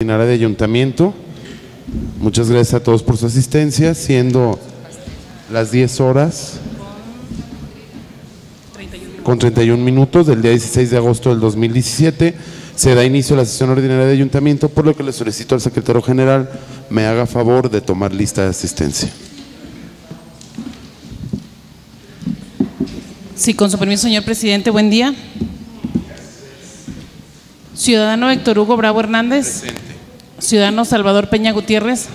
Ordinaria de Ayuntamiento. Muchas gracias a todos por su asistencia, siendo las 10 horas con 31 minutos del día 16 de agosto del 2017. Se da inicio a la sesión ordinaria de Ayuntamiento, por lo que le solicito al secretario general me haga favor de tomar lista de asistencia. Sí, con su permiso, señor presidente, buen día. Ciudadano Héctor Hugo Bravo Hernández. Ciudadano Salvador Peña Gutiérrez.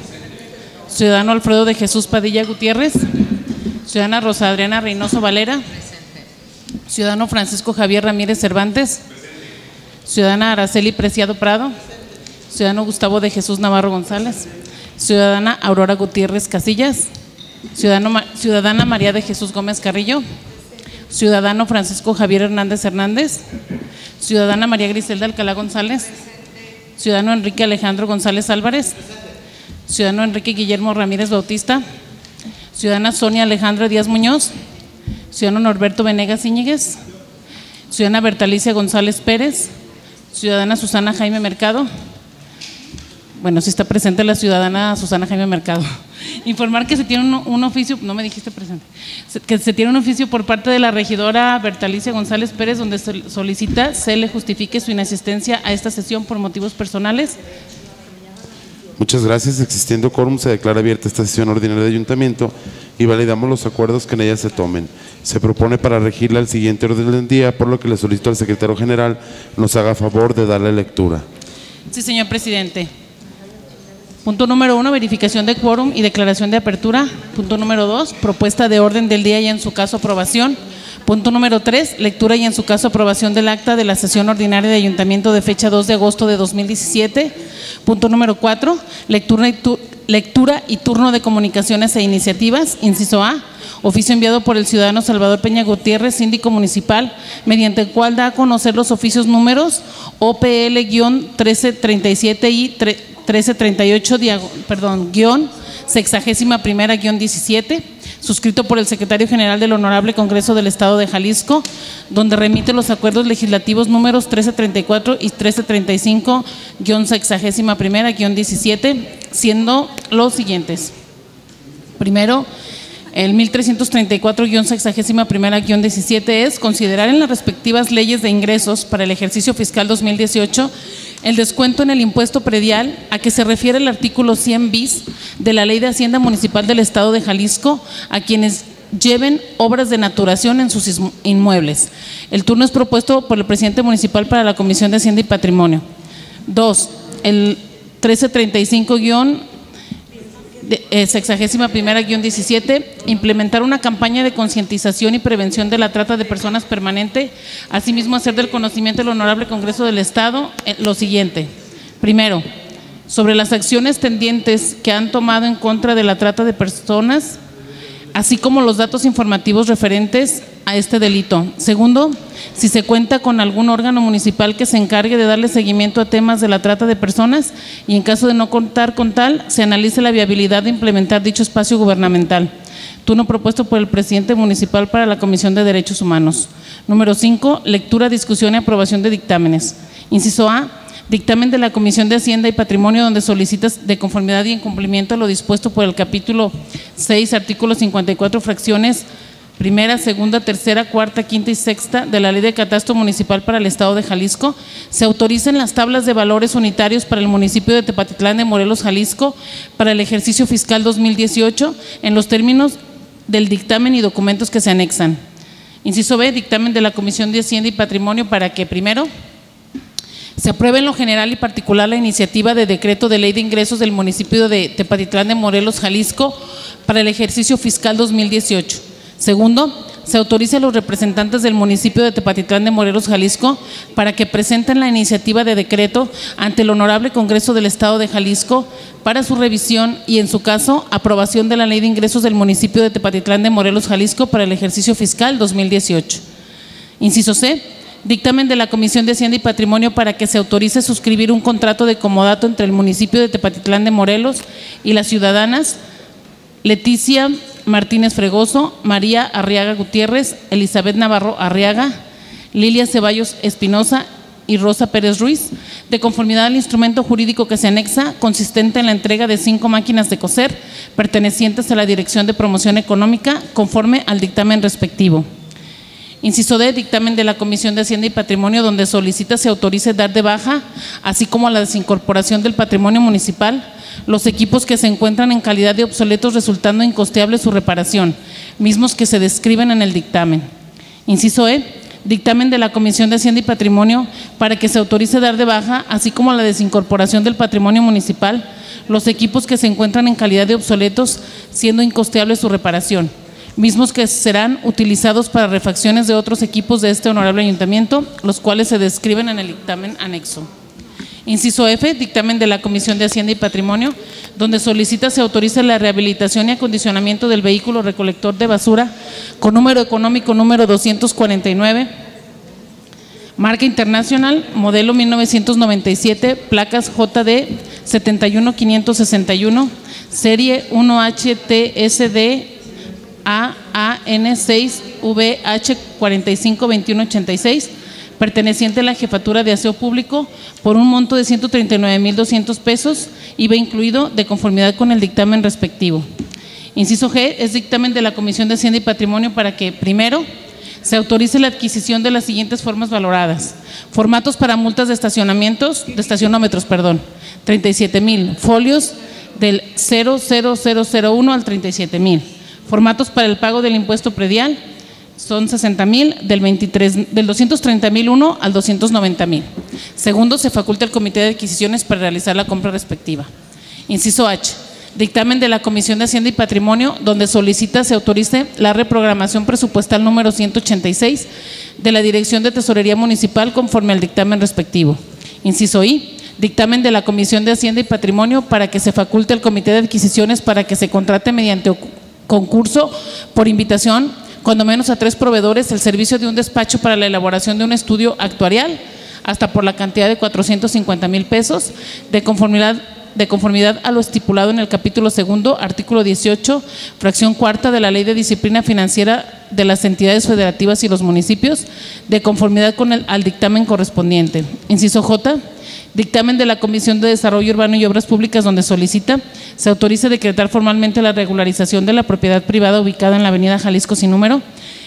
Ciudadano Alfredo de Jesús Padilla Gutiérrez. Ciudadana Rosa Adriana Reynoso Valera. Ciudadano Francisco Javier Ramírez Cervantes. Ciudadana Araceli Preciado Prado. Ciudadano Gustavo de Jesús Navarro González. Ciudadana Aurora Gutiérrez Casillas. Ciudadana María de Jesús Gómez Carrillo. Ciudadano Francisco Javier Hernández Hernández. Ciudadana María Griselda Alcalá González. Ciudadano Enrique Alejandro González Álvarez. Ciudadano Enrique Guillermo Ramírez Bautista. Ciudadana Sonia Alejandra Díaz Muñoz. Ciudadano Norberto Venegas Íñiguez. Ciudadana Bertalicia González Pérez. Ciudadana Susana Jaime Mercado. Bueno, sí está presente la ciudadana Susana Jaime Mercado. Informar que se tiene un, un oficio, no me dijiste presente, Se- que se tiene un oficio por parte de la regidora Bertalicia González Pérez donde sol- solicita se le justifique su inasistencia a esta sesión por motivos personales. Muchas gracias. Existiendo quórum, se declara abierta esta sesión ordinaria de Ayuntamiento y validamos los acuerdos que en ella se tomen. Se propone para regirla el siguiente orden del día, por lo que le solicito al secretario general nos haga favor de darle lectura. Sí, señor presidente. Punto número uno, verificación de quórum y declaración de apertura. Punto número dos, propuesta de orden del día y en su caso aprobación. Punto número tres, lectura y en su caso aprobación del acta de la sesión ordinaria de ayuntamiento de fecha 2 de agosto de 2017. Punto número cuatro, lectura y, turno de comunicaciones e iniciativas. Inciso A, oficio enviado por el ciudadano Salvador Peña Gutiérrez, síndico municipal, mediante el cual da a conocer los oficios números OPL-1337 y tre- 1338, diago- perdón, guion sexagésima primera guion 17, suscrito por el secretario general del Honorable Congreso del Estado de Jalisco, donde remite los acuerdos legislativos números 1334 y 1335 guion sexagésima primera guion 17, siendo los siguientes. Primero, el 1334-sexagésima primera 17 es considerar en las respectivas leyes de ingresos para el ejercicio fiscal 2018 el descuento en el impuesto predial a que se refiere el artículo 100 bis de la Ley de Hacienda Municipal del Estado de Jalisco a quienes lleven obras de naturación en sus inmuebles. El turno es propuesto por el presidente municipal para la Comisión de Hacienda y Patrimonio. Dos, el 1335 de- eh, sexagésima primera guion 17, implementar una campaña de concientización y prevención de la trata de personas permanente, asimismo hacer del conocimiento del Honorable Congreso del Estado eh, lo siguiente. Primero, sobre las acciones tendientes que han tomado en contra de la trata de personas, así como los datos informativos referentes a este delito. Segundo, si se cuenta con algún órgano municipal que se encargue de darle seguimiento a temas de la trata de personas y en caso de no contar con tal, se analice la viabilidad de implementar dicho espacio gubernamental. Turno propuesto por el presidente municipal para la Comisión de Derechos Humanos. Número 5. Lectura, discusión y aprobación de dictámenes. Inciso A. Dictamen de la Comisión de Hacienda y Patrimonio donde solicitas de conformidad y en cumplimiento a lo dispuesto por el capítulo 6, artículo 54, fracciones primera, segunda, tercera, cuarta, quinta y sexta de la Ley de Catastro Municipal para el Estado de Jalisco, se autoricen las tablas de valores unitarios para el municipio de Tepatitlán de Morelos, Jalisco, para el ejercicio fiscal 2018 en los términos del dictamen y documentos que se anexan. Inciso B, dictamen de la Comisión de Hacienda y Patrimonio para que, primero, se apruebe en lo general y particular la iniciativa de decreto de ley de ingresos del municipio de Tepatitlán de Morelos, Jalisco, para el ejercicio fiscal 2018. Segundo, se autorice a los representantes del municipio de Tepatitlán de Morelos, Jalisco, para que presenten la iniciativa de decreto ante el Honorable Congreso del Estado de Jalisco para su revisión y, en su caso, aprobación de la ley de ingresos del municipio de Tepatitlán de Morelos, Jalisco, para el ejercicio fiscal 2018. Inciso C. Dictamen de la Comisión de Hacienda y Patrimonio para que se autorice suscribir un contrato de comodato entre el municipio de Tepatitlán de Morelos y las ciudadanas Leticia Martínez Fregoso, María Arriaga Gutiérrez, Elizabeth Navarro Arriaga, Lilia Ceballos Espinosa y Rosa Pérez Ruiz, de conformidad al instrumento jurídico que se anexa, consistente en la entrega de cinco máquinas de coser pertenecientes a la Dirección de Promoción Económica, conforme al dictamen respectivo. Inciso D, dictamen de la Comisión de Hacienda y Patrimonio, donde solicita se autorice dar de baja, así como la desincorporación del patrimonio municipal, los equipos que se encuentran en calidad de obsoletos resultando incosteable su reparación, mismos que se describen en el dictamen. Inciso E, dictamen de la Comisión de Hacienda y Patrimonio para que se autorice dar de baja, así como la desincorporación del patrimonio municipal, los equipos que se encuentran en calidad de obsoletos, siendo incosteable su reparación mismos que serán utilizados para refacciones de otros equipos de este honorable ayuntamiento, los cuales se describen en el dictamen anexo. Inciso F, dictamen de la Comisión de Hacienda y Patrimonio, donde solicita se autorice la rehabilitación y acondicionamiento del vehículo recolector de basura con número económico número 249, marca internacional, modelo 1997, placas JD 71561, serie 1HTSD AAN6VH452186, perteneciente a la Jefatura de Aseo Público, por un monto de 139.200 pesos, IVA incluido, de conformidad con el dictamen respectivo. Inciso G es dictamen de la Comisión de Hacienda y Patrimonio para que, primero, se autorice la adquisición de las siguientes formas valoradas. Formatos para multas de estacionamientos, de estacionómetros, perdón, 37 mil. Folios del 00001 al 37 mil Formatos para el pago del impuesto predial son 60 mil, del, 23, del 230 mil 1 al 290 mil. Segundo, se faculta el Comité de Adquisiciones para realizar la compra respectiva. Inciso H. Dictamen de la Comisión de Hacienda y Patrimonio, donde solicita se autorice la reprogramación presupuestal número 186 de la Dirección de Tesorería Municipal conforme al dictamen respectivo. Inciso I. Dictamen de la Comisión de Hacienda y Patrimonio para que se faculte el Comité de Adquisiciones para que se contrate mediante concurso por invitación, cuando menos a tres proveedores, el servicio de un despacho para la elaboración de un estudio actuarial, hasta por la cantidad de 450 mil pesos, de conformidad, a lo estipulado en el capítulo segundo, artículo 18, fracción cuarta de la Ley de Disciplina Financiera de las entidades federativas y los municipios, de conformidad con el al dictamen correspondiente. Inciso J Dictamen de la Comisión de Desarrollo Urbano y Obras Públicas donde solicita se autorice decretar formalmente la regularización de la propiedad privada ubicada en la avenida Jalisco sin número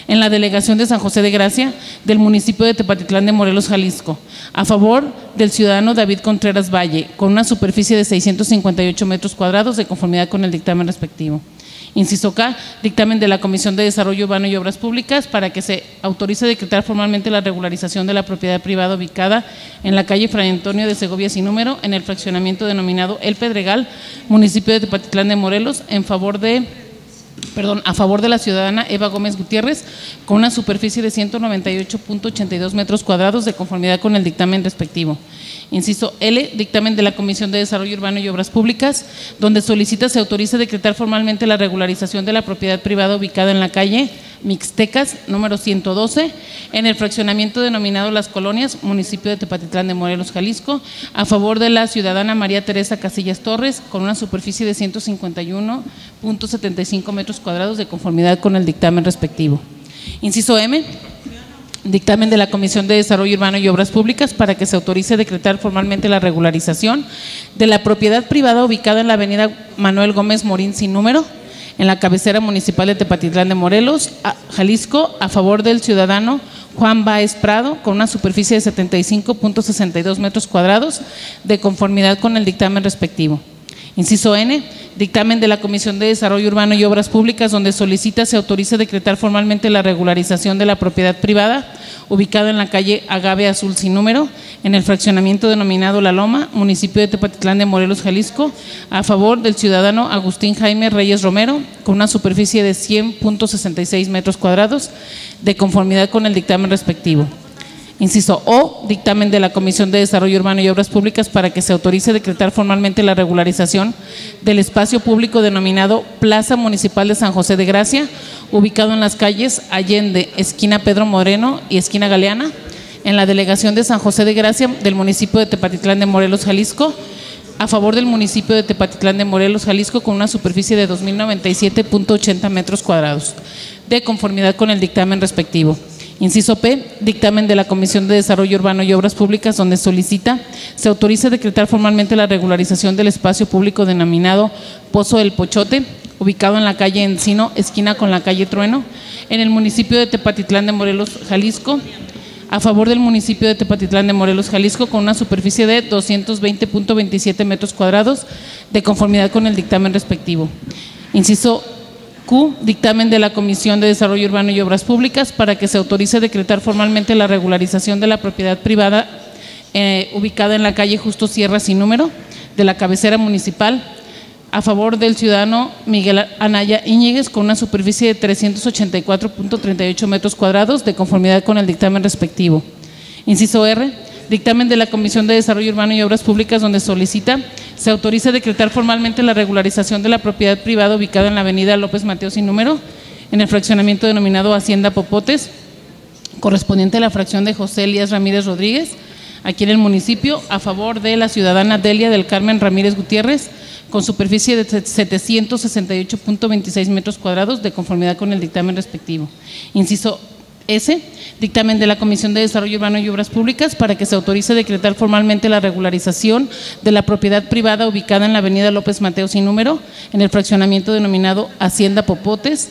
en la delegación de San José de Gracia del municipio de Tepatitlán de Morelos, Jalisco, a favor del ciudadano David Contreras Valle, con una superficie de 658 metros cuadrados de conformidad con el dictamen respectivo. Inciso K, dictamen de la Comisión de Desarrollo Urbano y Obras Públicas para que se autorice decretar formalmente la regularización de la propiedad privada ubicada en la calle Fray Antonio de Segovia sin número, en el fraccionamiento denominado El Pedregal, municipio de Tepatitlán de Morelos, en favor de perdón, a favor de la ciudadana Eva Gómez Gutiérrez, con una superficie de 198.82 metros cuadrados de conformidad con el dictamen respectivo. Inciso L, dictamen de la Comisión de Desarrollo Urbano y Obras Públicas, donde solicita se autorice decretar formalmente la regularización de la propiedad privada ubicada en la calle Mixtecas, número 112, en el fraccionamiento denominado Las Colonias, municipio de Tepatitlán de Morelos, Jalisco, a favor de la ciudadana María Teresa Casillas Torres, con una superficie de 151.75 metros cuadrados de conformidad con el dictamen respectivo. Inciso M, dictamen de la Comisión de Desarrollo Urbano y Obras Públicas para que se autorice decretar formalmente la regularización de la propiedad privada ubicada en la avenida Manuel Gómez Morín sin número, en la cabecera municipal de Tepatitlán de Morelos, Jalisco, a favor del ciudadano Juan Baez Prado, con una superficie de 75.62 metros cuadrados, de conformidad con el dictamen respectivo. Inciso N, dictamen de la Comisión de Desarrollo Urbano y Obras Públicas, donde solicita se autorice decretar formalmente la regularización de la propiedad privada ubicada en la calle Agave Azul sin número, en el fraccionamiento denominado La Loma, municipio de Tepatitlán de Morelos, Jalisco, a favor del ciudadano Agustín Jaime Reyes Romero, con una superficie de 100.66 metros cuadrados, de conformidad con el dictamen respectivo. Inciso O, dictamen de la Comisión de Desarrollo Urbano y Obras Públicas para que se autorice decretar formalmente la regularización del espacio público denominado Plaza Municipal de San José de Gracia, ubicado en las calles Allende, esquina Pedro Moreno y esquina Galeana, en la delegación de San José de Gracia del municipio de Tepatitlán de Morelos, Jalisco, a favor del municipio de Tepatitlán de Morelos, Jalisco, con una superficie de 2.097.80 metros cuadrados, de conformidad con el dictamen respectivo. Inciso P, dictamen de la Comisión de Desarrollo Urbano y Obras Públicas, donde solicita se autorice decretar formalmente la regularización del espacio público denominado Pozo del Pochote, ubicado en la calle Encino, esquina con la calle Trueno, en el municipio de Tepatitlán de Morelos, Jalisco, a favor del municipio de Tepatitlán de Morelos, Jalisco, con una superficie de 220.27 metros cuadrados, de conformidad con el dictamen respectivo. Inciso Dictamen de la Comisión de Desarrollo Urbano y Obras Públicas para que se autorice decretar formalmente la regularización de la propiedad privada eh, ubicada en la calle Justo Sierra sin número de la cabecera municipal a favor del ciudadano Miguel Anaya Íñiguez con una superficie de 384.38 metros cuadrados de conformidad con el dictamen respectivo. Inciso R, dictamen de la Comisión de Desarrollo Urbano y Obras Públicas donde solicita se autoriza decretar formalmente la regularización de la propiedad privada ubicada en la avenida López Mateo sin número en el fraccionamiento denominado Hacienda Popotes correspondiente a la fracción de José Elías Ramírez Rodríguez aquí en el municipio a favor de la ciudadana Delia del Carmen Ramírez Gutiérrez con superficie de 768.26 metros cuadrados de conformidad con el dictamen respectivo. Inciso S, dictamen de la Comisión de Desarrollo Urbano y Obras Públicas para que se autorice decretar formalmente la regularización de la propiedad privada ubicada en la avenida López Mateo sin número, en el fraccionamiento denominado Hacienda Popotes,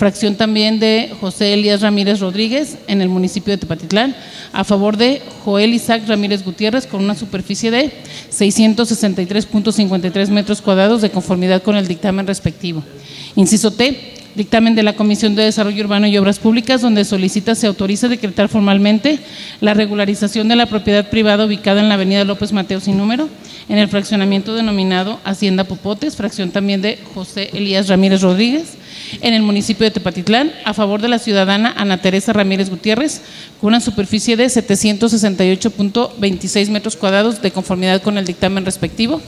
fracción también de José Elías Ramírez Rodríguez en el municipio de Tepatitlán, a favor de Joel Isaac Ramírez Gutiérrez con una superficie de 663.53 metros cuadrados de conformidad con el dictamen respectivo. Inciso T, dictamen de la Comisión de Desarrollo Urbano y Obras Públicas, donde solicita se autorice decretar formalmente la regularización de la propiedad privada ubicada en la avenida López Mateo sin número, en el fraccionamiento denominado Hacienda Popotes, fracción también de José Elías Ramírez Rodríguez, en el municipio de Tepatitlán, a favor de la ciudadana Ana Teresa Ramírez Gutiérrez, con una superficie de 768.26 metros cuadrados de conformidad con el dictamen respectivo.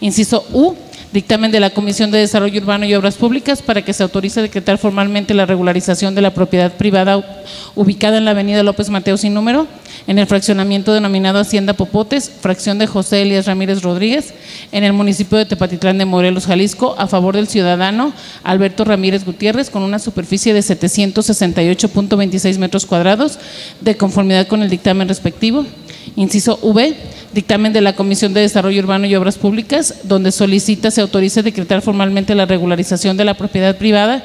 Inciso U, dictamen de la Comisión de Desarrollo Urbano y Obras Públicas para que se autorice decretar formalmente la regularización de la propiedad privada ubicada en la avenida López Mateo sin número, en el fraccionamiento denominado Hacienda Popotes, fracción de José Elías Ramírez Rodríguez, en el municipio de Tepatitlán de Morelos, Jalisco, a favor del ciudadano Alberto Ramírez Gutiérrez, con una superficie de 768.26 metros cuadrados, de conformidad con el dictamen respectivo. Inciso V, dictamen de la Comisión de Desarrollo Urbano y Obras Públicas, donde solicita se autorice decretar formalmente la regularización de la propiedad privada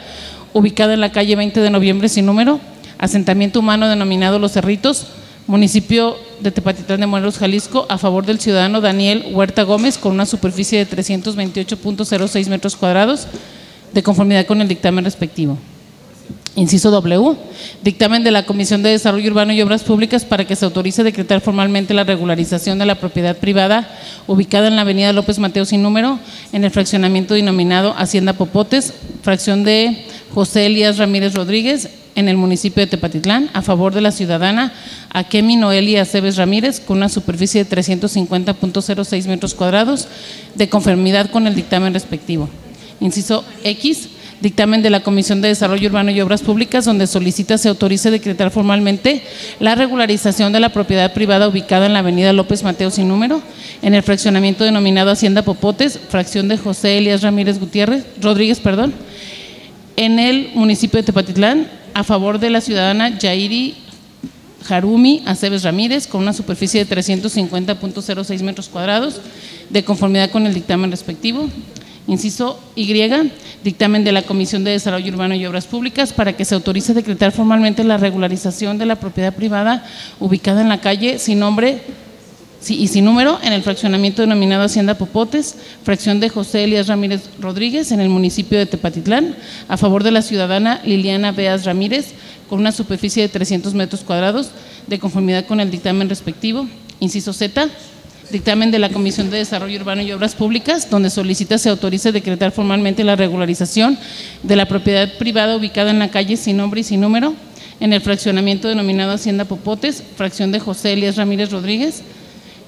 ubicada en la calle 20 de noviembre sin número, asentamiento humano denominado Los Cerritos, municipio de Tepatitlán de Morelos, Jalisco, a favor del ciudadano Daniel Huerta Gómez con una superficie de 328.06 metros cuadrados, de conformidad con el dictamen respectivo. Inciso W, dictamen de la Comisión de Desarrollo Urbano y Obras Públicas para que se autorice decretar formalmente la regularización de la propiedad privada ubicada en la avenida López Mateo sin número, en el fraccionamiento denominado Hacienda Popotes, fracción de José Elías Ramírez Rodríguez, en el municipio de Tepatitlán, a favor de la ciudadana Akemi Noelia Aceves Ramírez, con una superficie de 350.06 metros cuadrados, de conformidad con el dictamen respectivo. Inciso X, dictamen de la Comisión de Desarrollo Urbano y Obras Públicas, donde solicita se autorice decretar formalmente la regularización de la propiedad privada ubicada en la avenida López Mateo sin número, en el fraccionamiento denominado Hacienda Popotes, fracción de José Elías Ramírez Gutiérrez, Rodríguez, perdón, en el municipio de Tepatitlán, a favor de la ciudadana Yairi Harumi Aceves Ramírez, con una superficie de 350.06 metros cuadrados, de conformidad con el dictamen respectivo. Inciso Y, dictamen de la Comisión de Desarrollo Urbano y Obras Públicas para que se autorice decretar formalmente la regularización de la propiedad privada ubicada en la calle sin nombre y sin número en el fraccionamiento denominado Hacienda Popotes, fracción de José Elías Ramírez Rodríguez en el municipio de Tepatitlán, a favor de la ciudadana Liliana Beas Ramírez, con una superficie de 300 metros cuadrados, de conformidad con el dictamen respectivo. Inciso Z, dictamen de la Comisión de Desarrollo Urbano y Obras Públicas, donde solicita se autorice decretar formalmente la regularización de la propiedad privada ubicada en la calle sin nombre y sin número, en el fraccionamiento denominado Hacienda Popotes, fracción de José Elías Ramírez Rodríguez,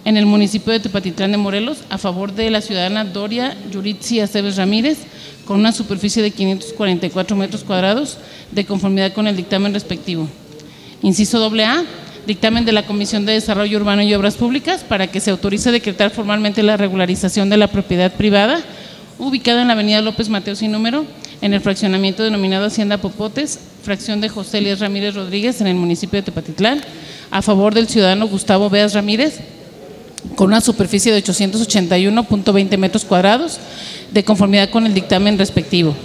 en el municipio de Tepatitlán de Morelos, a favor de la ciudadana Doria Yuritsi Aceves Ramírez, con una superficie de 544 metros cuadrados, de conformidad con el dictamen respectivo. Inciso AA, dictamen de la Comisión de Desarrollo Urbano y Obras Públicas para que se autorice decretar formalmente la regularización de la propiedad privada ubicada en la avenida López Mateo sin número, en el fraccionamiento denominado Hacienda Popotes, fracción de José Elías Ramírez Rodríguez en el municipio de Tepatitlán, a favor del ciudadano Gustavo Beas Ramírez, con una superficie de 881.20 metros cuadrados, de conformidad con el dictamen respectivo.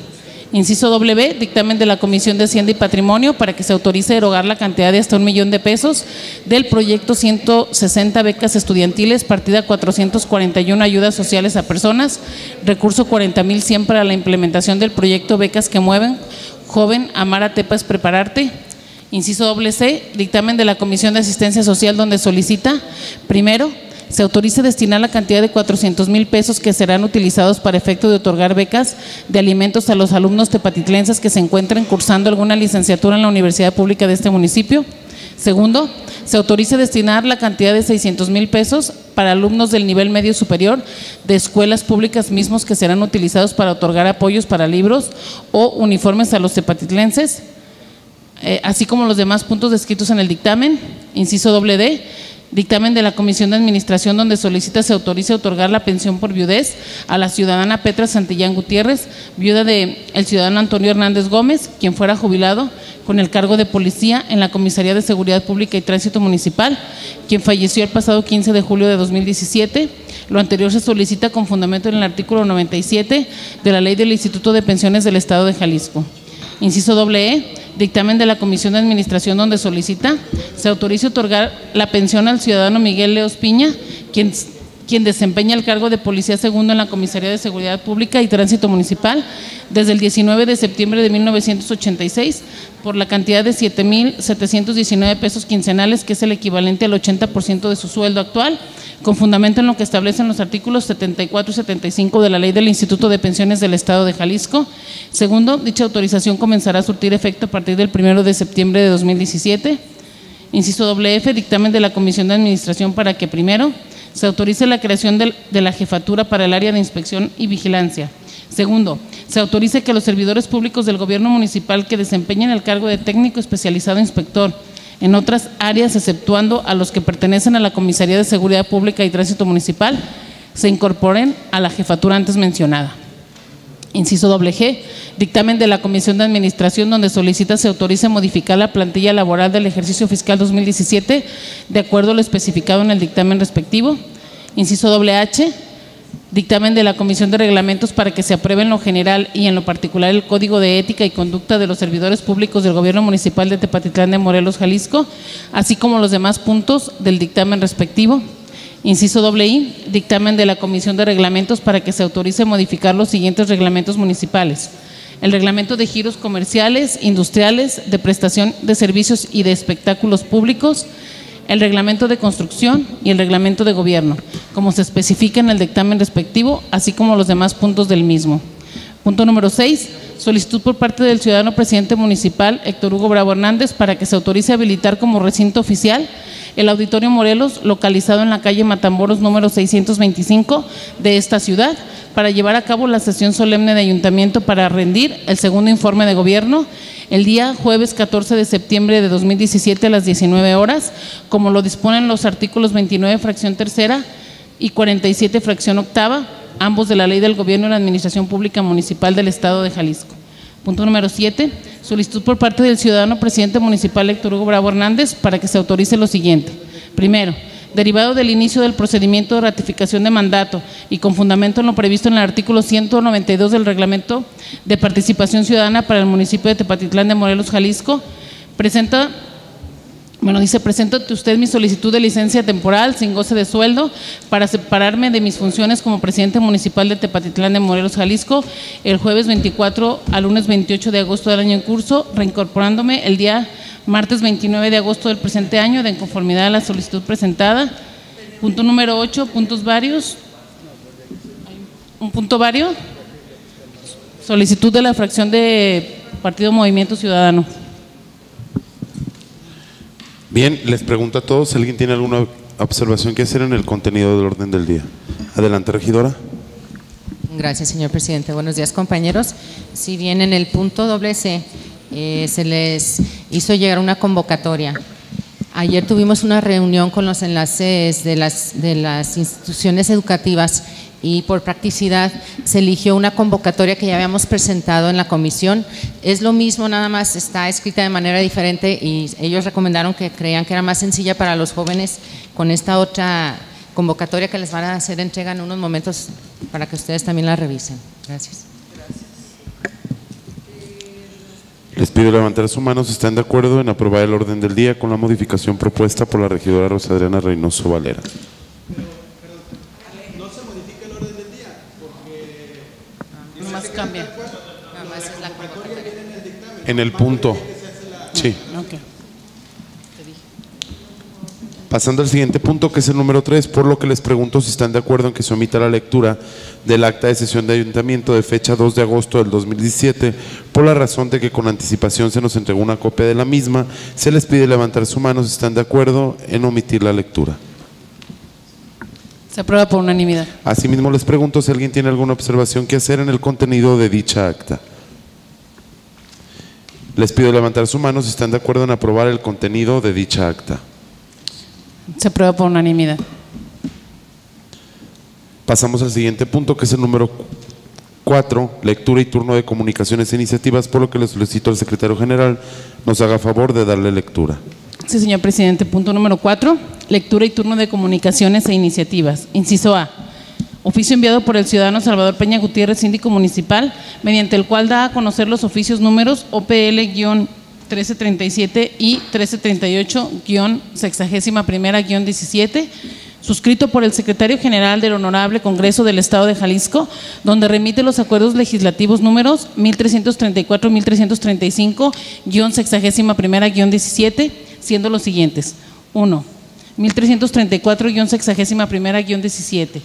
Inciso W, dictamen de la Comisión de Hacienda y Patrimonio para que se autorice erogar la cantidad de hasta un millón de pesos del proyecto 160 becas estudiantiles, partida 441 ayudas sociales a personas, recurso 40 mil 100 para la implementación del proyecto Becas que Mueven, joven Amara Tepas Prepararte. Inciso C, dictamen de la Comisión de Asistencia Social donde solicita, primero, se autoriza destinar la cantidad de 400 mil pesos que serán utilizados para efecto de otorgar becas de alimentos a los alumnos tepatitlenses que se encuentren cursando alguna licenciatura en la Universidad Pública de este municipio. Segundo, se autoriza destinar la cantidad de 600 mil pesos para alumnos del nivel medio superior de escuelas públicas mismos que serán utilizados para otorgar apoyos para libros o uniformes a los tepatitlenses, eh, así como los demás puntos descritos en el dictamen. Inciso doble D Dictamen de la Comisión de Administración donde solicita se autorice otorgar la pensión por viudez a la ciudadana Petra Santillán Gutiérrez, viuda del el ciudadano Antonio Hernández Gómez, quien fuera jubilado con el cargo de policía en la Comisaría de Seguridad Pública y Tránsito Municipal, quien falleció el pasado 15 de julio de 2017. Lo anterior se solicita con fundamento en el artículo 97 de la Ley del Instituto de Pensiones del Estado de Jalisco. Inciso doble E dictamen de la Comisión de Administración donde solicita se autorice otorgar la pensión al ciudadano Miguel Leos Piña, quien, quien desempeña el cargo de policía segundo en la Comisaría de Seguridad Pública y Tránsito Municipal desde el 19 de septiembre de 1986 por la cantidad de 7.719 pesos quincenales, que es el equivalente al 80% de su sueldo actual con fundamento en lo que establecen los artículos 74 y 75 de la Ley del Instituto de Pensiones del Estado de Jalisco. Segundo, dicha autorización comenzará a surtir efecto a partir del 1 de septiembre de 2017. Inciso doble F, dictamen de la Comisión de Administración para que primero se autorice la creación de la jefatura para el área de inspección y vigilancia. Segundo, se autorice que los servidores públicos del gobierno municipal que desempeñen el cargo de técnico especializado inspector en otras áreas, exceptuando a los que pertenecen a la Comisaría de Seguridad Pública y Tránsito Municipal, se incorporen a la jefatura antes mencionada. Inciso doble G, dictamen de la Comisión de Administración donde solicita se autorice modificar la plantilla laboral del ejercicio fiscal 2017 de acuerdo a lo especificado en el dictamen respectivo. Inciso doble H, Dictamen de la Comisión de Reglamentos para que se apruebe en lo general y en lo particular el Código de Ética y Conducta de los Servidores Públicos del Gobierno Municipal de Tepatitlán de Morelos, Jalisco, así como los demás puntos del dictamen respectivo. Inciso I, dictamen de la Comisión de Reglamentos para que se autorice modificar los siguientes reglamentos municipales. El reglamento de giros comerciales, industriales, de prestación de servicios y de espectáculos públicos, el reglamento de construcción y el reglamento de gobierno, como se especifica en el dictamen respectivo, así como los demás puntos del mismo. Punto número 6. Solicitud por parte del ciudadano presidente municipal Héctor Hugo Bravo Hernández para que se autorice habilitar como recinto oficial el Auditorio Morelos, localizado en la calle Matamboros número 625 de esta ciudad, para llevar a cabo la sesión solemne de ayuntamiento para rendir el segundo informe de gobierno el día jueves 14 de septiembre de 2017 a las 19 horas, como lo disponen los artículos 29, fracción tercera y 47, fracción octava, ambos de la Ley del Gobierno y la Administración Pública Municipal del Estado de Jalisco. Punto número 7. Solicitud por parte del ciudadano presidente municipal Héctor Hugo Bravo Hernández para que se autorice lo siguiente. Primero, derivado del inicio del procedimiento de ratificación de mandato y con fundamento en lo previsto en el artículo 192 del Reglamento de Participación Ciudadana para el municipio de Tepatitlán de Morelos, Jalisco, presenta bueno, dice, presento usted mi solicitud de licencia temporal sin goce de sueldo para separarme de mis funciones como presidente municipal de Tepatitlán de Morelos, Jalisco, el jueves 24 al lunes 28 de agosto del año en curso, reincorporándome el día martes 29 de agosto del presente año, de conformidad a la solicitud presentada. Punto número 8, puntos varios. Un punto vario. Solicitud de la fracción de Partido Movimiento Ciudadano. Bien, les pregunto a todos si alguien tiene alguna observación que hacer en el contenido del orden del día. Adelante, regidora. Gracias, señor presidente. Buenos días, compañeros. Si bien en el punto doble C eh, se les hizo llegar una convocatoria. Ayer tuvimos una reunión con los enlaces de las, de las instituciones educativas y por practicidad se eligió una convocatoria que ya habíamos presentado en la comisión. Es lo mismo, nada más está escrita de manera diferente y ellos recomendaron que creían que era más sencilla para los jóvenes con esta otra convocatoria que les van a hacer entrega en unos momentos para que ustedes también la revisen. Gracias. Les pido levantar sus manos. ¿Están de acuerdo en aprobar el orden del día con la modificación propuesta por la regidora Rosa Adriana Reynoso Valera? Nomás cambia. Nada más es la convocatoria. En el punto. Sí. Pasando al siguiente punto, que es el número 3, por lo que les pregunto si están de acuerdo en que se omita la lectura del acta de sesión de ayuntamiento de fecha 2 de agosto del 2017, por la razón de que con anticipación se nos entregó una copia de la misma, se les pide levantar su mano si están de acuerdo en omitir la lectura. Se aprueba por unanimidad. Asimismo, les pregunto si alguien tiene alguna observación que hacer en el contenido de dicha acta. Les pido levantar su mano si están de acuerdo en aprobar el contenido de dicha acta. Se aprueba por unanimidad. Pasamos al siguiente punto, que es el número 4, lectura y turno de comunicaciones e iniciativas, por lo que le solicito al secretario general nos haga favor de darle lectura. Sí, señor presidente. Punto número cuatro, lectura y turno de comunicaciones e iniciativas. Inciso A. Oficio enviado por el ciudadano Salvador Peña Gutiérrez, síndico municipal, mediante el cual da a conocer los oficios números OPL-1337 y 1338-61 suscrito por el secretario general del Honorable Congreso del Estado de Jalisco, donde remite los acuerdos legislativos números 1334-1335-61 siendo los siguientes. 1. 1334-61-17.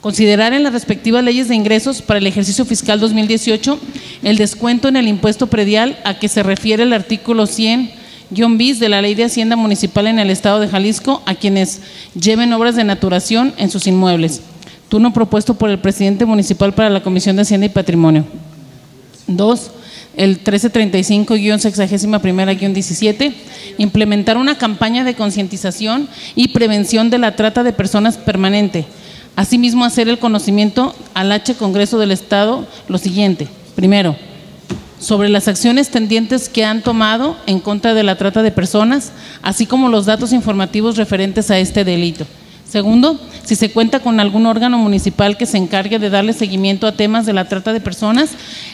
Considerar en las respectivas leyes de ingresos para el ejercicio fiscal 2018 el descuento en el impuesto predial a que se refiere el artículo 100 bis de la Ley de Hacienda Municipal en el Estado de Jalisco a quienes lleven obras de naturación en sus inmuebles. Turno propuesto por el presidente municipal para la Comisión de Hacienda y Patrimonio. 2 el 1335-61-17, implementar una campaña de concientización y prevención de la trata de personas permanente. Asimismo, hacer el conocimiento al H Congreso del Estado lo siguiente. Primero, sobre las acciones tendientes que han tomado en contra de la trata de personas, así como los datos informativos referentes a este delito. Segundo, si se cuenta con algún órgano municipal que se encargue de darle seguimiento a temas de la trata de personas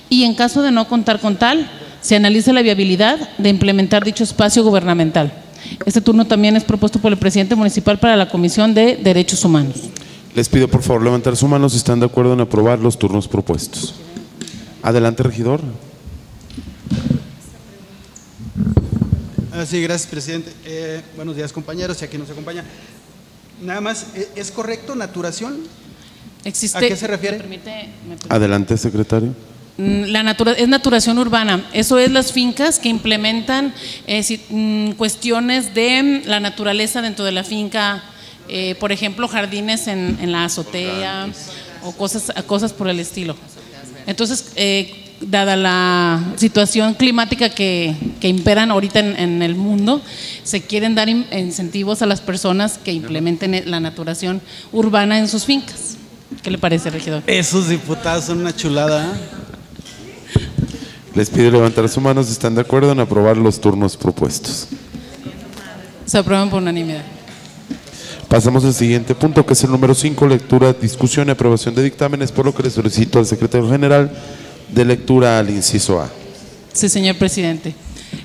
y en caso de no contar con tal, se analice la viabilidad de implementar dicho espacio gubernamental. Este turno también es propuesto por el presidente municipal para la Comisión de Derechos Humanos. Les pido por favor levantar su mano si están de acuerdo en aprobar los turnos propuestos. Adelante, regidor. Ah, sí, gracias, presidente. Eh, buenos días, compañeros, y a quien nos acompaña. Nada más, ¿e- ¿es correcto naturación? Existe, ¿A qué se refiere? ¿me permite? ¿Me permite? Adelante, secretario. Mm, La natura, es naturación urbana. Eso es las fincas que implementan eh, si- mm, cuestiones de mm, la naturaleza dentro de la finca, eh, por ejemplo, jardines en, en la azotea o cosas, cosas por el estilo. Entonces, eh, dada la situación climática que, que imperan ahorita en, en el mundo, se quieren dar in- incentivos a las personas que implementen la naturación urbana en sus fincas. ¿Qué le parece, regidor? Esos diputados son una chulada. ¿eh? Les pido levantar su mano si están de acuerdo en aprobar los turnos propuestos. Se aprueban por unanimidad. Pasamos al siguiente punto, que es el número 5, lectura, discusión y aprobación de dictámenes, por lo que le solicito al secretario general de lectura al inciso A. Sí, señor presidente.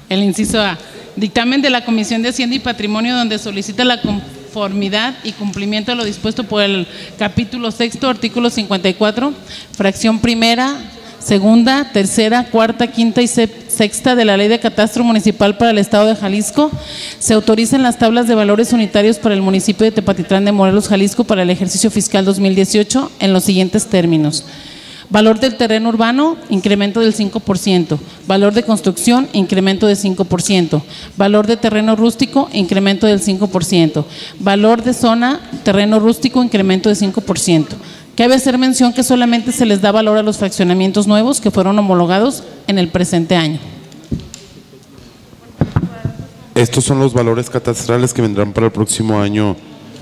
El inciso A. Dictamen de la Comisión de Hacienda y Patrimonio donde solicita la conformidad y cumplimiento de lo dispuesto por el capítulo sexto, artículo 54, fracción primera, segunda, tercera, cuarta, quinta y se- sexta de la Ley de Catastro Municipal para el Estado de Jalisco. Se autorizan las tablas de valores unitarios para el municipio de Tepatitlán de Morelos, Jalisco, para el ejercicio fiscal 2018 en los siguientes términos. Valor del terreno urbano, incremento del 5%. Valor de construcción, incremento de 5%. Valor de terreno rústico, incremento del 5%. Valor de zona, terreno rústico, incremento de 5%. Cabe hacer mención que solamente se les da valor a los fraccionamientos nuevos que fueron homologados en el presente año. Estos son los valores catastrales que vendrán para el próximo año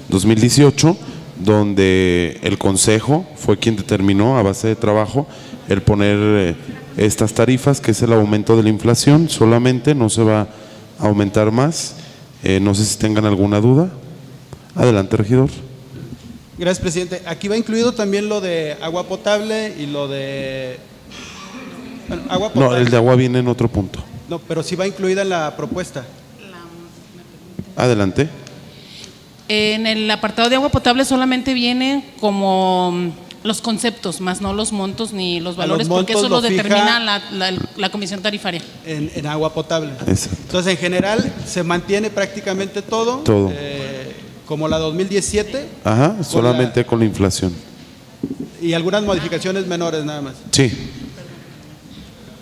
2018. donde el Consejo fue quien determinó a base de trabajo el poner eh, estas tarifas, que es el aumento de la inflación solamente, no se va a aumentar más. Eh, no sé si tengan alguna duda. Adelante, regidor. Gracias, presidente. Aquí va incluido también lo de agua potable y lo de... bueno, agua potable. No, el de agua viene en otro punto. No, pero sí va incluida en la propuesta. Adelante. En el apartado de agua potable solamente vienen como mm, los conceptos, más no los montos ni los valores, porque eso lo determina la, la- la comisión tarifaria. En, en agua potable. Exacto. Entonces, en general, se mantiene prácticamente todo. Todo. eh, como la 2017 Ajá, Con solamente con la inflación. y algunas modificaciones menores nada más. Sí,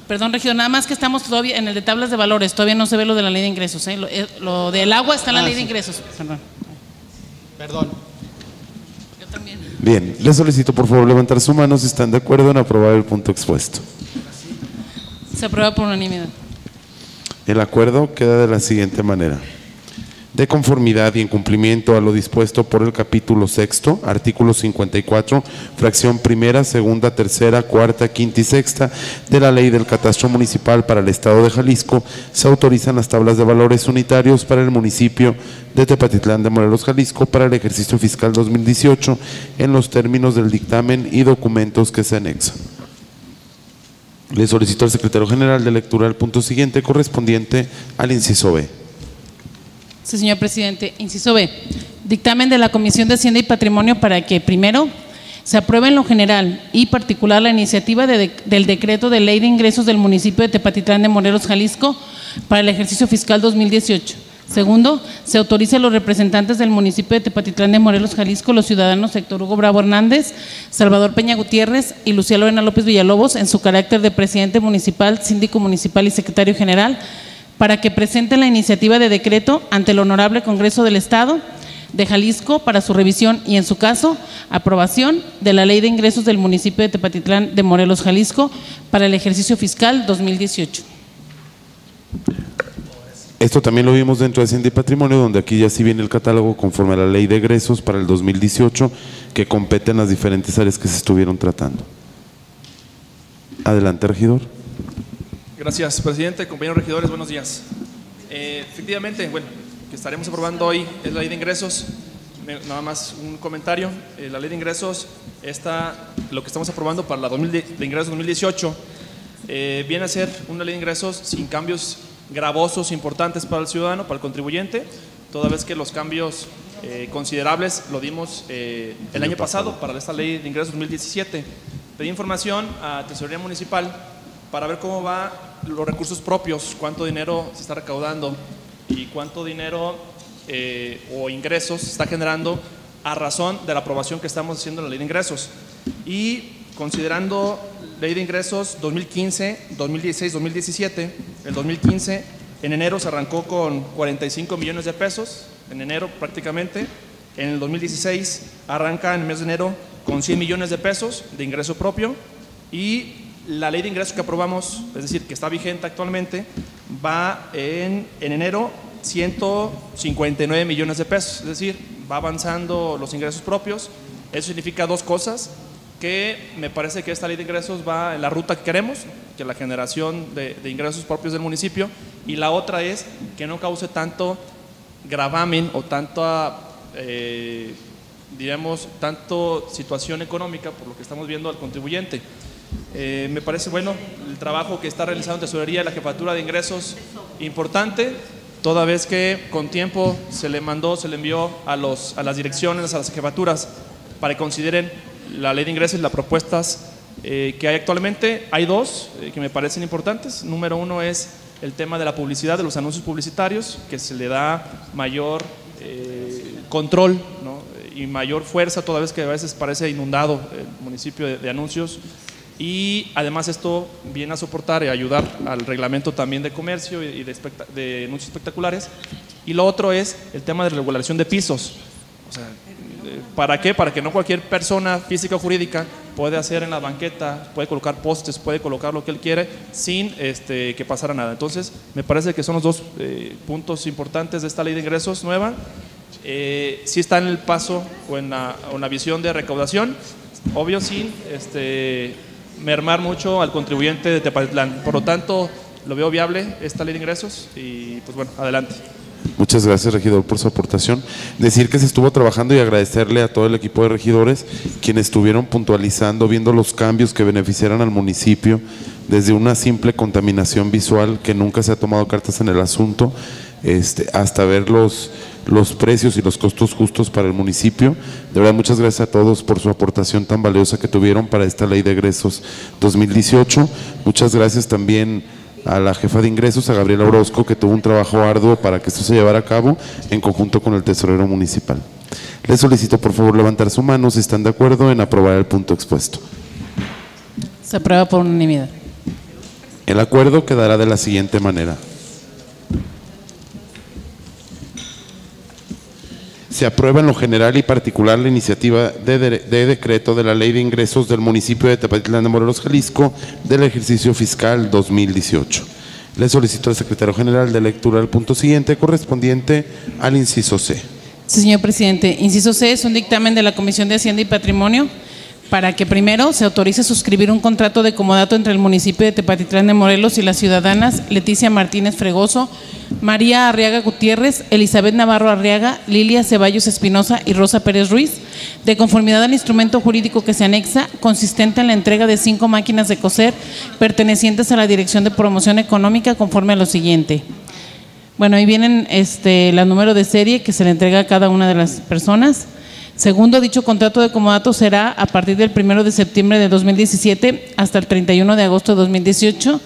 Perdón, regidor, nada más que estamos todavía en el de tablas de valores, todavía no se ve lo de la ley de ingresos. ¿eh? Lo, eh, lo del agua está en la Ah, ley de ingresos. Perdón. Perdón. Yo también. bien. Le solicito por favor levantar su mano si están de acuerdo en aprobar el punto expuesto. Se aprueba por unanimidad. El acuerdo queda de la siguiente manera. De conformidad y en cumplimiento a lo dispuesto por el capítulo sexto, artículo 54, fracción primera, segunda, tercera, cuarta, quinta y sexta de la Ley del Catastro Municipal para el Estado de Jalisco, se autorizan las tablas de valores unitarios para el municipio de Tepatitlán de Morelos, Jalisco, para el ejercicio fiscal 2018 en los términos del dictamen y documentos que se anexan. Le solicito al secretario general de lectura el punto siguiente correspondiente al inciso B. Sí, señor presidente. Inciso B. Dictamen de la Comisión de Hacienda y Patrimonio para que, primero, se apruebe en lo general y particular la iniciativa de- del decreto de ley de ingresos del municipio de Tepatitlán de Morelos, Jalisco, para el ejercicio fiscal 2018. Segundo, se autorice a los representantes del municipio de Tepatitlán de Morelos, Jalisco, los ciudadanos Héctor Hugo Bravo Hernández, Salvador Peña Gutiérrez y Lucía Lorena López Villalobos, en su carácter de presidente municipal, síndico municipal y secretario general, para que presenten la iniciativa de decreto ante el Honorable Congreso del Estado de Jalisco para su revisión y, en su caso, aprobación de la Ley de Ingresos del municipio de Tepatitlán de Morelos, Jalisco, para el ejercicio fiscal 2018. Esto también lo vimos dentro de Hacienda y Patrimonio, donde aquí ya sí viene el catálogo conforme a la ley de egresos para el 2018, que competen las diferentes áreas que se estuvieron tratando. Adelante, regidor. Gracias, presidente, compañeros regidores, buenos días. Eh, efectivamente, bueno, que estaremos aprobando hoy es la ley de ingresos. Nada más un comentario. Eh, la ley de ingresos, esta, lo que estamos aprobando para la 2000 de, de ingresos 2018, eh, viene a ser una ley de ingresos sin cambios gravosos importantes para el ciudadano, para el contribuyente, toda vez que los cambios eh, considerables lo dimos eh, el año pasado para esta ley de ingresos 2017. Pedí información a Tesorería Municipal para ver cómo va los recursos propios, cuánto dinero se está recaudando y cuánto dinero eh, o ingresos se está generando a razón de la aprobación que estamos haciendo en la ley de ingresos. Y considerando ley de ingresos 2015, 2016, 2017, el 2015 en enero se arrancó con 45 millones de pesos, en enero prácticamente. En el 2016 arranca en el mes de enero con 100 millones de pesos de ingreso propio y la ley de ingresos que aprobamos, es decir, que está vigente actualmente, va en, en enero 159 millones de pesos, es decir, va avanzando los ingresos propios. Eso significa dos cosas, que me parece que esta ley de ingresos va en la ruta que queremos, que la generación de, de ingresos propios del municipio, y la otra es que no cause tanto gravamen o tanta, eh, tanto situación económica por lo que estamos viendo al contribuyente. Eh, me parece bueno el trabajo que está realizando Tesorería la Jefatura de Ingresos, importante, toda vez que con tiempo se le mandó, se le envió a, los, a las direcciones, a las jefaturas, para que consideren la ley de ingresos y las propuestas eh, que hay actualmente. Hay dos eh, que me parecen importantes. Número uno es el tema de la publicidad, de los anuncios publicitarios, que se le da mayor control y mayor fuerza, toda vez que a veces parece inundado el municipio de anuncios. Y además esto viene a soportar y ayudar al reglamento también de comercio y de, de anuncios espectaculares. Y lo otro es el tema de regulación de pisos. O sea, eh, ¿Para qué? Para que no cualquier persona física o jurídica puede hacer en la banqueta, puede colocar postes, puede colocar lo que él quiere sin este, que pasara nada. Entonces, me parece que son los dos eh, puntos importantes de esta ley de ingresos nueva eh, sí está en el paso o en la, una visión de recaudación, obvio sin este, mermar mucho al contribuyente de Tepatitlán. Por lo tanto, lo veo viable esta ley de ingresos y pues bueno, adelante. Muchas gracias, regidor, por su aportación. Decir que se estuvo trabajando y agradecerle a todo el equipo de regidores quienes estuvieron puntualizando, viendo los cambios que beneficiaran al municipio, desde una simple contaminación visual que nunca se ha tomado cartas en el asunto, este, hasta ver los, los precios y los costos justos para el municipio. De verdad, muchas gracias a todos por su aportación tan valiosa que tuvieron para esta ley de egresos 2018. Muchas gracias también a la jefa de ingresos, a Gabriela Orozco, que tuvo un trabajo arduo para que esto se llevara a cabo en conjunto con el tesorero municipal. Les solicito por favor levantar su mano si están de acuerdo en aprobar el punto expuesto. Se aprueba por unanimidad. El acuerdo quedará de la siguiente manera. Se aprueba en lo general y particular la iniciativa de, de- de decreto de la Ley de Ingresos del municipio de Tepatitlán de Morelos, Jalisco, del ejercicio fiscal 2018. Le solicito al secretario general de lectura el punto siguiente correspondiente al inciso C. Señor presidente. Inciso C es un dictamen de la Comisión de Hacienda y Patrimonio para que primero se autorice suscribir un contrato de comodato entre el municipio de Tepatitlán de Morelos y las ciudadanas Leticia Martínez Fregoso, María Arriaga Gutiérrez, Elizabeth Navarro Arriaga, Lilia Ceballos Espinosa y Rosa Pérez Ruiz, de conformidad al instrumento jurídico que se anexa, consistente en la entrega de cinco máquinas de coser pertenecientes a la Dirección de Promoción Económica conforme a lo siguiente. Bueno, ahí vienen este, la número de serie que se le entrega a cada una de las personas. Segundo, dicho contrato de comodato será a partir del 1 de septiembre de 2017 hasta el 31 de agosto de 2018.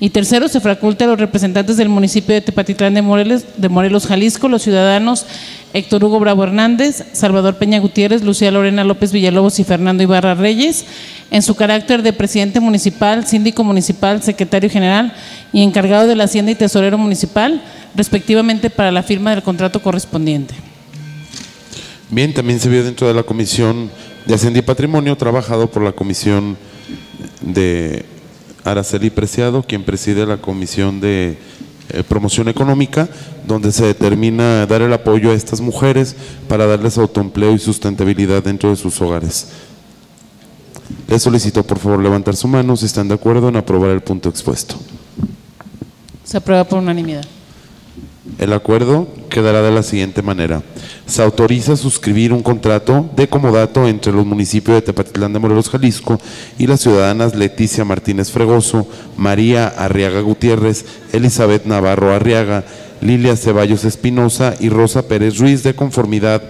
Y tercero, se faculta a los representantes del municipio de Tepatitlán de Morelos, de Morelos, Jalisco, los ciudadanos Héctor Hugo Bravo Hernández, Salvador Peña Gutiérrez, Lucía Lorena López Villalobos y Fernando Ibarra Reyes, en su carácter de presidente municipal, síndico municipal, secretario general y encargado de la Hacienda y tesorero municipal, respectivamente para la firma del contrato correspondiente. Bien, también se vio dentro de la Comisión de Hacienda y Patrimonio, trabajado por la Comisión de Araceli Preciado, quien preside la Comisión de eh, Promoción Económica, donde se determina dar el apoyo a estas mujeres para darles autoempleo y sustentabilidad dentro de sus hogares. Les solicito por favor levantar su mano si están de acuerdo en aprobar el punto expuesto. Se aprueba por unanimidad. El acuerdo quedará de la siguiente manera. Se autoriza a suscribir un contrato de comodato entre los municipios de Tepatitlán de Morelos, Jalisco y las ciudadanas Leticia Martínez Fregoso, María Arriaga Gutiérrez, Elizabeth Navarro Arriaga, Lilia Ceballos Espinosa y Rosa Pérez Ruiz de conformidad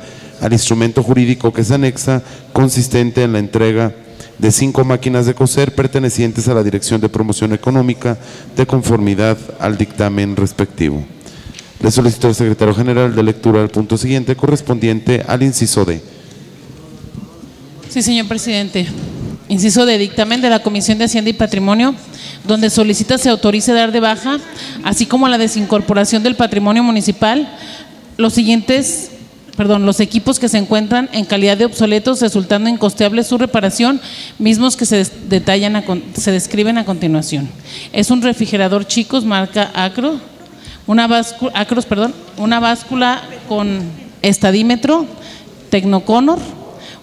al instrumento jurídico que se anexa consistente en la entrega de cinco máquinas de coser pertenecientes a la Dirección de Promoción Económica de conformidad al dictamen respectivo. Le solicito al secretario general de lectura del punto siguiente correspondiente al inciso D. Sí, señor presidente. Inciso de dictamen de la Comisión de Hacienda y Patrimonio, donde solicita se autorice dar de baja, así como la desincorporación del patrimonio municipal, los siguientes, perdón, los equipos que se encuentran en calidad de obsoletos, resultando incosteable su reparación, mismos que se detallan, a se describen a continuación. Es un refrigerador chicos marca Acro, una báscula, Acros, perdón, una báscula con estadímetro Tecnoconor,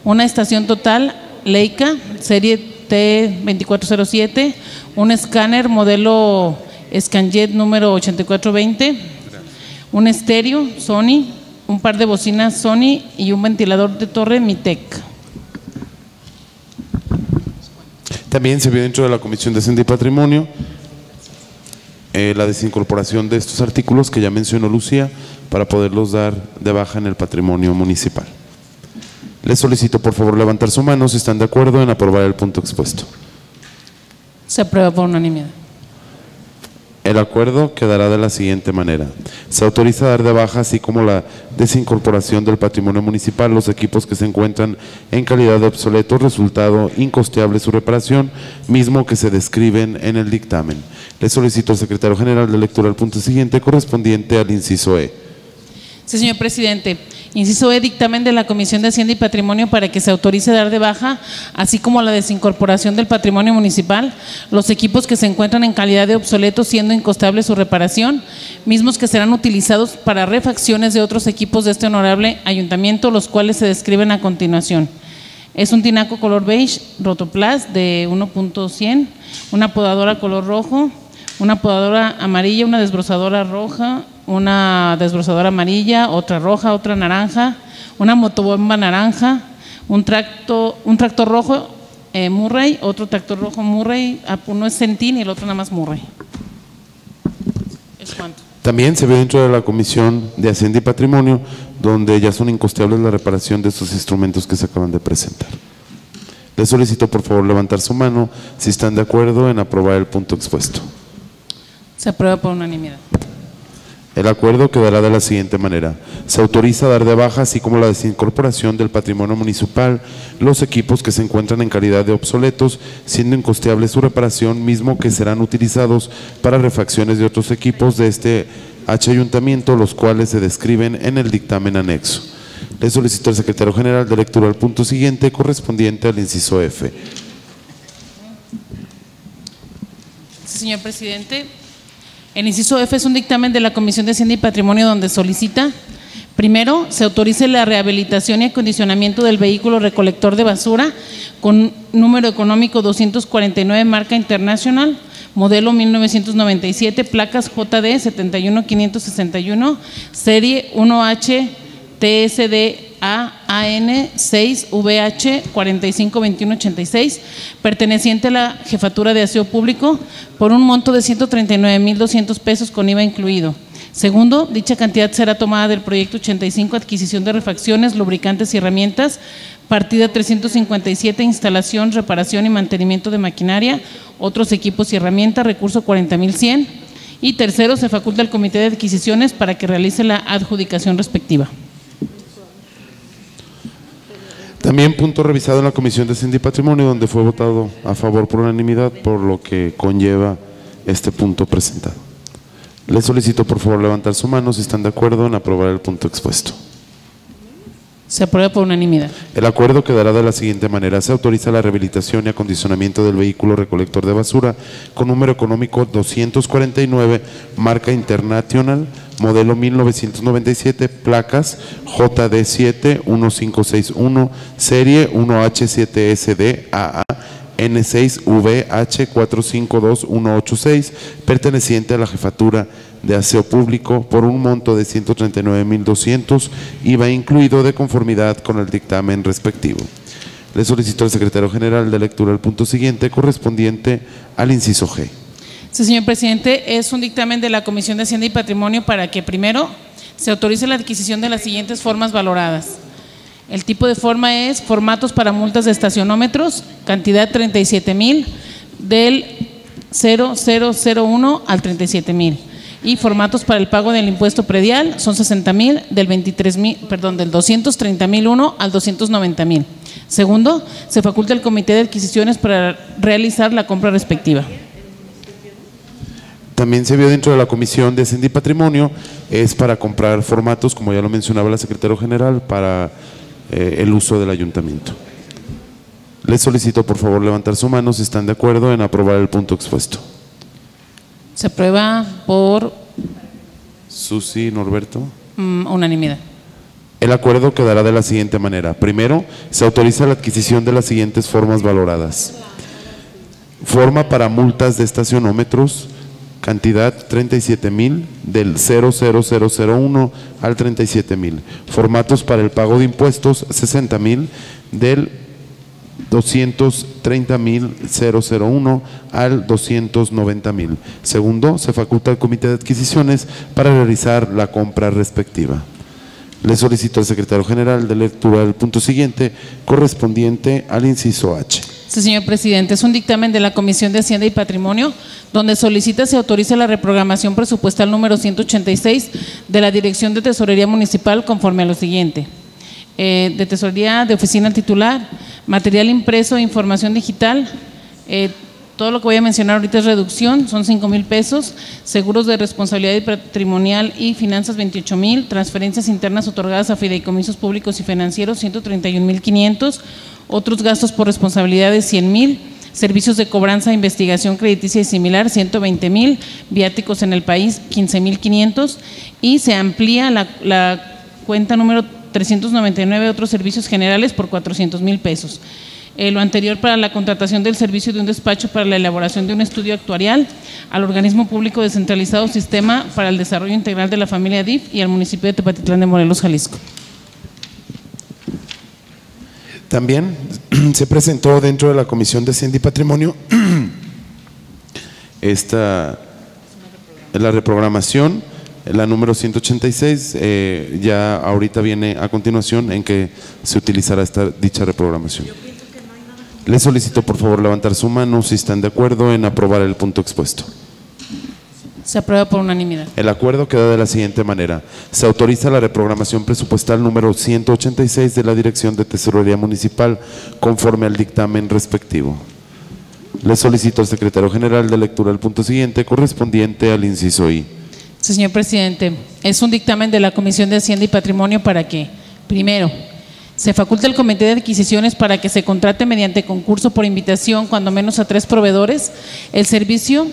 una estación total Leica, serie T2407, un escáner modelo Scanjet número 8420, un estéreo Sony, un par de bocinas Sony y un ventilador de torre Mitec. También se vio dentro de la Comisión de Hacienda y Patrimonio eh, la desincorporación de estos artículos que ya mencionó Lucía para poderlos dar de baja en el patrimonio municipal. Les solicito por favor levantar su mano si están de acuerdo en aprobar el punto expuesto. Se aprueba por unanimidad. El acuerdo quedará de la siguiente manera. Se autoriza a dar de baja, así como la desincorporación del patrimonio municipal, los equipos que se encuentran en calidad de obsoletos, resultado incosteable su reparación, mismo que se describen en el dictamen. Le solicito al secretario general de lectura el punto siguiente correspondiente al inciso E. Sí, señor presidente. Inciso E, dictamen de la Comisión de Hacienda y Patrimonio para que se autorice dar de baja, así como la desincorporación del patrimonio municipal, los equipos que se encuentran en calidad de obsoletos siendo incostable su reparación, mismos que serán utilizados para refacciones de otros equipos de este honorable ayuntamiento, los cuales se describen a continuación. Es un tinaco color beige, rotoplas de 1.100, una podadora color rojo, una podadora amarilla, una desbrozadora roja, una desbrozadora amarilla, otra roja, otra naranja, una motobomba naranja, un, tracto, un tractor rojo eh, Murray, otro tractor rojo Murray, ah, uno es Centín y el otro nada más Murray. ¿Es cuánto? También se ve dentro de la Comisión de Hacienda y Patrimonio, donde ya son incosteables la reparación de estos instrumentos que se acaban de presentar. Les solicito por favor levantar su mano si están de acuerdo en aprobar el punto expuesto. Se aprueba por unanimidad. El acuerdo quedará de la siguiente manera. Se autoriza a dar de baja, así como la desincorporación del patrimonio municipal, los equipos que se encuentran en calidad de obsoletos, siendo incosteable su reparación, mismo que serán utilizados para refacciones de otros equipos de este H ayuntamiento, los cuales se describen en el dictamen anexo. Le solicito al secretario general de lectura al punto siguiente, correspondiente al inciso F. Señor presidente, el inciso F es un dictamen de la Comisión de Hacienda y Patrimonio donde solicita, primero, se autorice la rehabilitación y acondicionamiento del vehículo recolector de basura con número económico 249, marca internacional, modelo 1997, placas JD 71561, serie 1H TSD AAN 6VH 452186, perteneciente a la Jefatura de Aseo Público, por un monto de 139.200 pesos con IVA incluido. Segundo, dicha cantidad será tomada del proyecto 85, adquisición de refacciones, lubricantes y herramientas, partida 357, instalación, reparación y mantenimiento de maquinaria, otros equipos y herramientas, recurso 40.100. Y tercero, se faculta al Comité de Adquisiciones para que realice la adjudicación respectiva. También punto revisado en la Comisión de Hacienda y Patrimonio, donde fue votado a favor por unanimidad, por lo que conlleva este punto presentado. Les solicito por favor levantar su mano si están de acuerdo en aprobar el punto expuesto. Se aprueba por unanimidad. El acuerdo quedará de la siguiente manera. Se autoriza la rehabilitación y acondicionamiento del vehículo recolector de basura con número económico 249, marca International, modelo 1997, placas JD7 1561, serie 1H7SD AA N6VH452186, perteneciente a la jefatura de aseo público por un monto de 139.200, IVA incluido de conformidad con el dictamen respectivo. Le solicito al secretario general de lectura el punto siguiente correspondiente al inciso G. Sí, señor presidente, es un dictamen de la Comisión de Hacienda y Patrimonio para que primero se autorice la adquisición de las siguientes formas valoradas. El tipo de forma es formatos para multas de estacionómetros, cantidad 37 mil, del 0001 al 37 mil. Y formatos para el pago del impuesto predial son 60 mil, del 23 mil, perdón, del 230 mil 1 al 290 mil. Segundo, se faculta el comité de adquisiciones para realizar la compra respectiva. También se vio dentro de la Comisión de Hacienda y Patrimonio, es para comprar formatos, como ya lo mencionaba la secretaria general, para eh, el uso del ayuntamiento. Les solicito por favor levantar su mano si están de acuerdo en aprobar el punto expuesto. Se aprueba por Susi, Norberto. mm, unanimidad. El acuerdo quedará de la siguiente manera. Primero, se autoriza la adquisición de las siguientes formas valoradas. Forma para multas de estacionómetros, cantidad 37 mil del 00001 al 37 mil. Formatos para el pago de impuestos 60 mil del 230 mil 001 al 290 mil. Segundo, se faculta al comité de adquisiciones para realizar la compra respectiva. Le solicito al secretario general de lectura del punto siguiente correspondiente al inciso H. Sí, señor presidente, es un dictamen de la Comisión de Hacienda y Patrimonio donde solicita se autorice la reprogramación presupuestal número 186 de la Dirección de Tesorería Municipal conforme a lo siguiente. Eh, de Tesorería de Oficina Titular, material impreso e información digital, eh, todo lo que voy a mencionar ahorita es reducción, son 5 mil pesos, seguros de responsabilidad patrimonial y finanzas 28 mil, transferencias internas otorgadas a fideicomisos públicos y financieros 131 mil 500, otros gastos por responsabilidad de 100 mil, servicios de cobranza, investigación crediticia y similar 120 mil, viáticos en el país 15 mil 500 y se amplía la, la cuenta número 399 otros servicios generales por 400 mil pesos. Eh, lo anterior para la contratación del servicio de un despacho para la elaboración de un estudio actuarial al organismo público descentralizado Sistema para el Desarrollo Integral de la Familia DIF y al municipio de Tepatitlán de Morelos, Jalisco. También se presentó dentro de la Comisión de Hacienda y Patrimonio esta la reprogramación, la número 186, eh, ya ahorita viene a continuación en que se utilizará esta dicha reprogramación. Les solicito por favor levantar su mano si están de acuerdo en aprobar el punto expuesto. Se aprueba por unanimidad. El acuerdo queda de la siguiente manera. Se autoriza la reprogramación presupuestal número 186 de la Dirección de Tesorería Municipal conforme al dictamen respectivo. Le solicito al secretario general de lectura el punto siguiente correspondiente al inciso I. Señor presidente, es un dictamen de la Comisión de Hacienda y Patrimonio para que, primero, se faculta el Comité de Adquisiciones para que se contrate mediante concurso por invitación, cuando menos a tres proveedores, el servicio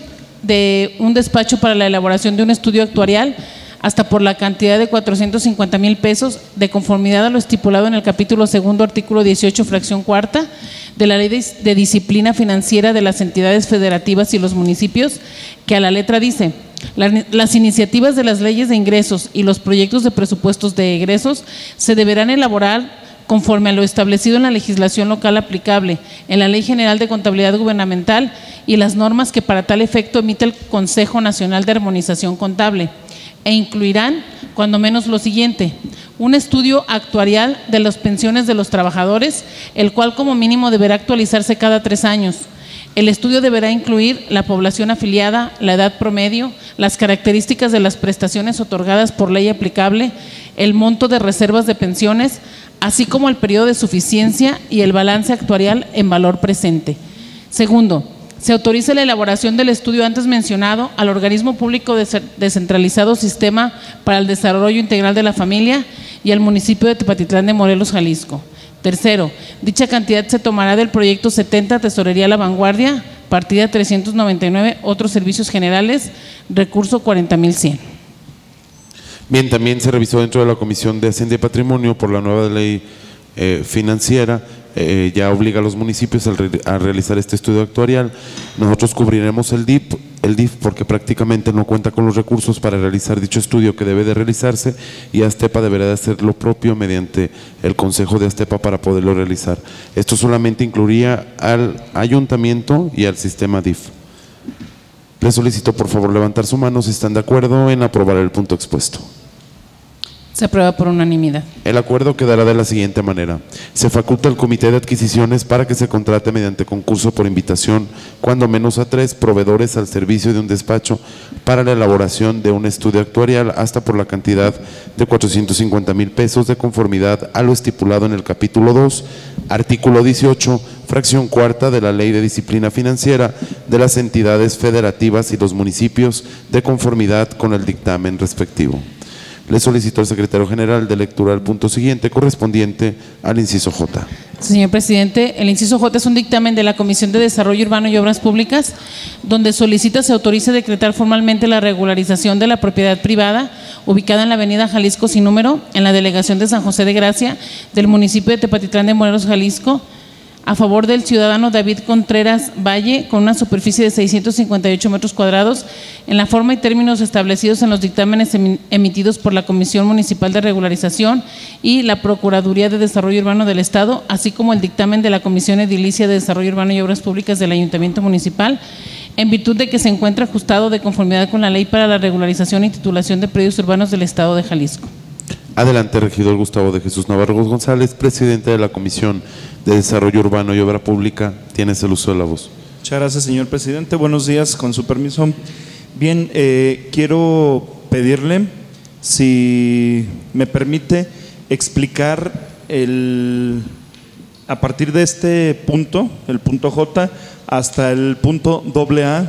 de un despacho para la elaboración de un estudio actuarial hasta por la cantidad de 450 mil pesos de conformidad a lo estipulado en el capítulo segundo, artículo 18, fracción cuarta de la Ley de, Disciplina Financiera de las entidades federativas y los municipios, que a la letra dice, la- las iniciativas de las leyes de ingresos y los proyectos de presupuestos de egresos se deberán elaborar conforme a lo establecido en la legislación local aplicable, en la Ley General de Contabilidad Gubernamental y las normas que para tal efecto emite el Consejo Nacional de Armonización Contable, e incluirán, cuando menos, lo siguiente, un estudio actuarial de las pensiones de los trabajadores, el cual como mínimo deberá actualizarse cada tres años, el estudio deberá incluir la población afiliada, la edad promedio, las características de las prestaciones otorgadas por ley aplicable, el monto de reservas de pensiones, así como el periodo de suficiencia y el balance actuarial en valor presente. Segundo, se autoriza la elaboración del estudio antes mencionado al organismo público des- descentralizado Sistema para el Desarrollo Integral de la Familia y al municipio de Tepatitlán de Morelos, Jalisco. Tercero, dicha cantidad se tomará del proyecto 70 Tesorería La Vanguardia, partida 399, otros servicios generales, recurso 40.100. Bien, también se revisó dentro de la Comisión de Hacienda y Patrimonio por la nueva ley eh, financiera, eh, ya obliga a los municipios a, a realizar este estudio actuarial. Nosotros cubriremos el DIP, el DIF porque prácticamente no cuenta con los recursos para realizar dicho estudio que debe de realizarse y Astepa deberá de hacer lo propio mediante el Consejo de Astepa para poderlo realizar. Esto solamente incluiría al ayuntamiento y al sistema DIF. Les solicito por favor levantar su mano si están de acuerdo en aprobar el punto expuesto. Se aprueba por unanimidad. El acuerdo quedará de la siguiente manera. Se faculta al Comité de Adquisiciones para que se contrate mediante concurso por invitación, cuando menos a tres proveedores al servicio de un despacho para la elaboración de un estudio actuarial hasta por la cantidad de 450 mil pesos de conformidad a lo estipulado en el capítulo 2, artículo 18, fracción cuarta de la Ley de Disciplina Financiera de las entidades federativas y los municipios de conformidad con el dictamen respectivo. Le solicito al secretario general de lectura el punto siguiente correspondiente al inciso J. Señor presidente, el inciso J es un dictamen de la Comisión de Desarrollo Urbano y Obras Públicas, donde solicita se autorice decretar formalmente la regularización de la propiedad privada ubicada en la avenida Jalisco sin número, en la delegación de San José de Gracia, del municipio de Tepatitlán de Morelos, Jalisco, a favor del ciudadano David Contreras Valle, con una superficie de 658 metros cuadrados, en la forma y términos establecidos en los dictámenes emi- emitidos por la Comisión Municipal de Regularización y la Procuraduría de Desarrollo Urbano del Estado, así como el dictamen de la Comisión Edilicia de Desarrollo Urbano y Obras Públicas del Ayuntamiento Municipal, en virtud de que se encuentra ajustado de conformidad con la Ley para la Regularización y Titulación de Predios Urbanos del Estado de Jalisco. Adelante, regidor Gustavo de Jesús Navarro González, presidente de la Comisión de Desarrollo Urbano y Obra Pública. Tienes el uso de la voz. Muchas gracias, señor presidente. Buenos días, con su permiso. Bien, eh, quiero pedirle, si me permite, explicar el, a partir de este punto, el punto J, hasta el punto AA,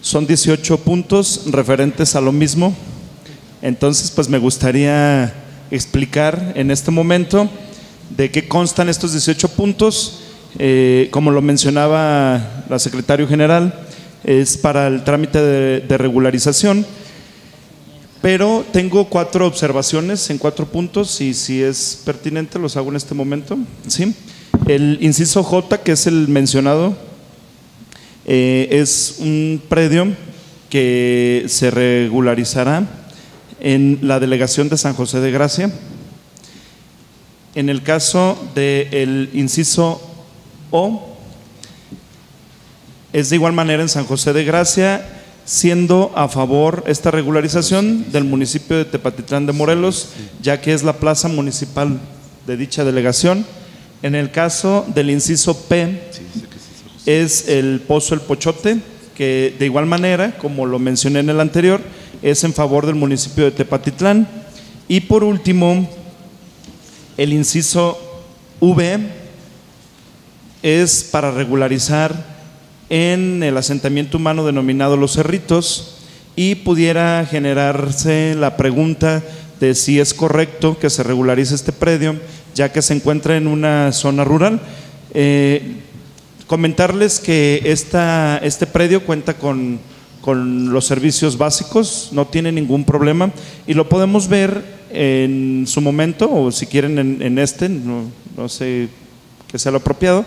son 18 puntos referentes a lo mismo. Entonces, pues me gustaría explicar en este momento de qué constan estos 18 puntos. Eh, como lo mencionaba la secretario general, es para el trámite de, de regularización, pero tengo cuatro observaciones en cuatro puntos y si es pertinente los hago en este momento. ¿sí? El inciso J, que es el mencionado, eh, es un predio que se regularizará en la delegación de San José de Gracia. En el caso del inciso O, es de igual manera en San José de Gracia, siendo a favor esta regularización del municipio de Tepatitlán de Morelos, ya que es la plaza municipal de dicha delegación. En el caso del inciso P, es el Pozo El Pochote, que de igual manera, como lo mencioné en el anterior, es en favor del municipio de Tepatitlán. Y por último, el inciso V es para regularizar en el asentamiento humano denominado Los Cerritos y pudiera generarse la pregunta de si es correcto que se regularice este predio, ya que se encuentra en una zona rural. Eh, comentarles que esta, este predio cuenta con, con, los servicios básicos, no tiene ningún problema. Y lo podemos ver en su momento, o si quieren en, en este, no, no sé que sea lo apropiado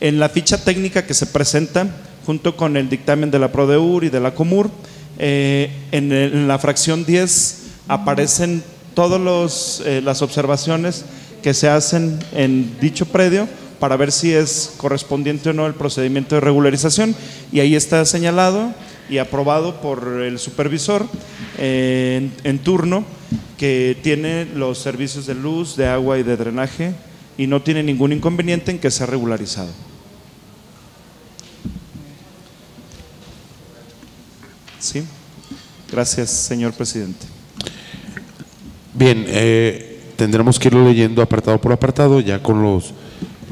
en la ficha técnica que se presenta junto con el dictamen de la PRODEUR y de la COMUR, eh, en, el, en, la fracción 10 aparecen todas eh, las observaciones que se hacen en dicho predio para ver si es correspondiente o no el procedimiento de regularización. Y ahí está señalado y aprobado por el supervisor eh, en, turno que tiene los servicios de luz, de agua y de drenaje y no tiene ningún inconveniente en que sea regularizado. Sí. Gracias, señor presidente. Bien, eh, tendremos que irlo leyendo apartado por apartado, ya con los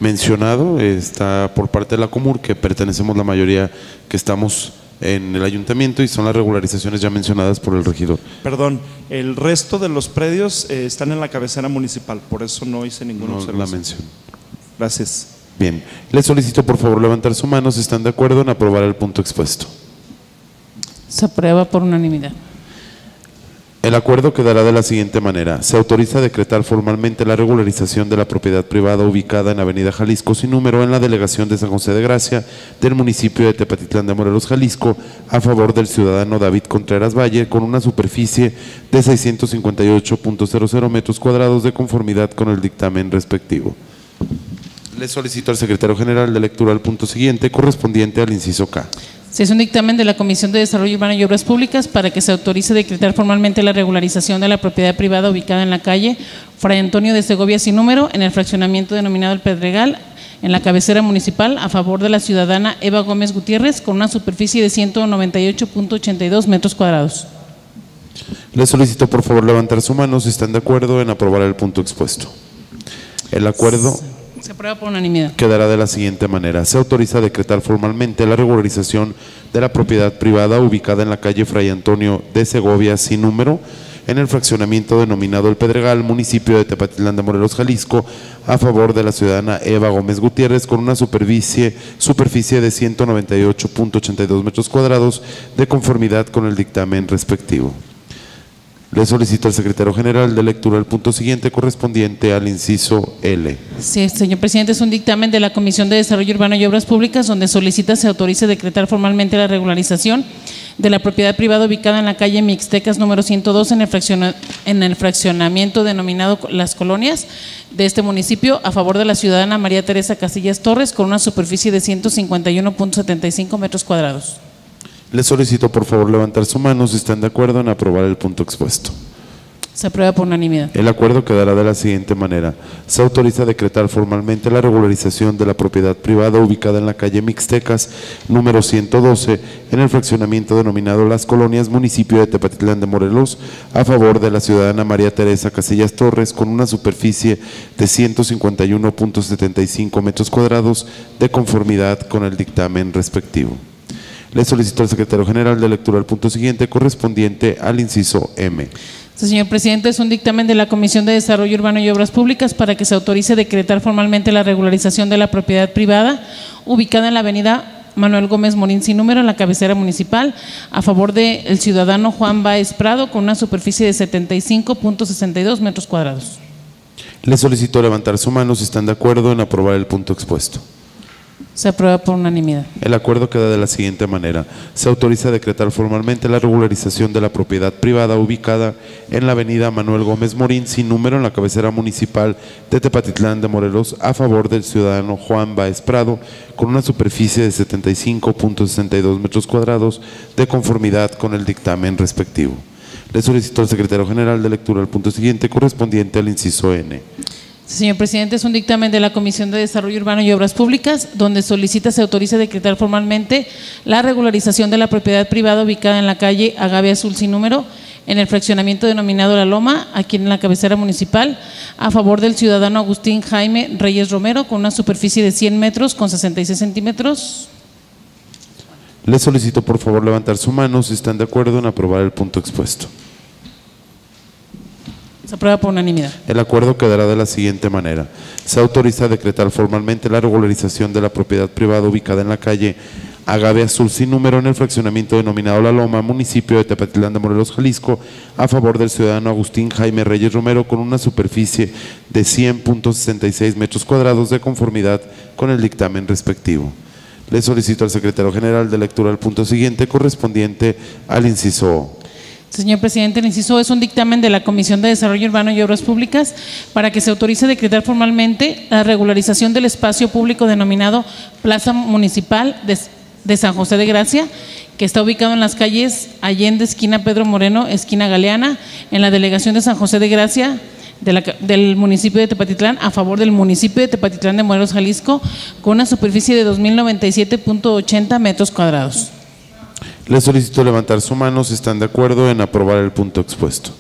mencionado, está por parte de la Comur, que pertenecemos la mayoría que estamos en el ayuntamiento y son las regularizaciones ya mencionadas por el regidor. Perdón, el resto de los predios eh, están en la cabecera municipal, por eso no hice ninguna no observación. la mención. Gracias. Bien, les solicito por favor levantar su mano si están de acuerdo en aprobar el punto expuesto. Se aprueba por unanimidad. El acuerdo quedará de la siguiente manera. Se autoriza a decretar formalmente la regularización de la propiedad privada ubicada en Avenida Jalisco sin número en la delegación de San José de Gracia del municipio de Tepatitlán de Morelos, Jalisco, a favor del ciudadano David Contreras Valle con una superficie de 658.00 metros cuadrados de conformidad con el dictamen respectivo. Le solicito al secretario general de lectura al punto siguiente correspondiente al inciso K. Se un dictamen de la Comisión de Desarrollo Urbano y Obras Públicas para que se autorice decretar formalmente la regularización de la propiedad privada ubicada en la calle Fray Antonio de Segovia sin número en el fraccionamiento denominado El Pedregal en la cabecera municipal a favor de la ciudadana Eva Gómez Gutiérrez con una superficie de 198.82 metros cuadrados. Le solicito por favor levantar su mano si están de acuerdo en aprobar el punto expuesto. El acuerdo Se aprueba por unanimidad. quedará de la siguiente manera. Se autoriza a decretar formalmente la regularización de la propiedad privada ubicada en la calle Fray Antonio de Segovia sin número en el fraccionamiento denominado El Pedregal, municipio de Tepatitlán de Morelos, Jalisco, a favor de la ciudadana Eva Gómez Gutiérrez con una superficie, superficie de 198.82 metros cuadrados de conformidad con el dictamen respectivo. Le solicito al secretario general de lectura el punto siguiente correspondiente al inciso L. Sí, señor presidente, es un dictamen de la Comisión de Desarrollo Urbano y Obras Públicas donde solicita se autorice decretar formalmente la regularización de la propiedad privada ubicada en la calle Mixtecas número 102 en el, en el fraccionamiento denominado Las Colonias de este municipio a favor de la ciudadana María Teresa Casillas Torres con una superficie de 151.75 metros cuadrados. Le solicito por favor levantar su mano si están de acuerdo en aprobar el punto expuesto. Se aprueba por unanimidad. El acuerdo quedará de la siguiente manera. Se autoriza a decretar formalmente la regularización de la propiedad privada ubicada en la calle Mixtecas, número 112, en el fraccionamiento denominado Las Colonias, municipio de Tepatitlán de Morelos, a favor de la ciudadana María Teresa Casillas Torres, con una superficie de 151.75 metros cuadrados, de conformidad con el dictamen respectivo. Le solicito al secretario general de lectura el punto siguiente correspondiente al inciso M. Sí, señor presidente, es un dictamen de la Comisión de Desarrollo Urbano y Obras Públicas para que se autorice decretar formalmente la regularización de la propiedad privada ubicada en la avenida Manuel Gómez Morín sin número en la cabecera municipal a favor del ciudadano Juan Baez Prado con una superficie de 75.62 metros cuadrados. Le solicito levantar su mano si están de acuerdo en aprobar el punto expuesto. Se aprueba por unanimidad. El acuerdo queda de la siguiente manera. Se autoriza a decretar formalmente la regularización de la propiedad privada ubicada en la avenida Manuel Gómez Morín, sin número en la cabecera municipal de Tepatitlán de Morelos, a favor del ciudadano Juan Baez Prado, con una superficie de 75.62 metros cuadrados, de conformidad con el dictamen respectivo. Le solicito al secretario general de lectura el punto siguiente correspondiente al inciso N. Señor presidente, es un dictamen de la Comisión de Desarrollo Urbano y Obras Públicas, donde solicita se autorice decretar formalmente la regularización de la propiedad privada ubicada en la calle Agave Azul sin número, en el fraccionamiento denominado La Loma, aquí en la cabecera municipal, a favor del ciudadano Agustín Jaime Reyes Romero, con una superficie de 100 metros con 66 centímetros. Le solicito por favor levantar su mano si están de acuerdo en aprobar el punto expuesto. Se aprueba por unanimidad. El acuerdo quedará de la siguiente manera. Se autoriza a decretar formalmente la regularización de la propiedad privada ubicada en la calle Agave Azul sin número en el fraccionamiento denominado La Loma, municipio de Tepatitlán de Morelos, Jalisco, a favor del ciudadano Agustín Jaime Reyes Romero con una superficie de 100.66 metros cuadrados de conformidad con el dictamen respectivo. Le solicito al secretario general de lectura el punto siguiente correspondiente al inciso. Señor presidente, el inciso es un dictamen de la Comisión de Desarrollo Urbano y Obras Públicas para que se autorice decretar formalmente la regularización del espacio público denominado Plaza Municipal de, San José de Gracia, que está ubicado en las calles Allende, esquina Pedro Moreno, esquina Galeana, en la delegación de San José de Gracia de la del municipio de Tepatitlán a favor del municipio de Tepatitlán de Morelos, Jalisco, con una superficie de 2.097.80 metros cuadrados. Le solicito levantar su mano si están de acuerdo en aprobar el punto expuesto.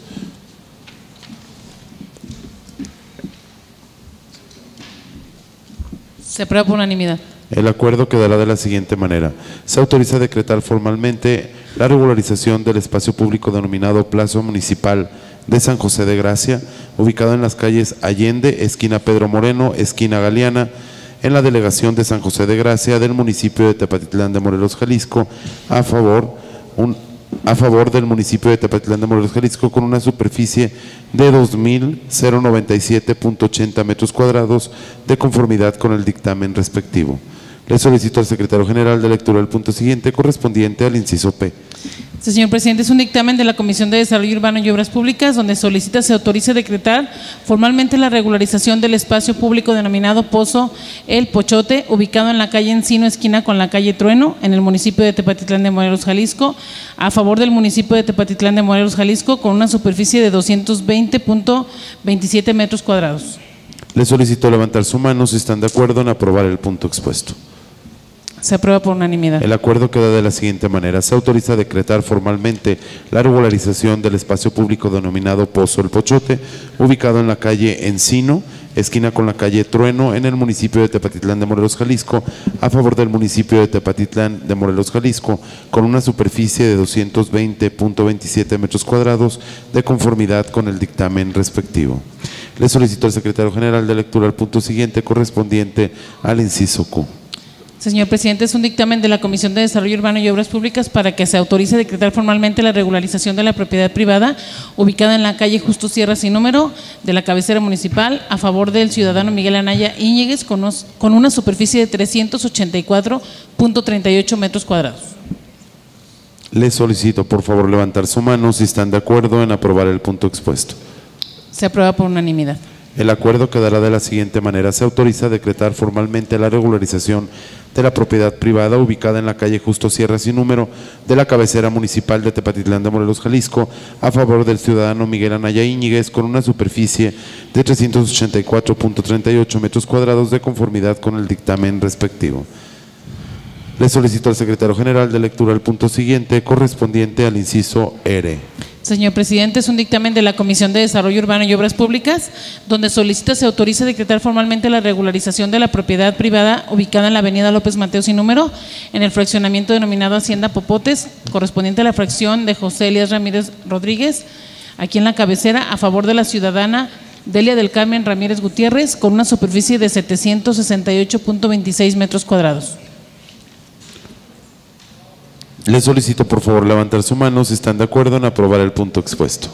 Se aprueba por unanimidad. El acuerdo quedará de la siguiente manera. Se autoriza a decretar formalmente la regularización del espacio público denominado Plazo Municipal de San José de Gracia, ubicado en las calles Allende, esquina Pedro Moreno, esquina Galeana, en la delegación de San José de Gracia del municipio de Tepatitlán de Morelos, Jalisco, a favor, a favor del municipio de Tepatitlán de Morelos, Jalisco, con una superficie de 2.097.80 metros cuadrados de conformidad con el dictamen respectivo. Le solicito al secretario general de lectura el punto siguiente correspondiente al inciso P. Sí, señor presidente, es un dictamen de la Comisión de Desarrollo Urbano y Obras Públicas donde solicita se autorice decretar formalmente la regularización del espacio público denominado Pozo El Pochote, ubicado en la calle Encino, esquina con la calle Trueno, en el municipio de Tepatitlán de Morelos, Jalisco, a favor del municipio de Tepatitlán de Morelos, Jalisco, con una superficie de 220.27 metros cuadrados. Le solicito levantar su mano si están de acuerdo en aprobar el punto expuesto. Se aprueba por unanimidad. El acuerdo queda de la siguiente manera. Se autoriza a decretar formalmente la regularización del espacio público denominado Pozo El Pochote, ubicado en la calle Encino, esquina con la calle Trueno, en el municipio de Tepatitlán de Morelos, Jalisco, a favor del municipio de Tepatitlán de Morelos, Jalisco, con una superficie de 220.27 metros cuadrados de conformidad con el dictamen respectivo. Le solicito al secretario general de lectura el punto siguiente correspondiente al inciso Q. Señor presidente, es un dictamen de la Comisión de Desarrollo Urbano y Obras Públicas para que se autorice a decretar formalmente la regularización de la propiedad privada ubicada en la calle Justo Sierra sin número de la cabecera municipal a favor del ciudadano Miguel Anaya Íñiguez con, con una superficie de 384.38 metros cuadrados. Les solicito por favor levantar su mano si están de acuerdo en aprobar el punto expuesto. Se aprueba por unanimidad. El acuerdo quedará de la siguiente manera. Se autoriza a decretar formalmente la regularización de la propiedad privada ubicada en la calle Justo Sierra sin número de la cabecera municipal de Tepatitlán de Morelos, Jalisco, a favor del ciudadano Miguel Anaya Íñiguez con una superficie de 384.38 metros cuadrados de conformidad con el dictamen respectivo. Le solicito al secretario general de lectura el punto siguiente correspondiente al inciso R. Señor presidente, es un dictamen de la Comisión de Desarrollo Urbano y Obras Públicas, donde solicita se autorice decretar formalmente la regularización de la propiedad privada ubicada en la avenida López Mateos y número, en el fraccionamiento denominado Hacienda Popotes, correspondiente a la fracción de José Elías Ramírez Rodríguez, aquí en la cabecera, a favor de la ciudadana Delia del Carmen Ramírez Gutiérrez, con una superficie de 768.26 metros cuadrados. Le solicito por favor levantar su mano si están de acuerdo en aprobar el punto expuesto.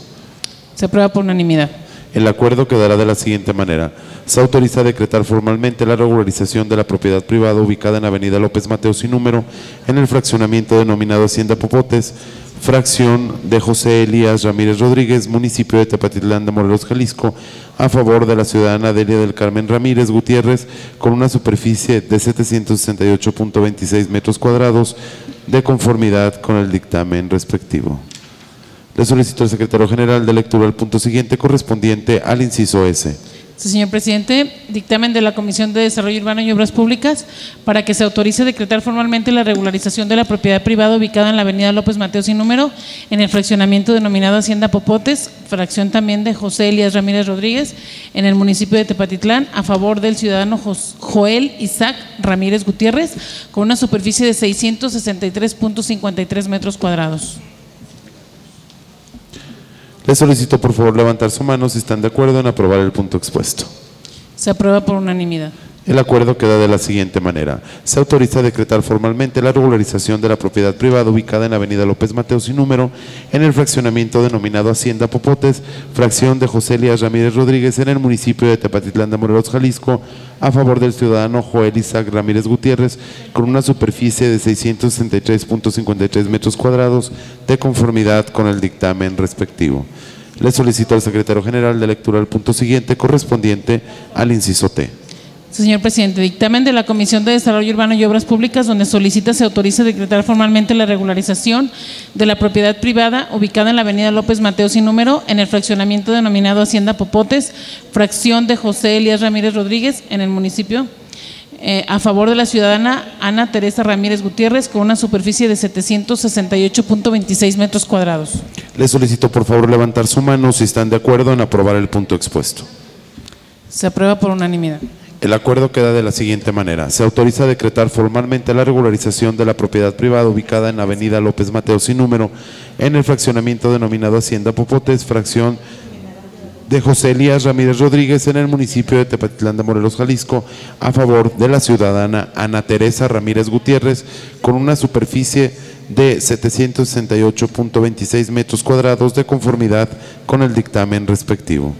Se aprueba por unanimidad. El acuerdo quedará de la siguiente manera. Se autoriza a decretar formalmente la regularización de la propiedad privada ubicada en Avenida López Mateos sin número en el fraccionamiento denominado Hacienda Popotes, fracción de José Elías Ramírez Rodríguez, municipio de Tepatitlán de Morelos, Jalisco, a favor de la ciudadana Delia del Carmen Ramírez Gutiérrez, con una superficie de 768.26 metros cuadrados, de conformidad con el dictamen respectivo. Le solicito al secretario general de lectura el punto siguiente correspondiente al inciso S. Sí, señor presidente, dictamen de la Comisión de Desarrollo Urbano y Obras Públicas para que se autorice decretar formalmente la regularización de la propiedad privada ubicada en la avenida López Mateos sin número, en el fraccionamiento denominado Hacienda Popotes, fracción también de José Elías Ramírez Rodríguez, en el municipio de Tepatitlán, a favor del ciudadano Joel Isaac Ramírez Gutiérrez, con una superficie de 663.53 metros cuadrados. Le solicito por favor levantar su mano si están de acuerdo en aprobar el punto expuesto. Se aprueba por unanimidad. El acuerdo queda de la siguiente manera. Se autoriza a decretar formalmente la regularización de la propiedad privada ubicada en Avenida López Mateos y número en el fraccionamiento denominado Hacienda Popotes, fracción de José Elías Ramírez Rodríguez en el municipio de Tepatitlán de Morelos, Jalisco, a favor del ciudadano Joel Isaac Ramírez Gutiérrez, con una superficie de 663.53 metros cuadrados de conformidad con el dictamen respectivo. Le solicito al secretario general de lectura el punto siguiente correspondiente al inciso T. Señor presidente, dictamen de la Comisión de Desarrollo Urbano y Obras Públicas donde solicita se autorice decretar formalmente la regularización de la propiedad privada ubicada en la avenida López Mateos sin número en el fraccionamiento denominado Hacienda Popotes, fracción de José Elías Ramírez Rodríguez en el municipio, eh, a favor de la ciudadana Ana Teresa Ramírez Gutiérrez con una superficie de 768.26 metros cuadrados. Le solicito por favor levantar su mano si están de acuerdo en aprobar el punto expuesto. Se aprueba por unanimidad. El acuerdo queda de la siguiente manera. Se autoriza a decretar formalmente la regularización de la propiedad privada ubicada en Avenida López Mateos sin número en el fraccionamiento denominado Hacienda Popotes, fracción de José Elías Ramírez Rodríguez en el municipio de Tepatitlán de Morelos, Jalisco, a favor de la ciudadana Ana Teresa Ramírez Gutiérrez, con una superficie de 768.26 metros cuadrados de conformidad con el dictamen respectivo.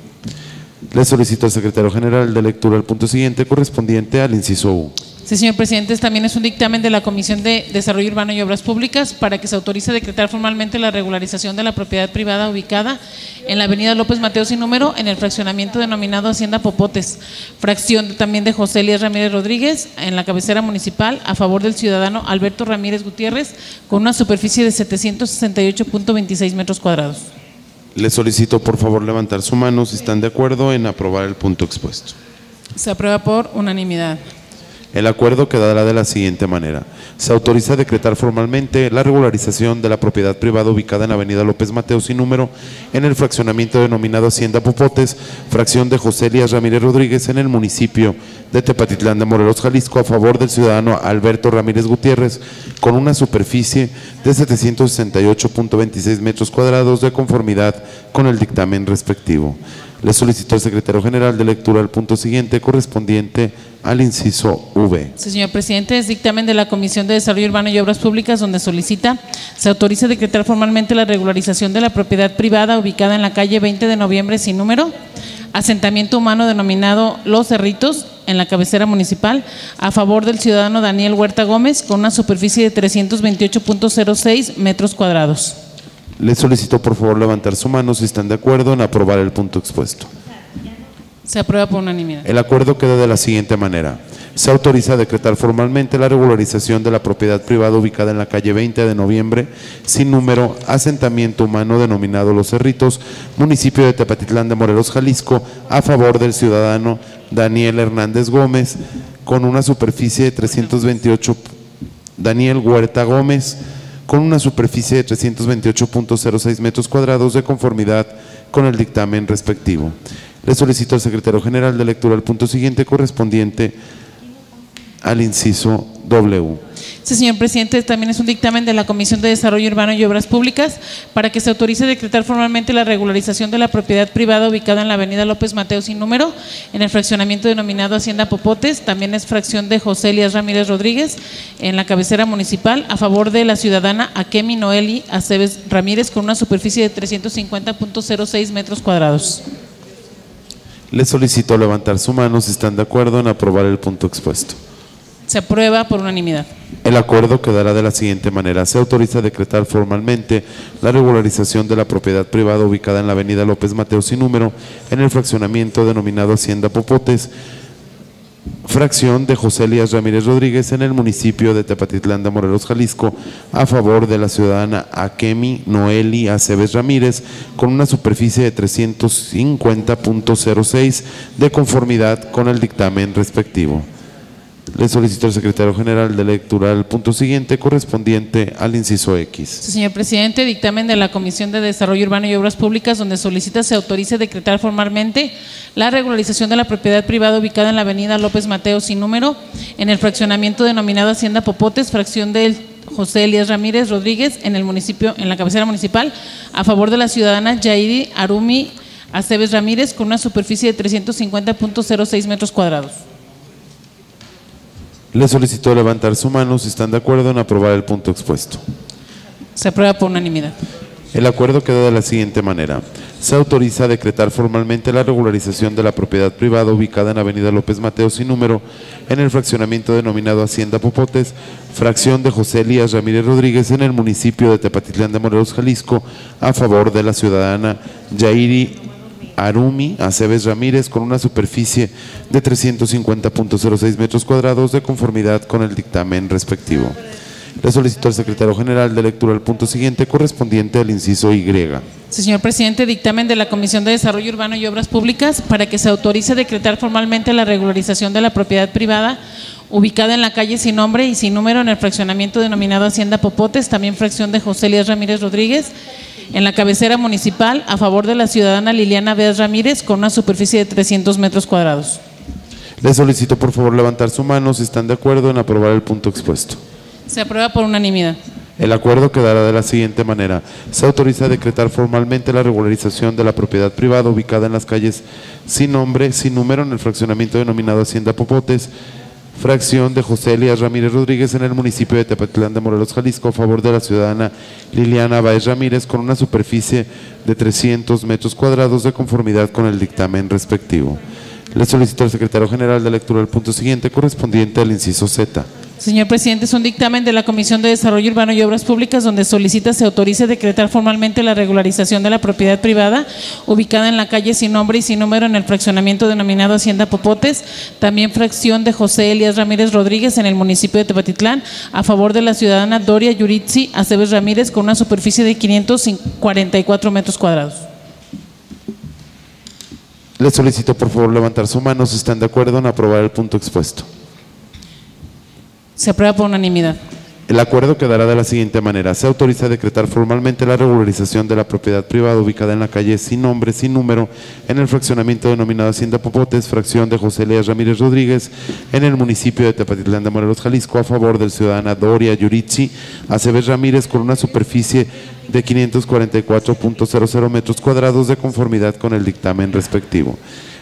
Le solicito al secretario general de lectura el punto siguiente correspondiente al inciso U. Sí, señor presidente, también es un dictamen de la Comisión de Desarrollo Urbano y Obras Públicas para que se autorice decretar formalmente la regularización de la propiedad privada ubicada en la avenida López Mateos sin número en el fraccionamiento denominado Hacienda Popotes, fracción también de José Elías Ramírez Rodríguez en la cabecera municipal a favor del ciudadano Alberto Ramírez Gutiérrez con una superficie de 768.26 metros cuadrados. Le solicito por favor levantar su mano si están de acuerdo en aprobar el punto expuesto. Se aprueba por unanimidad. El acuerdo quedará de la siguiente manera. Se autoriza a decretar formalmente la regularización de la propiedad privada ubicada en Avenida López Mateos sin número en el fraccionamiento denominado Hacienda Popotes, fracción de José Elías Ramírez Rodríguez en el municipio de Tepatitlán de Morelos, Jalisco, a favor del ciudadano Alberto Ramírez Gutiérrez, con una superficie de 768.26 metros cuadrados de conformidad con el dictamen respectivo. Le solicito al secretario general de lectura el punto siguiente correspondiente al inciso V. Sí, señor presidente, es dictamen de la Comisión de Desarrollo Urbano y Obras Públicas donde solicita se autorice decretar formalmente la regularización de la propiedad privada ubicada en la calle 20 de noviembre sin número, asentamiento humano denominado Los Cerritos en la cabecera municipal a favor del ciudadano Daniel Huerta Gómez con una superficie de 328.06 metros cuadrados. Le solicito por favor levantar su mano si están de acuerdo en aprobar el punto expuesto. Se aprueba por unanimidad. El acuerdo queda de la siguiente manera. Se autoriza a decretar formalmente la regularización de la propiedad privada ubicada en la calle 20 de noviembre, sin número, asentamiento humano denominado Los Cerritos, municipio de Tepatitlán de Morelos, Jalisco, a favor del ciudadano Daniel Hernández Gómez, con una superficie de 328, Daniel Huerta Gómez, con una superficie de 328.06 metros cuadrados de conformidad con el dictamen respectivo. Le solicito al secretario general de lectura el punto siguiente correspondiente al inciso W. Sí, señor presidente, también es un dictamen de la Comisión de Desarrollo Urbano y Obras Públicas para que se autorice decretar formalmente la regularización de la propiedad privada ubicada en la avenida López Mateo sin número, en el fraccionamiento denominado Hacienda Popotes, también es fracción de José Elías Ramírez Rodríguez, en la cabecera municipal, a favor de la ciudadana Akemi Noeli Aceves Ramírez, con una superficie de 350.06 metros cuadrados. Le solicito levantar su mano si están de acuerdo en aprobar el punto expuesto. Se aprueba por unanimidad. El acuerdo quedará de la siguiente manera. Se autoriza a decretar formalmente la regularización de la propiedad privada ubicada en la avenida López Mateo sin número, en el fraccionamiento denominado Hacienda Popotes, fracción de José Elías Ramírez Rodríguez en el municipio de Tepatitlán de Morelos, Jalisco, a favor de la ciudadana Akemi Noeli Aceves Ramírez, con una superficie de 350.06 de conformidad con el dictamen respectivo. Le solicito al secretario general de lectura el punto siguiente correspondiente al inciso X. Señor presidente, dictamen de la Comisión de Desarrollo Urbano y Obras Públicas donde solicita se autorice decretar formalmente la regularización de la propiedad privada ubicada en la avenida López Mateo sin número, en el fraccionamiento denominado Hacienda Popotes, fracción del José Elías Ramírez Rodríguez en el municipio, en la cabecera municipal, a favor de la ciudadana Yairi Arumi Aceves Ramírez con una superficie de 350.06 metros cuadrados. Le solicito levantar su mano si están de acuerdo en aprobar el punto expuesto. Se aprueba por unanimidad. El acuerdo queda de la siguiente manera. Se autoriza a decretar formalmente la regularización de la propiedad privada ubicada en Avenida López Mateo sin número, en el fraccionamiento denominado Hacienda Popotes, fracción de José Elías Ramírez Rodríguez en el municipio de Tepatitlán de Morelos, Jalisco, a favor de la ciudadana Yairi Arumi Aceves Ramírez con una superficie de 350.06 metros cuadrados de conformidad con el dictamen respectivo. Le solicito al secretario general de lectura el punto siguiente correspondiente al inciso Y. Señor presidente, dictamen de la Comisión de Desarrollo Urbano y Obras Públicas para que se autorice decretar formalmente la regularización de la propiedad privada ubicada en la calle sin nombre y sin número en el fraccionamiento denominado Hacienda Popotes, también fracción de José Elías Ramírez Rodríguez, en la cabecera municipal, a favor de la ciudadana Liliana Beas Ramírez, con una superficie de 300 metros cuadrados. Le solicito por favor levantar su mano si están de acuerdo en aprobar el punto expuesto. Se aprueba por unanimidad. El acuerdo quedará de la siguiente manera. Se autoriza a decretar formalmente la regularización de la propiedad privada ubicada en las calles sin nombre, sin número en el fraccionamiento denominado Hacienda Popotes, fracción de José Elías Ramírez Rodríguez en el municipio de Tepatitlán de Morelos, Jalisco, a favor de la ciudadana Liliana Baez Ramírez con una superficie de 300 metros cuadrados de conformidad con el dictamen respectivo. Le solicito al secretario general de lectura el punto siguiente correspondiente al inciso Z. Señor presidente, es un dictamen de la Comisión de Desarrollo Urbano y Obras Públicas donde solicita se autorice decretar formalmente la regularización de la propiedad privada ubicada en la calle sin nombre y sin número en el fraccionamiento denominado Hacienda Popotes, también fracción de José Elías Ramírez Rodríguez en el municipio de Tepatitlán, a favor de la ciudadana Doria Yuritzi Aceves Ramírez con una superficie de 544 metros cuadrados. Le solicito por favor levantar su mano si están de acuerdo en aprobar el punto expuesto. Se aprueba por unanimidad. El acuerdo quedará de la siguiente manera. Se autoriza a decretar formalmente la regularización de la propiedad privada ubicada en la calle sin nombre, sin número, en el fraccionamiento denominado Hacienda Popotes, fracción de José Elías Ramírez Rodríguez, en el municipio de Tepatitlán de Morelos, Jalisco, a favor del ciudadana Doria Yurichi Aceves Ramírez con una superficie de 544.00 metros cuadrados de conformidad con el dictamen respectivo.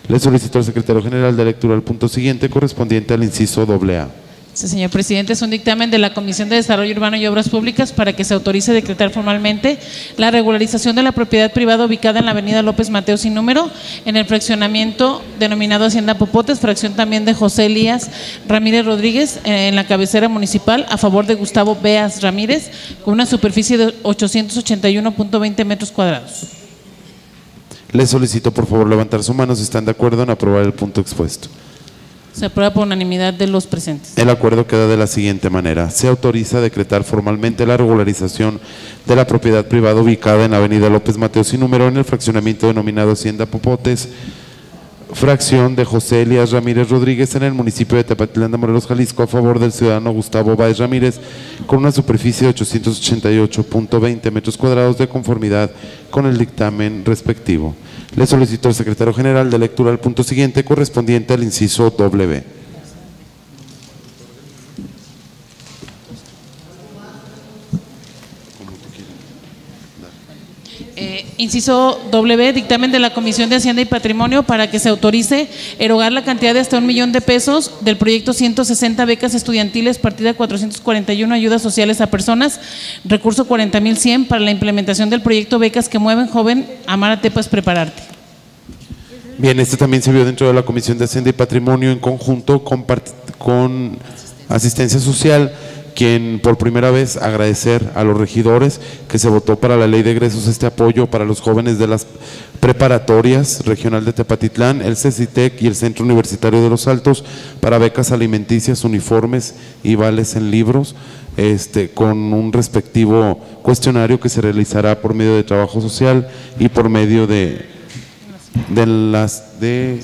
Le solicito al secretario general de lectura el punto siguiente correspondiente al inciso AA. Señor presidente, es un dictamen de la Comisión de Desarrollo Urbano y Obras Públicas para que se autorice decretar formalmente la regularización de la propiedad privada ubicada en la avenida López Mateo sin número, en el fraccionamiento denominado Hacienda Popotes, fracción también de José Elías Ramírez Rodríguez, en la cabecera municipal, a favor de Gustavo Beas Ramírez, con una superficie de 881.20 metros cuadrados. Les solicito por favor levantar su mano si están de acuerdo en aprobar el punto expuesto. Se aprueba por unanimidad de los presentes. El acuerdo queda de la siguiente manera. Se autoriza a decretar formalmente la regularización de la propiedad privada ubicada en Avenida López Mateos y número en el fraccionamiento denominado Hacienda Popotes, fracción de José Elías Ramírez Rodríguez en el municipio de Tepatitlán de Morelos, Jalisco, a favor del ciudadano Gustavo Báez Ramírez, con una superficie de 888.20 metros cuadrados de conformidad con el dictamen respectivo. Le solicito al secretario general de lectura al punto siguiente correspondiente al inciso W. inciso W, dictamen de la Comisión de Hacienda y Patrimonio para que se autorice erogar la cantidad de hasta un millón de pesos del proyecto 160 becas estudiantiles, partida 441 ayudas sociales a personas, recurso 40.100 para la implementación del proyecto Becas que mueven joven, amar a Tepas, prepararte. Bien, este también se vio dentro de la Comisión de Hacienda y Patrimonio en conjunto con Asistencia Social, quien por primera vez agradecer a los regidores que se votó para la ley de egresos este apoyo para los jóvenes de las preparatorias regional de Tepatitlán, el CECITEC y el Centro Universitario de los Altos para becas alimenticias, uniformes y vales en libros, este, con un respectivo cuestionario que se realizará por medio de trabajo social y por medio de de las de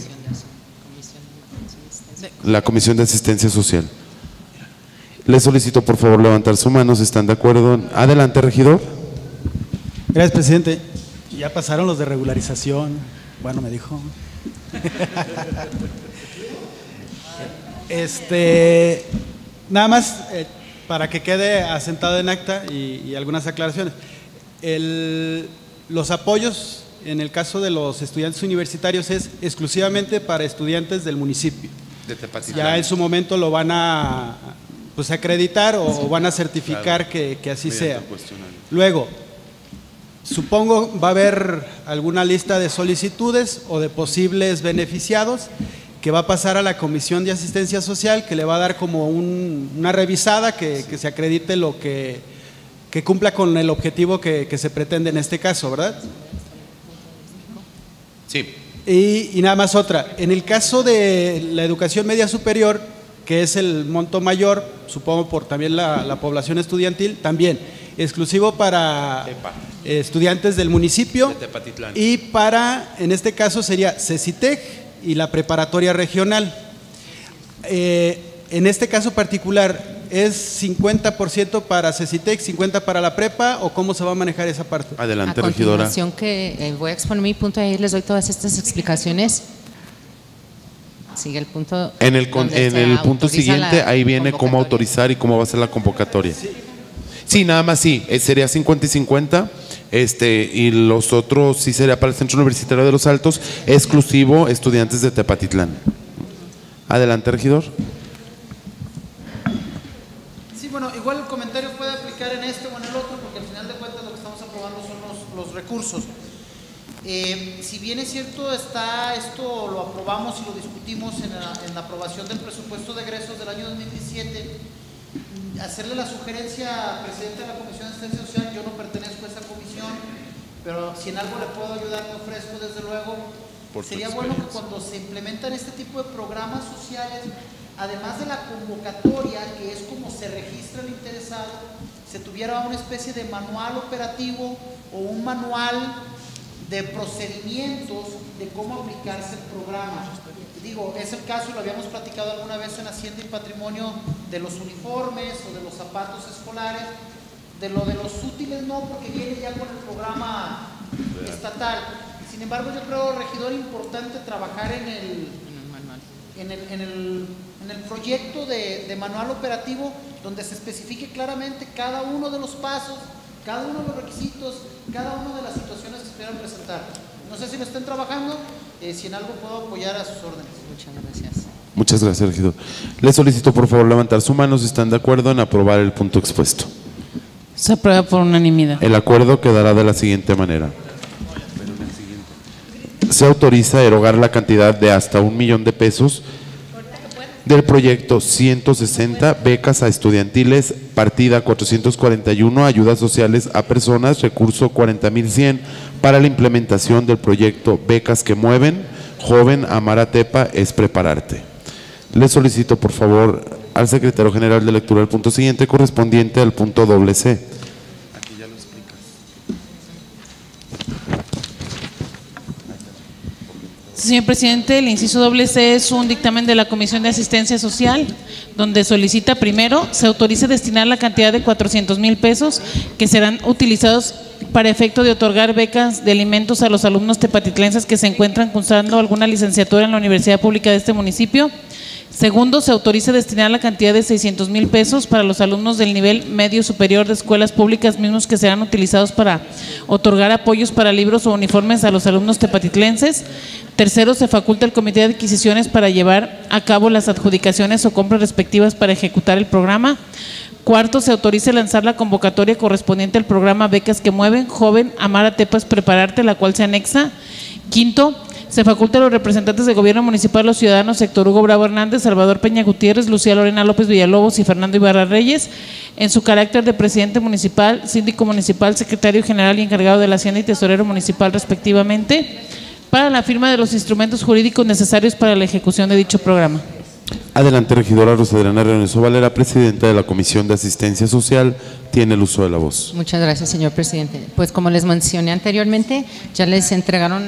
la Comisión de Asistencia Social. Les solicito por favor levantar su mano si están de acuerdo. Adelante, regidor. Gracias, presidente. Ya pasaron los de regularización. Bueno, me dijo. Este, nada más eh, para que quede asentado en acta y, y algunas aclaraciones. El- los apoyos en el caso de los estudiantes universitarios es exclusivamente para estudiantes del municipio. Ya en su momento lo van a pues acreditar o, o van a certificar que, que así sea. Luego, supongo va a haber alguna lista de solicitudes o de posibles beneficiados que va a pasar a la Comisión de Asistencia Social, que le va a dar como un- una revisada, que, que se acredite lo que, que cumpla con el objetivo que, que se pretende en este caso, ¿verdad? Sí. Y, y nada más otra, en el caso de la educación media superior, que es el monto mayor, supongo por también la, la población estudiantil, también exclusivo para eh, estudiantes del municipio y para, en este caso sería CECITEC y la preparatoria regional. Eh, en este caso particular, ¿es 50% para CECITEC, 50% para la prepa o cómo se va a manejar esa parte? Adelante, a regidora. continuación que eh, voy a exponer mi punto y ahí les doy todas estas explicaciones. Sigue el punto. En el, con- en el punto siguiente, ahí viene cómo autorizar y cómo va a ser la convocatoria. Sí, nada más sí, eh, sería 50 y 50, este, y los otros sí sería para el Centro Universitario de los Altos, exclusivo estudiantes de Tepatitlán. Adelante, regidor. Sí, bueno, igual el comentario puede aplicar en este o en el otro, porque al final de cuentas lo que estamos aprobando son los, los recursos. Eh, si bien es cierto, está esto lo aprobamos y lo discutimos en la, en la aprobación del presupuesto de egresos del año 2017, mm, hacerle la sugerencia presidente de la Comisión de Asistencia Social, yo no pertenezco a esa comisión, pero si en algo le puedo ayudar, me ofrezco desde luego. Sería bueno que cuando se implementan este tipo de programas sociales, además de la convocatoria, que es como se registra el interesado, se tuviera una especie de manual operativo o un manual de procedimientos de cómo aplicarse el programa. Digo, es el caso, lo habíamos platicado alguna vez en Hacienda y Patrimonio, de los uniformes o de los zapatos escolares, de lo de los útiles no, porque viene ya con el programa estatal. Sin embargo, yo creo, regidor, importante trabajar en el, en el, en el, en el proyecto de, de manual operativo donde se especifique claramente cada uno de los pasos, cada uno de los requisitos, cada una de las situaciones que se quieran presentar. No sé si lo estén trabajando, eh, si en algo puedo apoyar a sus órdenes. Muchas gracias. Muchas gracias, regidor. Le solicito por favor levantar su mano si están de acuerdo en aprobar el punto expuesto. Se aprueba por unanimidad. El acuerdo quedará de la siguiente manera. Se autoriza a erogar la cantidad de hasta un millón de pesos del proyecto 160 becas a estudiantiles, partida 441 ayudas sociales a personas, recurso 40100 para la implementación del proyecto Becas que mueven, joven Amaratepa es prepararte. Le solicito por favor al secretario general de lectura el punto siguiente correspondiente al punto doble C. Señor presidente, el inciso doble C es un dictamen de la Comisión de Asistencia Social, donde solicita primero se autorice destinar la cantidad de 400 mil pesos que serán utilizados para efecto de otorgar becas de alimentos a los alumnos tepatitlenses que se encuentran cursando alguna licenciatura en la Universidad Pública de este municipio. Segundo, se autoriza destinar la cantidad de 600 mil pesos para los alumnos del nivel medio superior de escuelas públicas mismos que serán utilizados para otorgar apoyos para libros o uniformes a los alumnos tepatitlenses. Tercero, se faculta el Comité de Adquisiciones para llevar a cabo las adjudicaciones o compras respectivas para ejecutar el programa. Cuarto, se autoriza lanzar la convocatoria correspondiente al programa Becas que Mueven, Joven, Amara Tepas Prepararte, la cual se anexa. Quinto, se faculta a los representantes del gobierno municipal, los ciudadanos, sector Hugo Bravo Hernández, Salvador Peña Gutiérrez, Lucía Lorena López Villalobos y Fernando Ibarra Reyes, en su carácter de presidente municipal, síndico municipal, secretario general y encargado de la Hacienda y tesorero municipal respectivamente, para la firma de los instrumentos jurídicos necesarios para la ejecución de dicho programa. Adelante, regidora Rosa Adriana Reneso Valera, presidenta de la Comisión de Asistencia Social, tiene el uso de la voz. Muchas gracias, señor presidente. Pues como les mencioné anteriormente, ya les entregaron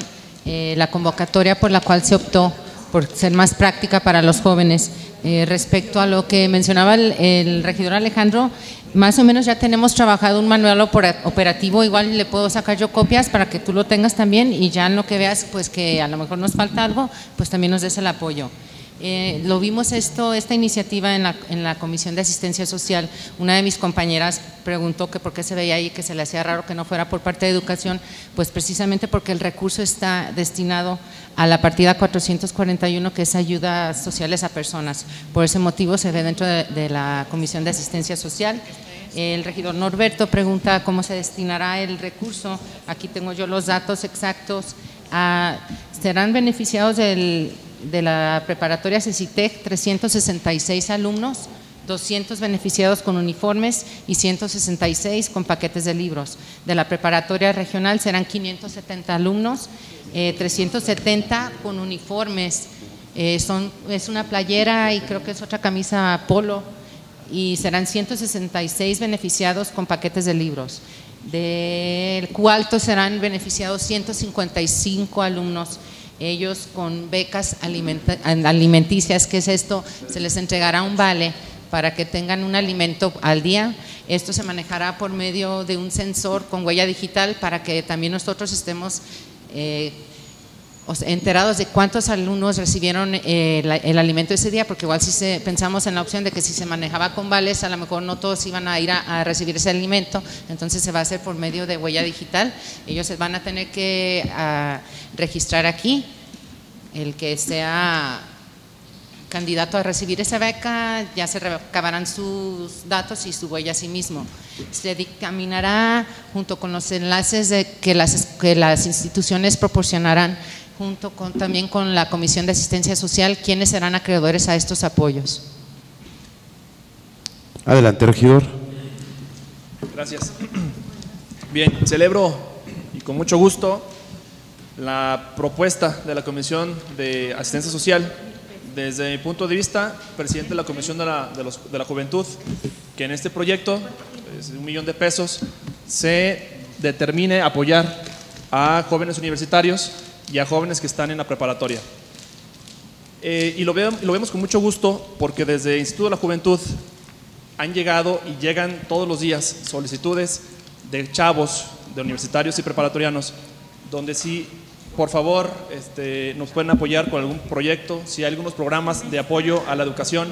eh, la convocatoria por la cual se optó por ser más práctica para los jóvenes. Eh, respecto a lo que mencionaba el, el, regidor Alejandro, más o menos ya tenemos trabajado un manual operativo, igual le puedo sacar yo copias para que tú lo tengas también y ya en lo que veas pues que a lo mejor nos falta algo, pues también nos des el apoyo. Eh, lo vimos esto, esta iniciativa en la, en la, Comisión de Asistencia Social. Una de mis compañeras preguntó que por qué se veía ahí que se le hacía raro que no fuera por parte de educación, pues precisamente porque el recurso está destinado a la partida 441 que es ayudas sociales a personas. Por ese motivo se ve dentro de, la Comisión de Asistencia Social. El regidor Norberto pregunta cómo se destinará el recurso. Aquí tengo yo los datos exactos. Ah, serán beneficiados del de la preparatoria CECITEC 366 alumnos, 200 beneficiados con uniformes y 166 con paquetes de libros. De la preparatoria regional serán 570 alumnos, 370 eh, con uniformes. Eh, son, es una playera y creo que es otra camisa polo y serán 166 beneficiados con paquetes de libros. Del cuarto serán beneficiados 155 alumnos ellos con becas alimenticias, ¿qué es esto? Se les entregará un vale para que tengan un alimento al día. Esto se manejará por medio de un sensor con huella digital para que también nosotros estemos eh, enterados de cuántos alumnos recibieron eh, el, alimento ese día, porque igual si pensamos en la opción de que si se manejaba con vales, a lo mejor no todos iban a ir a, recibir ese alimento, entonces se va a hacer por medio de huella digital. Ellos se van a tener que registrar aquí, el que sea candidato a recibir esa beca, ya se recabarán sus datos y su huella a sí mismo. Se dictaminará junto con los enlaces de que, las, que las instituciones proporcionarán junto con, también con la Comisión de Asistencia Social, quiénes serán acreedores a estos apoyos. Adelante, regidor. Gracias. Bien, celebro y con mucho gusto la propuesta de la Comisión de Asistencia Social. Desde mi punto de vista, presidente de la Comisión de la, de los, de la Juventud, que en este proyecto, es un millón de pesos, se determine apoyar a jóvenes universitarios y a jóvenes que están en la preparatoria. Eh, y lo, vemos con mucho gusto porque desde el Instituto de la Juventud han llegado y llegan todos los días solicitudes de chavos, de universitarios y preparatorianos, donde sí, por favor, este, nos pueden apoyar con algún proyecto, si hay algunos programas de apoyo a la educación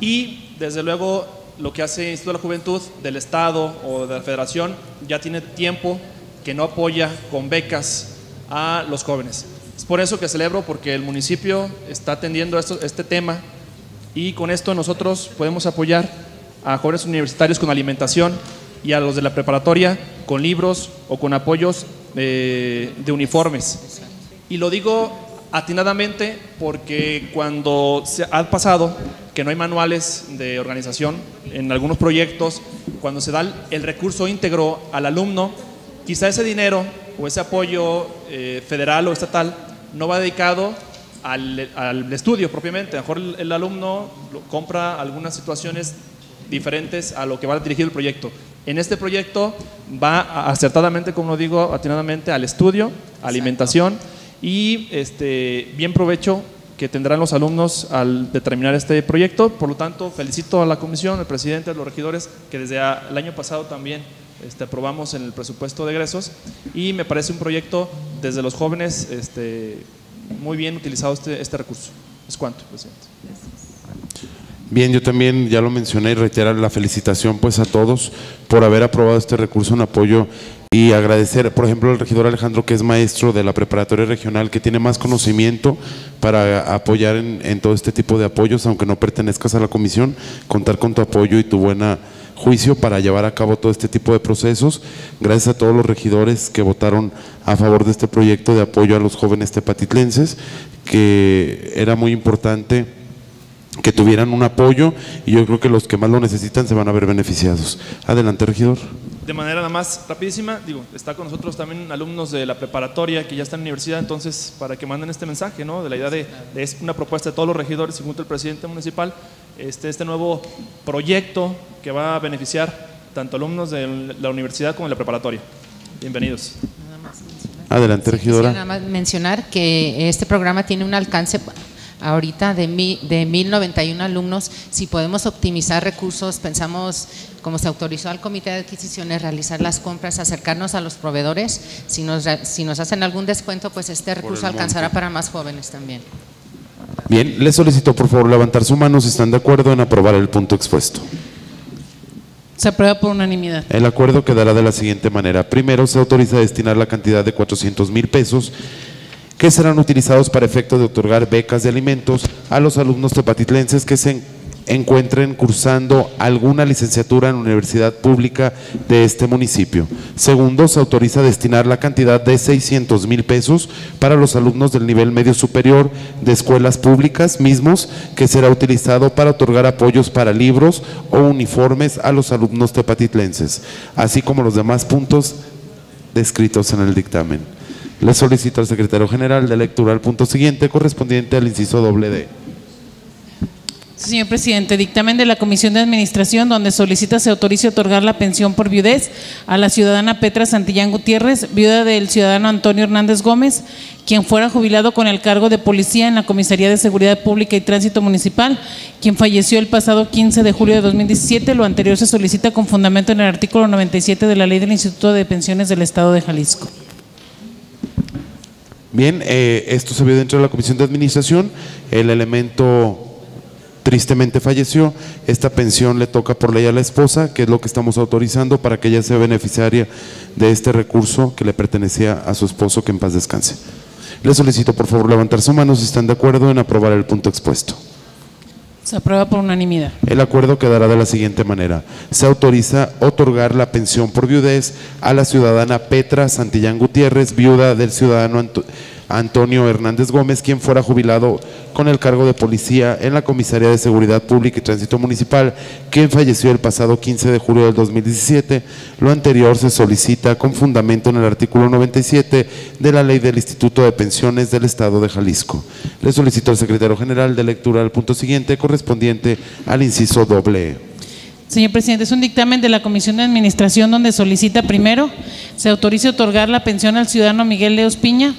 y desde luego lo que hace el Instituto de la Juventud del Estado o de la Federación ya tiene tiempo que no apoya con becas a los jóvenes. Es por eso que celebro, porque el municipio está atendiendo esto, este tema y con esto nosotros podemos apoyar a jóvenes universitarios con alimentación y a los de la preparatoria con libros o con apoyos eh, de uniformes. Y lo digo atinadamente porque cuando se ha pasado que no hay manuales de organización en algunos proyectos, cuando se da el recurso íntegro al alumno, quizá ese dinero o ese apoyo eh, federal o estatal no va dedicado al, al estudio propiamente. A lo mejor el, el alumno lo- compra algunas situaciones diferentes a lo que va dirigido el proyecto. En este proyecto va a- acertadamente, como lo digo, atinadamente al estudio, alimentación y este, bien provecho que tendrán los alumnos al determinar este proyecto. Por lo tanto, felicito a la comisión, al presidente, a los regidores, que desde a- el año pasado también este, aprobamos en el presupuesto de egresos y me parece un proyecto desde los jóvenes este, muy bien utilizado este, este recurso. Es cuanto, presidente. Bien, yo también ya lo mencioné y reiterar la felicitación pues a todos por haber aprobado este recurso en apoyo y agradecer, por ejemplo, al regidor Alejandro, que es maestro de la preparatoria regional, que tiene más conocimiento para apoyar en, en todo este tipo de apoyos, aunque no pertenezcas a la comisión, contar con tu apoyo y tu buena juicio para llevar a cabo todo este tipo de procesos. Gracias a todos los regidores que votaron a favor de este proyecto de apoyo a los jóvenes tepatitlenses, que era muy importante que tuvieran un apoyo y yo creo que los que más lo necesitan se van a ver beneficiados. Adelante, regidor. De manera nada más rapidísima, digo, está con nosotros también alumnos de la preparatoria que ya están en la universidad, entonces para que manden este mensaje, ¿no? De la idea de, de es una propuesta de todos los regidores y junto al presidente municipal, este, este nuevo proyecto que va a beneficiar tanto alumnos de la universidad como de la preparatoria. Bienvenidos. Adelante, regidora. nada más mencionar que este programa tiene un alcance ahorita de, mi- de 1.091 alumnos. Si podemos optimizar recursos, pensamos, como se autorizó al Comité de Adquisiciones, realizar las compras, acercarnos a los proveedores. Si nos, si nos hacen algún descuento, pues este recurso alcanzará monto. para más jóvenes también. Bien, les solicito por favor levantar su mano si están de acuerdo en aprobar el punto expuesto. Se aprueba por unanimidad. El acuerdo quedará de la siguiente manera. Primero, se autoriza a destinar la cantidad de 400 mil pesos que serán utilizados para efecto de otorgar becas de alimentos a los alumnos tepatitlenses que se en- encuentren cursando alguna licenciatura en universidad pública de este municipio. Segundo, se autoriza destinar la cantidad de 600 mil pesos para los alumnos del nivel medio superior de escuelas públicas mismos, que será utilizado para otorgar apoyos para libros o uniformes a los alumnos tepatitlenses, así como los demás puntos descritos en el dictamen. Le solicito al secretario general de lectura al punto siguiente correspondiente al inciso doble D. Señor presidente, dictamen de la Comisión de Administración donde solicita se autorice otorgar la pensión por viudez a la ciudadana Petra Santillán Gutiérrez, viuda del ciudadano Antonio Hernández Gómez, quien fuera jubilado con el cargo de policía en la Comisaría de Seguridad Pública y Tránsito Municipal, quien falleció el pasado 15 de julio de 2017. Lo anterior se solicita con fundamento en el artículo 97 de la Ley del Instituto de Pensiones del Estado de Jalisco. Bien, eh, esto se vio dentro de la Comisión de Administración. El elemento tristemente falleció. Esta pensión le toca por ley a la esposa, que es lo que estamos autorizando para que ella sea beneficiaria de este recurso que le pertenecía a su esposo, que en paz descanse. Le solicito por favor levantar su mano si están de acuerdo en aprobar el punto expuesto. Se aprueba por unanimidad. El acuerdo quedará de la siguiente manera. Se autoriza otorgar la pensión por viudez a la ciudadana Petra Santillán Gutiérrez, viuda del ciudadano Anto- Antonio Hernández Gómez, quien fuera jubilado con el cargo de policía en la Comisaría de Seguridad Pública y Tránsito Municipal, quien falleció el pasado 15 de julio del 2017. Lo anterior se solicita con fundamento en el artículo 97 de la Ley del Instituto de Pensiones del Estado de Jalisco. Le solicito al secretario general de lectura al punto siguiente correspondiente al inciso doble. Señor presidente, es un dictamen de la Comisión de Administración donde solicita primero se autorice otorgar la pensión al ciudadano Miguel Leos Piña,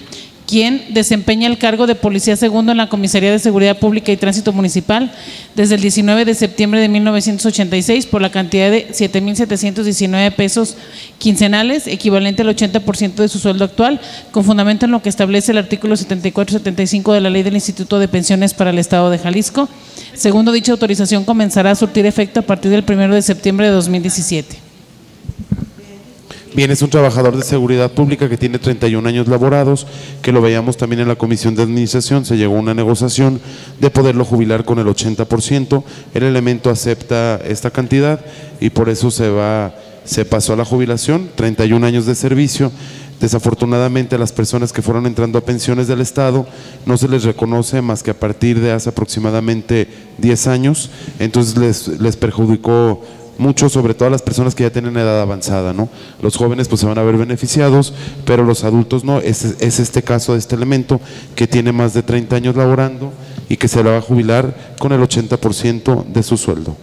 quien desempeña el cargo de policía segundo en la Comisaría de Seguridad Pública y Tránsito Municipal desde el 19 de septiembre de 1986 por la cantidad de 7.719 pesos quincenales, equivalente al 80% de su sueldo actual, con fundamento en lo que establece el artículo 74-75 de la Ley del Instituto de Pensiones para el Estado de Jalisco. Segundo, dicha autorización comenzará a surtir efecto a partir del 1 de septiembre de 2017. Bien, es un trabajador de seguridad pública que tiene 31 años laborados, que lo veíamos también en la Comisión de Administración, se llegó a una negociación de poderlo jubilar con el 80%, el elemento acepta esta cantidad y por eso se va se pasó a la jubilación, 31 años de servicio. Desafortunadamente a las personas que fueron entrando a pensiones del Estado no se les reconoce más que a partir de hace aproximadamente 10 años, entonces les, les perjudicó mucho, sobre todo a las personas que ya tienen edad avanzada, ¿no? Los jóvenes pues se van a ver beneficiados, pero los adultos no. Es, es este caso de este elemento que tiene más de 30 años laborando y que se le va a jubilar con el 80% de su sueldo.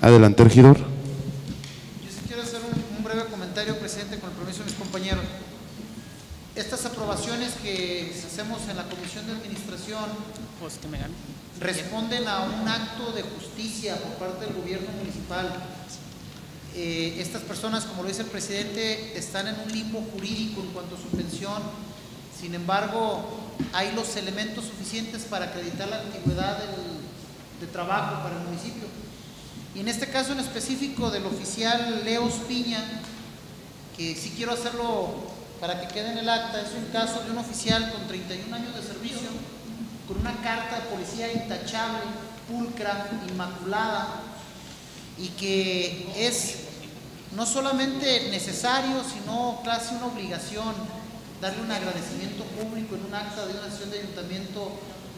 Adelante, regidor. Yo sí quiero hacer un, un breve comentario, presidente, con el permiso de mis compañeros. Estas aprobaciones que hacemos en la Comisión de Administración responden a un acto de justicia por parte del gobierno municipal. Eh, estas personas, como lo dice el presidente, están en un limbo jurídico en cuanto a su pensión. Sin embargo, hay los elementos suficientes para acreditar la antigüedad de trabajo para el municipio. Y en este caso en específico del oficial Leos Piña, que sí quiero hacerlo para que quede en el acta, es un caso de un oficial con 31 años de servicio, con una carta de policía intachable, pulcra, inmaculada, y que es no solamente necesario, sino casi una obligación darle un agradecimiento público en un acta de una sesión de ayuntamiento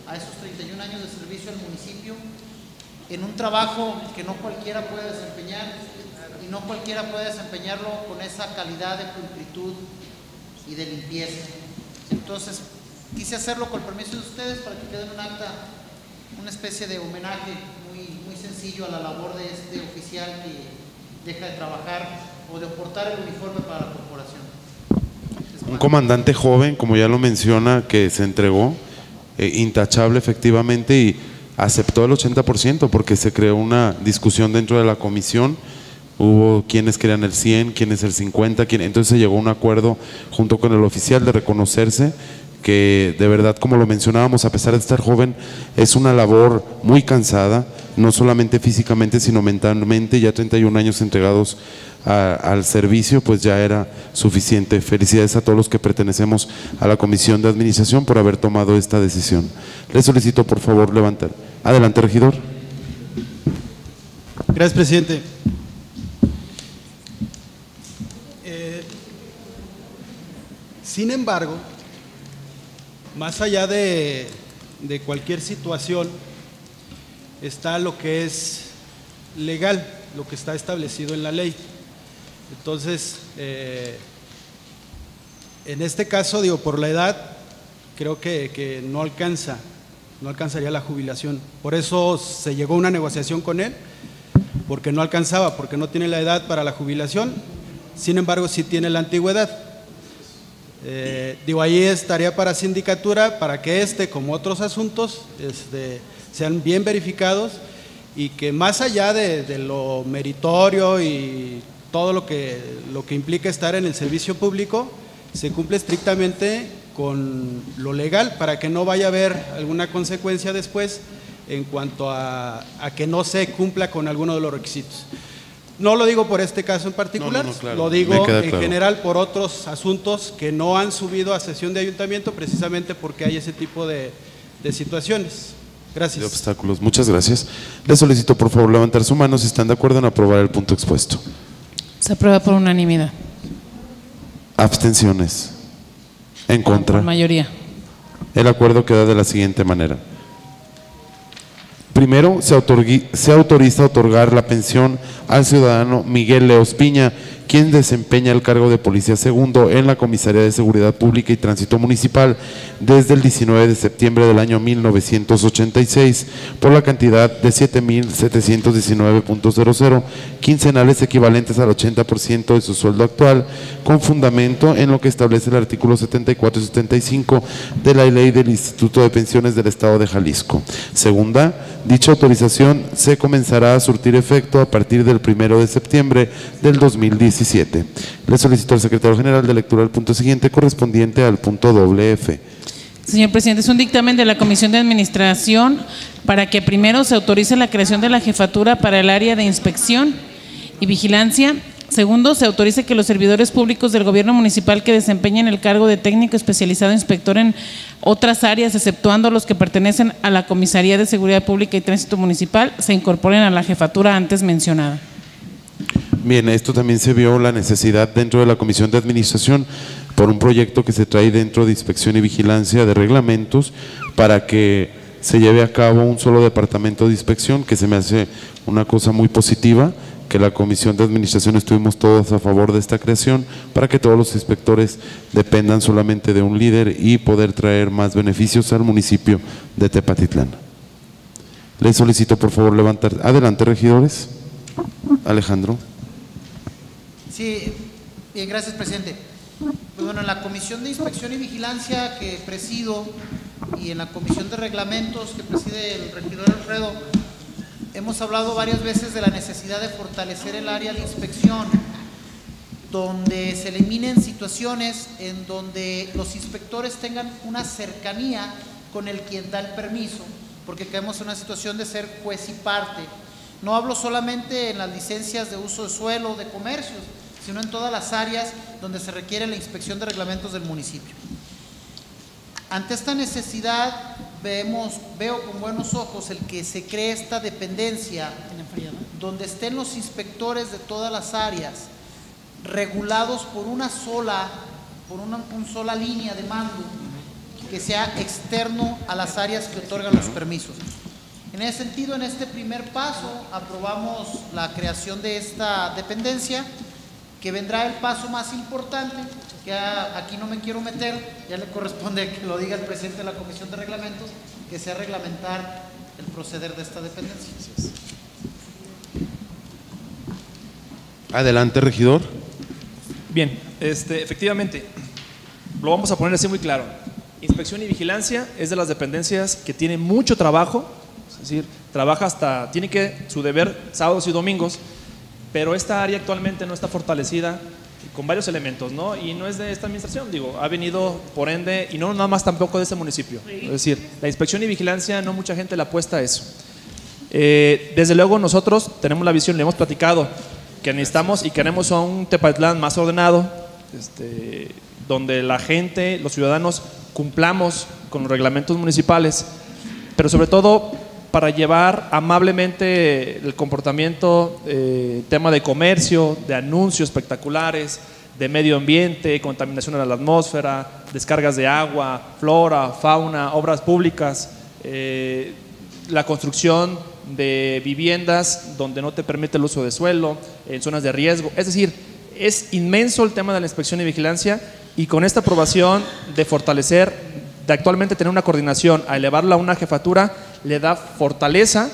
a esos 31 años de servicio al municipio, en un trabajo que no cualquiera puede desempeñar y no cualquiera puede desempeñarlo con esa calidad de pulcritud y de limpieza. Entonces, quise hacerlo con el permiso de ustedes para que quede en un acta una especie de homenaje muy, muy sencillo a la labor de este oficial que deja de trabajar o de portar el uniforme para la corporación. Un comandante joven, como ya lo menciona, que se entregó, eh, intachable efectivamente, y aceptó el 80% porque se creó una discusión dentro de la comisión. Hubo quienes querían el 100, quienes el 50, quien, entonces se llegó a un acuerdo junto con el oficial de reconocerse que de verdad, como lo mencionábamos, a pesar de estar joven, es una labor muy cansada, no solamente físicamente, sino mentalmente, ya 31 años entregados al servicio, pues ya era suficiente. Felicidades a todos los que pertenecemos a la Comisión de Administración por haber tomado esta decisión. Les solicito, por favor, levantar. Adelante, regidor. Gracias, presidente. Eh, sin embargo, más allá de, cualquier situación, está lo que es legal, lo que está establecido en la ley. Entonces, eh, en este caso, digo, por la edad, creo que, que no alcanza, no alcanzaría la jubilación. Por eso se llegó a una negociación con él, porque no alcanzaba, porque no tiene la edad para la jubilación, sin embargo, sí tiene la antigüedad. Eh, digo, ahí es tarea para sindicatura para que este, como otros asuntos, este, sean bien verificados y que más allá de, lo meritorio y todo lo que, lo que implica estar en el servicio público, se cumple estrictamente con lo legal para que no vaya a haber alguna consecuencia después en cuanto a que no se cumpla con alguno de los requisitos. No lo digo por este caso en particular, No, no, no, claro. lo digo en claro. general por otros asuntos que no han subido a sesión de ayuntamiento precisamente porque hay ese tipo de, de situaciones. de Gracias. obstáculos. Muchas gracias. Les solicito por favor levantar su mano si están de acuerdo en aprobar el punto expuesto. Se aprueba por unanimidad. Abstenciones. En contra. Por mayoría. El acuerdo queda de la siguiente manera. Primero, se, autoriza a otorgar la pensión al ciudadano Miguel Leos Piña, quien desempeña el cargo de policía segundo en la Comisaría de Seguridad Pública y Tránsito Municipal desde el 19 de septiembre del año 1986 por la cantidad de 7.719.00 quincenales equivalentes al 80% de su sueldo actual, con fundamento en lo que establece el artículo 74 y 75 de la ley del Instituto de Pensiones del Estado de Jalisco. Segunda, dicha autorización se comenzará a surtir efecto a partir del primero de septiembre del 2017. Le solicito al secretario general de lectura el punto siguiente correspondiente al punto doble F. Señor presidente, es un dictamen de la Comisión de Administración para que primero se autorice la creación de la jefatura para el área de inspección y vigilancia. Segundo, se autorice que los servidores públicos del gobierno municipal que desempeñen el cargo de técnico especializado inspector en otras áreas, exceptuando los que pertenecen a la Comisaría de Seguridad Pública y Tránsito Municipal, se incorporen a la jefatura antes mencionada. Bien, esto también se vio la necesidad dentro de la Comisión de Administración por un proyecto que se trae dentro de Inspección y Vigilancia de Reglamentos para que se lleve a cabo un solo departamento de inspección, que se me hace una cosa muy positiva, que la Comisión de Administración estuvimos todos a favor de esta creación para que todos los inspectores dependan solamente de un líder y poder traer más beneficios al municipio de Tepatitlán. Les solicito por favor levantar. Adelante, regidores. Alejandro. Sí, bien, gracias, presidente. Pues bueno, en la Comisión de Inspección y Vigilancia que presido y en la Comisión de Reglamentos que preside el regidor Alfredo, hemos hablado varias veces de la necesidad de fortalecer el área de inspección, donde se eliminen situaciones en donde los inspectores tengan una cercanía con el quien da el permiso, porque caemos en una situación de ser juez y parte. No hablo solamente en las licencias de uso de suelo, de comercios, sino en todas las áreas donde se requiere la inspección de reglamentos del municipio. Ante esta necesidad vemos, veo con buenos ojos el que se cree esta dependencia donde estén los inspectores de todas las áreas regulados por una sola, por una, sola línea de mando que sea externo a las áreas que otorgan los permisos. En ese sentido, en este primer paso, aprobamos la creación de esta dependencia, que vendrá el paso más importante, que aquí no me quiero meter, ya le corresponde que lo diga el presidente de la Comisión de Reglamentos, que sea reglamentar el proceder de esta dependencia. Adelante, regidor. Bien, este, efectivamente, lo vamos a poner así muy claro. Inspección y vigilancia es de las dependencias que tiene mucho trabajo, es decir, trabaja hasta, tiene que su deber sábados y domingos, pero esta área actualmente no está fortalecida con varios elementos, ¿no? Y no es de esta administración, digo, ha venido por ende, y no nada más tampoco de este municipio. Es decir, la inspección y vigilancia no mucha gente le apuesta a eso. Eh, desde luego nosotros tenemos la visión, le hemos platicado, que necesitamos y queremos a un Tepatitlán más ordenado, este, donde la gente, los ciudadanos, cumplamos con los reglamentos municipales, pero sobre todo para llevar amablemente el comportamiento, eh, tema de comercio, de anuncios espectaculares, de medio ambiente, contaminación de la atmósfera, descargas de agua, flora, fauna, obras públicas, eh, la construcción de viviendas donde no te permite el uso de suelo, en zonas de riesgo. Es decir, es inmenso el tema de la inspección y vigilancia y con esta aprobación de fortalecer, de actualmente tener una coordinación, a elevarla a una jefatura, le da fortaleza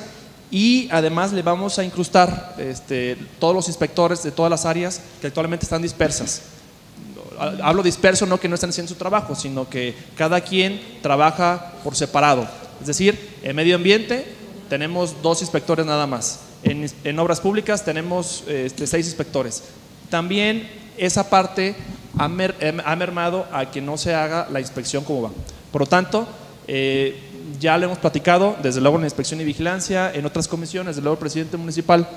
y además le vamos a incrustar este, todos los inspectores de todas las áreas que actualmente están dispersas. Hablo disperso no que no están haciendo su trabajo, sino que cada quien trabaja por separado. Es decir, en medio ambiente tenemos dos inspectores nada más. En, obras públicas tenemos este, seis inspectores. También esa parte ha, mermado a que no se haga la inspección como va. Por lo tanto, eh, ya lo hemos platicado, desde luego en la inspección y vigilancia, en otras comisiones, desde luego el presidente municipal,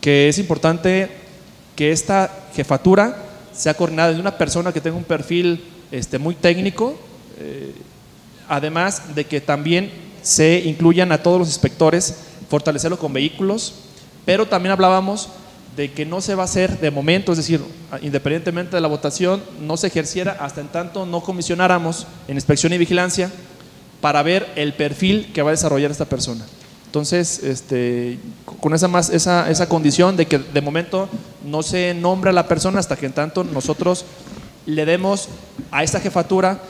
que es importante que esta jefatura sea coordinada de una persona que tenga un perfil este, muy técnico, eh, además de que también se incluyan a todos los inspectores, fortalecerlo con vehículos, pero también hablábamos de que no se va a hacer de momento, es decir, independientemente de la votación, no se ejerciera hasta en tanto no comisionáramos en inspección y vigilancia para ver el perfil que va a desarrollar esta persona. Entonces, este, con esa, más, esa, esa condición de que de momento no se nombra a la persona hasta que en tanto nosotros le demos a esta jefatura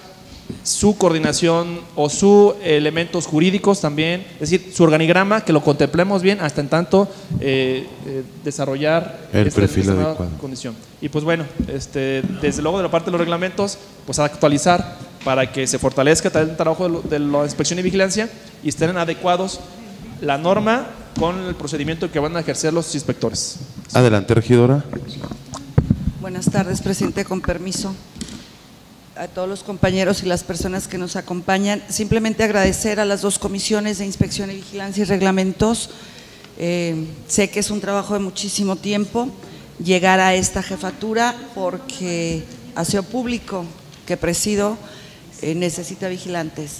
su coordinación o sus elementos jurídicos también, es decir, su organigrama, que lo contemplemos bien hasta en tanto eh, eh, desarrollar el esta, perfil condición. Y pues bueno, este, desde luego de la parte de los reglamentos, pues actualizar para que se fortalezca también el trabajo de, la inspección y vigilancia y estén adecuados la norma con el procedimiento que van a ejercer los inspectores. Adelante, regidora. Buenas tardes, presidente, con permiso a todos los compañeros y las personas que nos acompañan. Simplemente agradecer a las dos comisiones de inspección y vigilancia y reglamentos. Eh, sé que es un trabajo de muchísimo tiempo llegar a esta jefatura porque Aseo Público que presido eh, necesita vigilantes,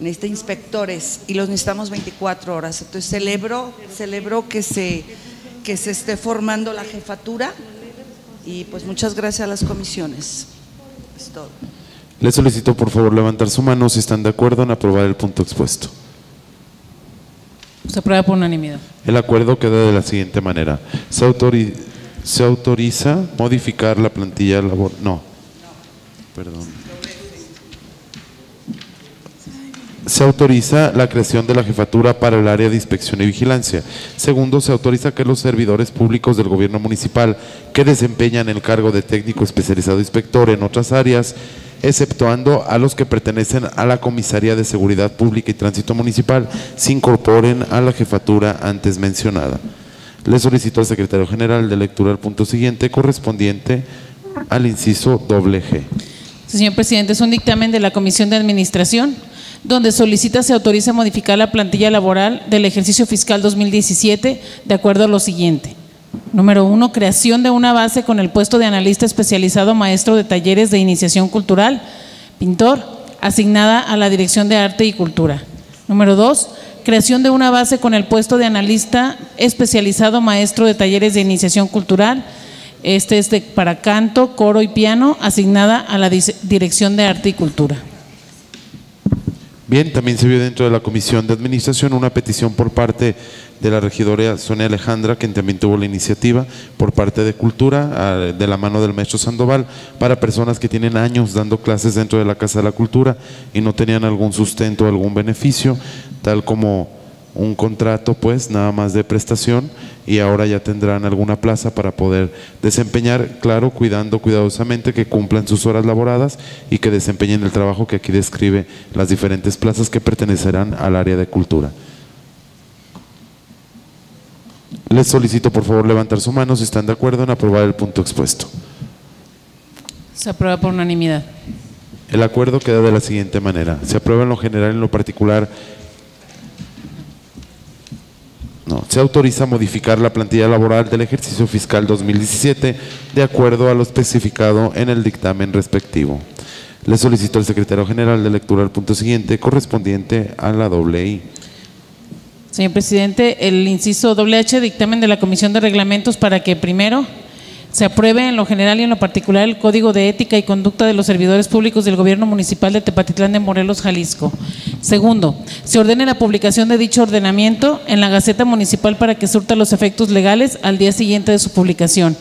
necesita inspectores y los necesitamos 24 horas. Entonces celebro, celebro que se, que se esté formando la jefatura y pues muchas gracias a las comisiones. Es todo. Le solicito por favor levantar su mano si están de acuerdo en aprobar el punto expuesto. Se aprueba por unanimidad. El acuerdo queda de la siguiente manera. Se, autori- se autoriza modificar la plantilla labor... No. Perdón. Se autoriza la creación de la jefatura para el área de inspección y vigilancia. Segundo, se autoriza que los servidores públicos del gobierno municipal que desempeñan el cargo de técnico especializado inspector en otras áreas, exceptuando a los que pertenecen a la Comisaría de Seguridad Pública y Tránsito Municipal, se incorporen a la jefatura antes mencionada. Le solicito al secretario general de lectura el punto siguiente correspondiente al inciso doble G. Señor presidente, es un dictamen de la Comisión de Administración donde solicita se autorice modificar la plantilla laboral del ejercicio fiscal 2017 de acuerdo a lo siguiente. Número uno, creación de una base con el puesto de analista especializado maestro de talleres de iniciación cultural, pintor, asignada a la Dirección de Arte y Cultura. Número dos, creación de una base con el puesto de analista especializado maestro de talleres de iniciación cultural, este es de, para canto, coro y piano, asignada a la Dirección de Arte y Cultura. Bien, también se vio dentro de la Comisión de Administración una petición por parte de la regidora Sonia Alejandra, quien también tuvo la iniciativa por parte de Cultura, de la mano del maestro Sandoval, para personas que tienen años dando clases dentro de la Casa de la Cultura y no tenían algún sustento, algún beneficio, tal como un contrato, pues, nada más de prestación, y ahora ya tendrán alguna plaza para poder desempeñar, claro, cuidando cuidadosamente que cumplan sus horas laboradas y que desempeñen el trabajo que aquí describe las diferentes plazas que pertenecerán al área de cultura. Les solicito por favor levantar su mano si están de acuerdo en aprobar el punto expuesto. Se aprueba por unanimidad. El acuerdo queda de la siguiente manera. Se aprueba en lo general y en lo particular. Se autoriza a modificar la plantilla laboral del ejercicio fiscal 2017 de acuerdo a lo especificado en el dictamen respectivo. Le solicito al secretario general de lectura el punto siguiente correspondiente a la doble I. Señor presidente, el inciso WH, dictamen de la Comisión de Reglamentos para que primero se apruebe en lo general y en lo particular el Código de Ética y Conducta de los Servidores Públicos del Gobierno Municipal de Tepatitlán de Morelos, Jalisco. Segundo, se ordene la publicación de dicho ordenamiento en la Gaceta Municipal para que surta los efectos legales al día siguiente de su publicación.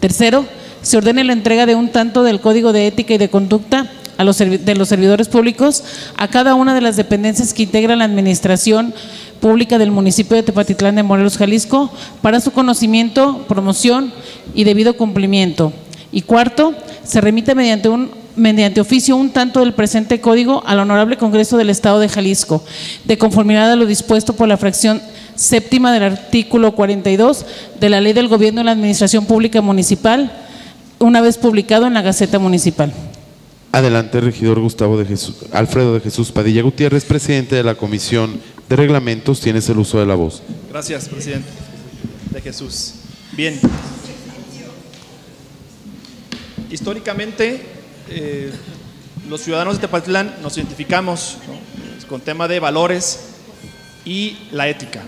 Tercero, se ordene la entrega de un tanto del Código de Ética y de Conducta a los de los servidores públicos a cada una de las dependencias que integran la administración pública del municipio de Tepatitlán de Morelos, Jalisco, para su conocimiento, promoción y debido cumplimiento. Y cuarto, se remite mediante un mediante oficio un tanto del presente código al Honorable Congreso del Estado de Jalisco, de conformidad a lo dispuesto por la fracción séptima del artículo 42 de la Ley del Gobierno y la Administración Pública Municipal, una vez publicado en la Gaceta Municipal. Adelante, regidor Gustavo de Jesús, Alfredo de Jesús Padilla Gutiérrez, presidente de la Comisión de Reglamentos, tienes el uso de la voz. Gracias, presidente de Jesús. Bien. Históricamente, eh, los ciudadanos de Tepatitlán nos identificamos con tema de valores y la ética.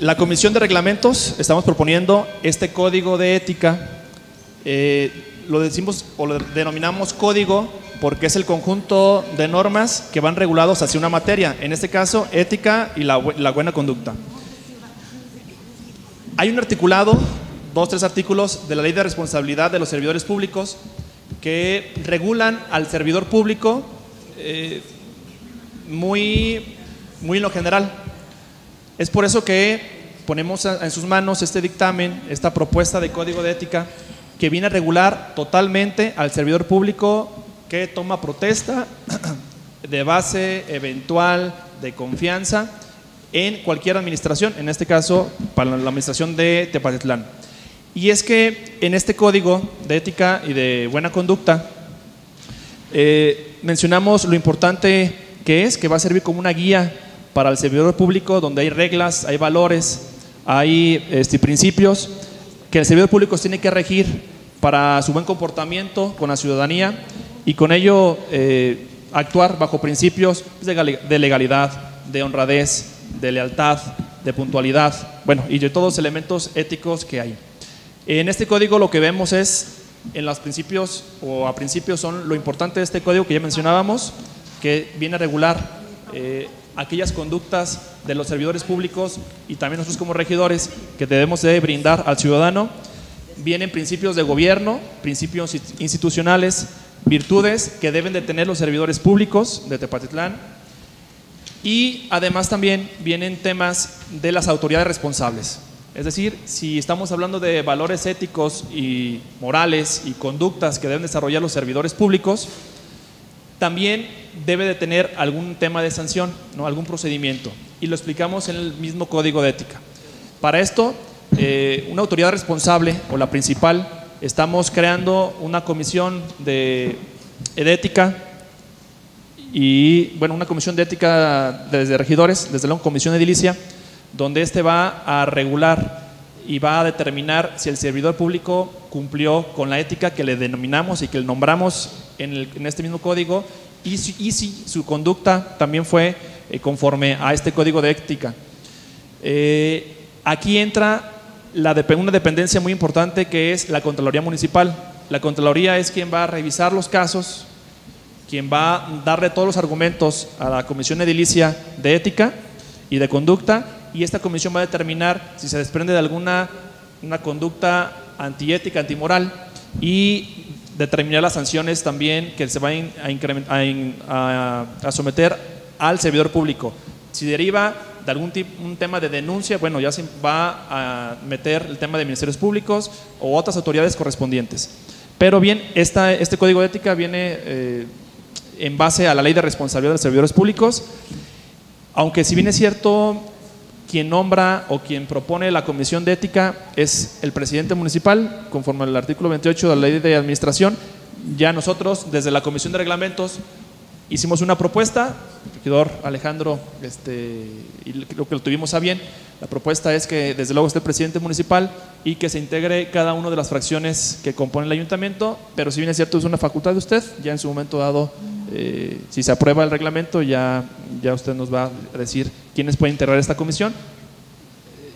La Comisión de Reglamentos estamos proponiendo este código de ética. eh, lo decimos o lo denominamos código porque es el conjunto de normas que van regulados hacia una materia, en este caso ética y la, bu- la buena conducta. Hay un articulado, dos, tres artículos de la Ley de Responsabilidad de los Servidores Públicos que regulan al servidor público eh, muy, muy en lo general. Es por eso que ponemos en sus manos este dictamen, esta propuesta de código de ética que viene a regular totalmente al servidor público que toma protesta de base eventual de confianza en cualquier administración, en este caso para la administración de Tepatitlán. Y es que en este código de ética y de buena conducta eh, mencionamos lo importante que es, que va a servir como una guía para el servidor público, donde hay reglas, hay valores, hay este, principios que el servidor público tiene que regir para su buen comportamiento con la ciudadanía y con ello eh, actuar bajo principios de gali- de legalidad, de honradez, de lealtad, de puntualidad, bueno, y de todos los elementos éticos que hay. En este código lo que vemos es, en los principios o a principios son lo importante de este código que ya mencionábamos, que viene a regular eh, aquellas conductas de los servidores públicos y también nosotros como regidores que debemos de brindar al ciudadano. Vienen principios de gobierno, principios institucionales, virtudes que deben de tener los servidores públicos de Tepatitlán y además también vienen temas de las autoridades responsables. Es decir, si estamos hablando de valores éticos y morales y conductas que deben desarrollar los servidores públicos, también debe de tener algún tema de sanción, ¿no? algún procedimiento. Y lo explicamos en el mismo código de ética. Para esto, eh, una autoridad responsable o la principal, estamos creando una comisión de, de ética y, bueno, una comisión de ética desde regidores, desde la comisión edilicia, donde este va a regular y va a determinar si el servidor público cumplió con la ética que le denominamos y que le nombramos en, este mismo código y si, su conducta también fue eh, conforme a este código de ética. Eh, aquí entra la una dependencia muy importante que es la Contraloría Municipal. La Contraloría es quien va a revisar los casos, quien va a darle todos los argumentos a la Comisión Edilicia de Ética y de Conducta y esta comisión va a determinar si se desprende de alguna una conducta antiética, antimoral y determinar las sanciones también que se van a, a, someter al servidor público. Si deriva de algún tipo, un tema de denuncia, bueno, ya se va a meter el tema de ministerios públicos o otras autoridades correspondientes. Pero bien, esta, este código de ética viene eh, en base a la ley de responsabilidad de los servidores públicos, aunque si bien es cierto, quien nombra o quien propone la comisión de ética es el presidente municipal, conforme al artículo 28 de la ley de administración. Ya nosotros, desde la comisión de reglamentos, hicimos una propuesta, el regidor Alejandro, este, y creo que lo tuvimos a bien. La propuesta es que desde luego esté el presidente municipal y que se integre cada una de las fracciones que componen el ayuntamiento, pero si bien es cierto, es una facultad de usted, ya en su momento dado, eh, si se aprueba el reglamento, ya, ya usted nos va a decir quiénes pueden integrar esta comisión.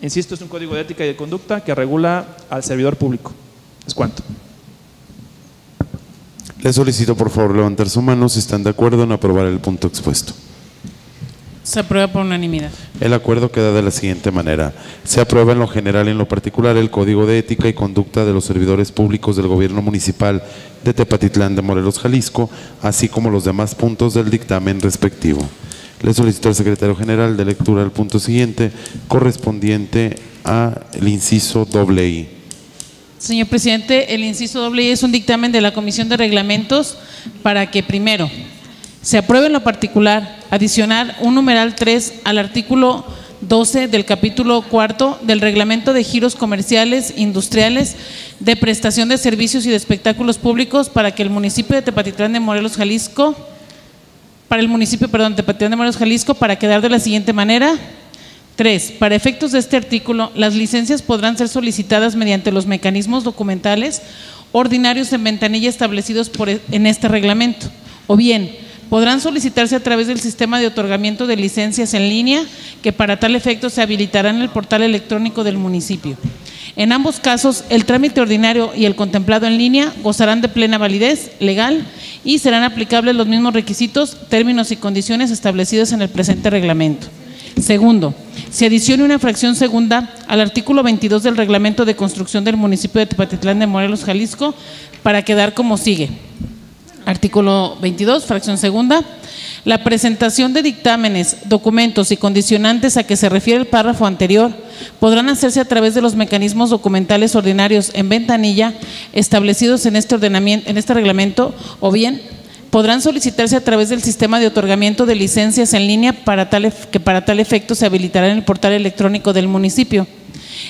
Insisto, es un código de ética y de conducta que regula al servidor público. Es cuanto. Le solicito por favor levantar su mano si están de acuerdo en aprobar el punto expuesto. Se aprueba por unanimidad. El acuerdo queda de la siguiente manera. Se aprueba en lo general y en lo particular el Código de Ética y Conducta de los Servidores Públicos del Gobierno Municipal de Tepatitlán de Morelos, Jalisco, así como los demás puntos del dictamen respectivo. Le solicito al secretario general de lectura el punto siguiente, correspondiente al inciso doble I. Señor presidente, el inciso doble es un dictamen de la Comisión de Reglamentos para que, primero, se apruebe en lo particular adicionar un numeral 3 al artículo 12 del capítulo cuarto del Reglamento de Giros Comerciales, Industriales, de Prestación de Servicios y de Espectáculos Públicos para que el municipio de Tepatitlán de Morelos, Jalisco, para el municipio, perdón, de Tepatitlán de Morelos, Jalisco, para quedar de la siguiente manera. Tres, para efectos de este artículo, las licencias podrán ser solicitadas mediante los mecanismos documentales ordinarios en ventanilla establecidos e, en este reglamento, o bien podrán solicitarse a través del sistema de otorgamiento de licencias en línea, que para tal efecto se habilitará en el portal electrónico del municipio. En ambos casos, el trámite ordinario y el contemplado en línea gozarán de plena validez legal y serán aplicables los mismos requisitos, términos y condiciones establecidos en el presente reglamento. Segundo, se adicione una fracción segunda al artículo 22 del reglamento de construcción del municipio de Tepatitlán de Morelos, Jalisco, para quedar como sigue. Artículo 22, fracción segunda. La presentación de dictámenes, documentos y condicionantes a que se refiere el párrafo anterior podrán hacerse a través de los mecanismos documentales ordinarios en ventanilla establecidos en este, ordenamiento, en este reglamento o bien podrán solicitarse a través del sistema de otorgamiento de licencias en línea para tal, que para tal efecto se habilitará en el portal electrónico del municipio.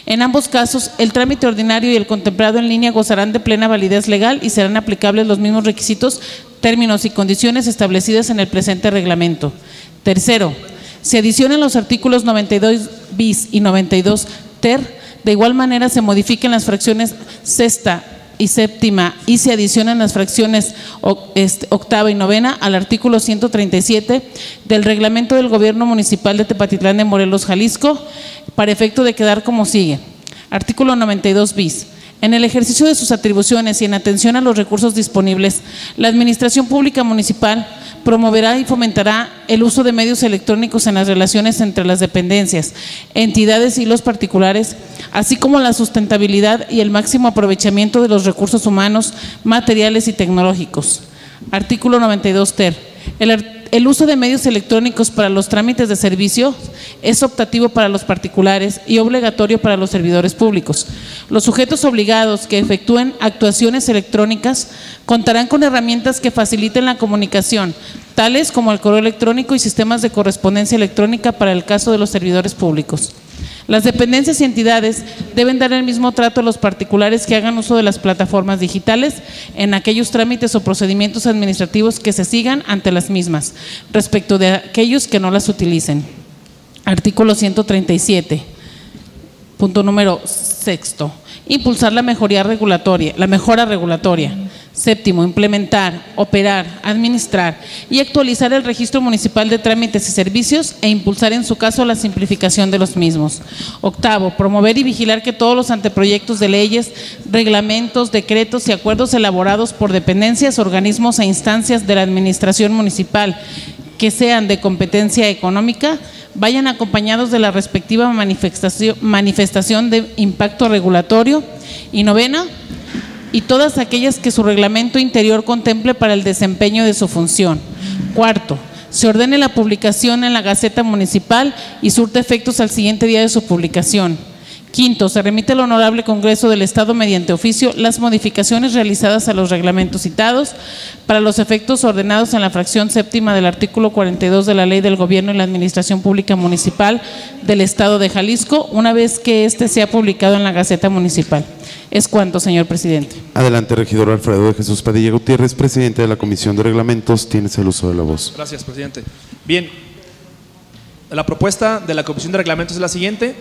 En ambos casos, el trámite ordinario y el contemplado en línea gozarán de plena validez legal y serán aplicables los mismos requisitos, términos y condiciones establecidas en el presente reglamento. Tercero, se adicionan los artículos 92 bis y 92 ter. De igual manera, se modifiquen las fracciones sexta, y séptima y se adicionan las fracciones este, octava y novena al artículo 137 del reglamento del Gobierno Municipal de Tepatitlán de Morelos, Jalisco, para efecto de quedar como sigue. Artículo 92 bis. En el ejercicio de sus atribuciones y en atención a los recursos disponibles, la Administración Pública Municipal promoverá y fomentará el uso de medios electrónicos en las relaciones entre las dependencias, entidades y los particulares, así como la sustentabilidad y el máximo aprovechamiento de los recursos humanos, materiales y tecnológicos. Artículo 92 ter. El uso de medios electrónicos para los trámites de servicio es optativo para los particulares y obligatorio para los servidores públicos. Los sujetos obligados que efectúen actuaciones electrónicas contarán con herramientas que faciliten la comunicación, tales como el correo electrónico y sistemas de correspondencia electrónica para el caso de los servidores públicos. Las dependencias y entidades deben dar el mismo trato a los particulares que hagan uso de las plataformas digitales en aquellos trámites o procedimientos administrativos que se sigan ante las mismas, respecto de aquellos que no las utilicen. Artículo 137. Punto número sexto. Impulsar la mejoría regulatoria, la mejora regulatoria. Séptimo, implementar, operar, administrar y actualizar el registro municipal de trámites y servicios e impulsar en su caso la simplificación de los mismos. Octavo, promover y vigilar que todos los anteproyectos de leyes, reglamentos, decretos y acuerdos elaborados por dependencias, organismos e instancias de la administración municipal que sean de competencia económica vayan acompañados de la respectiva manifestación, de impacto regulatorio. Y novena, y todas aquellas que su reglamento interior contemple para el desempeño de su función. Cuarto, se ordene la publicación en la Gaceta Municipal y surte efectos al siguiente día de su publicación. Quinto, se remite al Honorable Congreso del Estado mediante oficio las modificaciones realizadas a los reglamentos citados para los efectos ordenados en la fracción séptima del artículo 42 de la Ley del Gobierno y la Administración Pública Municipal del Estado de Jalisco, una vez que éste sea publicado en la Gaceta Municipal. Es cuanto, señor presidente. Adelante, regidor Alfredo de Jesús Padilla Gutiérrez, presidente de la Comisión de Reglamentos. Tienes el uso de la voz. Gracias, presidente. Bien, la propuesta de la Comisión de Reglamentos es la siguiente.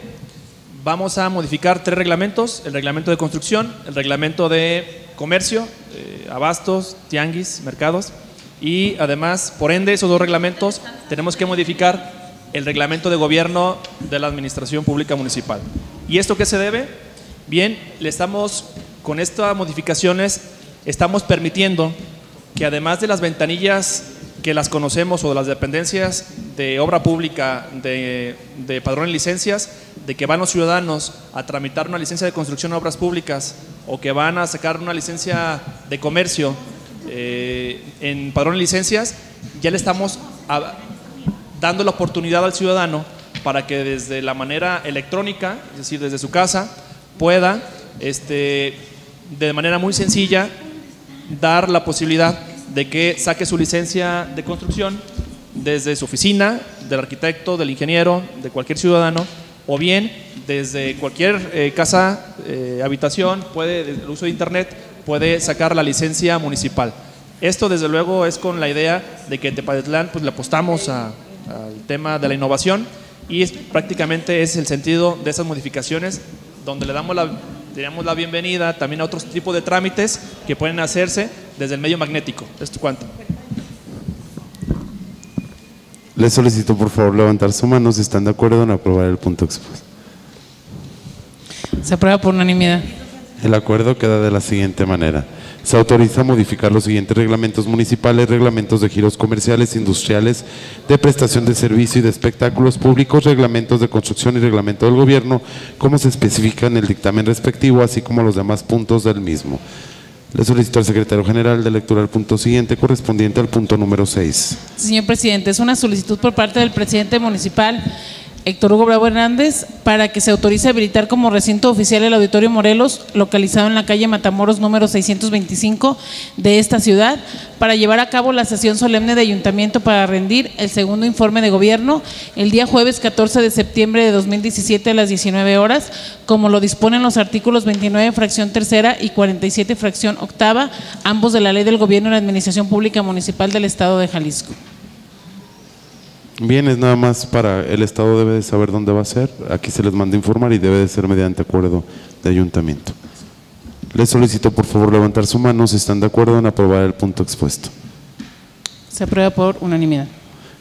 Vamos a modificar tres reglamentos, el reglamento de construcción, el reglamento de comercio, eh, abastos, tianguis, mercados, y además, por ende, esos dos reglamentos tenemos que modificar el reglamento de gobierno de la Administración Pública Municipal. ¿Y esto qué se debe? Bien, le estamos, con estas modificaciones, estamos permitiendo que además de las ventanillas que las conocemos o de las dependencias de obra pública, de, de padrón en licencias, de que van los ciudadanos a tramitar una licencia de construcción de obras públicas o que van a sacar una licencia de comercio eh, en padrón en licencias, ya le estamos a- dando la oportunidad al ciudadano para que desde la manera electrónica, es decir, desde su casa, pueda, este, de manera muy sencilla, dar la posibilidad de que saque su licencia de construcción desde su oficina, del arquitecto, del ingeniero, de cualquier ciudadano, o bien desde cualquier eh, casa, eh, habitación, puede, desde el uso de internet, puede sacar la licencia municipal. Esto desde luego es con la idea de que Tepatitlán pues le apostamos al tema de la innovación y es, prácticamente es el sentido de esas modificaciones donde le damos la, diríamos la bienvenida también a otros tipos de trámites que pueden hacerse desde el medio magnético. ¿Esto cuánto? Les solicito por favor levantar su mano si están de acuerdo en aprobar el punto expuesto. Se aprueba por unanimidad. El acuerdo queda de la siguiente manera. Se autoriza a modificar los siguientes reglamentos municipales, reglamentos de giros comerciales, industriales, de prestación de servicio y de espectáculos públicos, reglamentos de construcción y reglamento del gobierno, como se especifica en el dictamen respectivo, así como los demás puntos del mismo. Le solicito al secretario general de lectura el punto siguiente, correspondiente al punto número 6. Señor presidente, es una solicitud por parte del presidente municipal Héctor Hugo Bravo Hernández para que se autorice habilitar como recinto oficial el Auditorio Morelos, localizado en la calle Matamoros número 625 de esta ciudad, para llevar a cabo la sesión solemne de ayuntamiento para rendir el segundo informe de gobierno el día jueves 14 de septiembre de 2017 a las 19 horas, como lo disponen los artículos 29 fracción tercera y 47 fracción octava, ambos de la Ley del Gobierno y la Administración Pública Municipal del Estado de Jalisco. Bien, es nada más para el Estado debe de saber dónde va a ser. Aquí se les manda informar y debe de ser mediante acuerdo de ayuntamiento. Les solicito por favor levantar su mano si están de acuerdo en aprobar el punto expuesto. Se aprueba por unanimidad.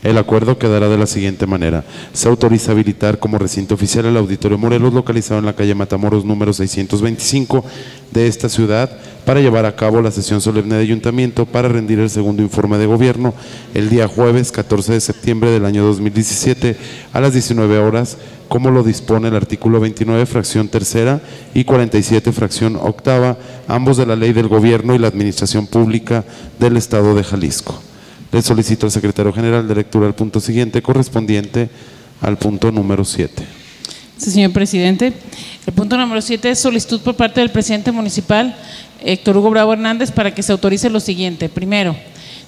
El acuerdo quedará de la siguiente manera. Se autoriza habilitar como recinto oficial el Auditorio Morelos, localizado en la calle Matamoros número 625 de esta ciudad, para llevar a cabo la sesión solemne de ayuntamiento para rendir el segundo informe de gobierno el día jueves 14 de septiembre del año 2017 a las 19 horas, como lo dispone el artículo 29, fracción tercera y 47, fracción octava, ambos de la Ley del Gobierno y la Administración Pública del Estado de Jalisco. Le solicito al secretario general de lectura al punto siguiente, correspondiente al punto número 7. Sí, señor presidente. El punto número 7 es solicitud por parte del presidente municipal, Héctor Hugo Bravo Hernández, para que se autorice lo siguiente. Primero,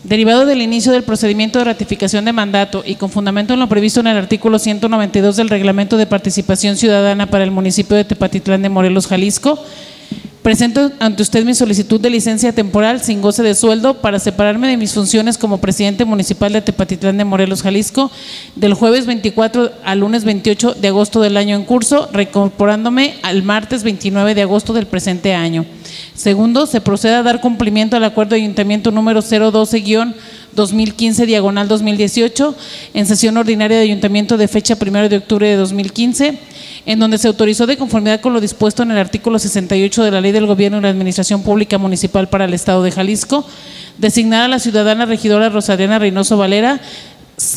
derivado del inicio del procedimiento de ratificación de mandato y con fundamento en lo previsto en el artículo 192 del Reglamento de Participación Ciudadana para el municipio de Tepatitlán de Morelos, Jalisco, Presento ante usted mi solicitud de licencia temporal sin goce de sueldo para separarme de mis funciones como presidente municipal de Tepatitlán de Morelos, Jalisco, del jueves 24 al lunes 28 de agosto del año en curso, reincorporándome al martes 29 de agosto del presente año. Segundo, se procede a dar cumplimiento al acuerdo de ayuntamiento número 012 2015 diagonal 2018 en sesión ordinaria de ayuntamiento de fecha 1 de octubre de 2015 en donde se autorizó de conformidad con lo dispuesto en el artículo 68 de la Ley del Gobierno y la Administración Pública Municipal para el Estado de Jalisco, designar a la ciudadana regidora Rosariana Reynoso Valera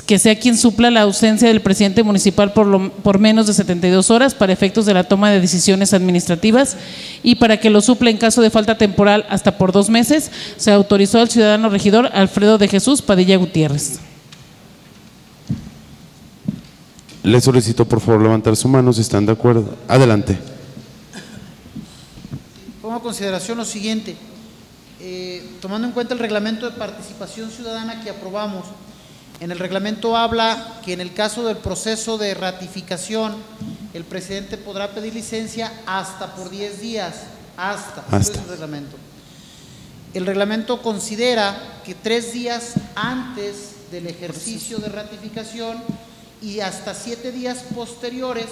que sea quien supla la ausencia del presidente municipal por, por, menos de 72 horas para efectos de la toma de decisiones administrativas y para que lo suple en caso de falta temporal hasta por dos meses, se autorizó al ciudadano regidor Alfredo de Jesús Padilla Gutiérrez. Le solicito por favor levantar su mano si están de acuerdo. Adelante. Pongo a consideración lo siguiente. Eh, tomando en cuenta el reglamento de participación ciudadana que aprobamos, en el reglamento habla que en el caso del proceso de ratificación, el presidente podrá pedir licencia hasta por 10 días. Hasta. hasta. el reglamento. El reglamento considera que tres días antes del ejercicio de ratificación y hasta siete días posteriores,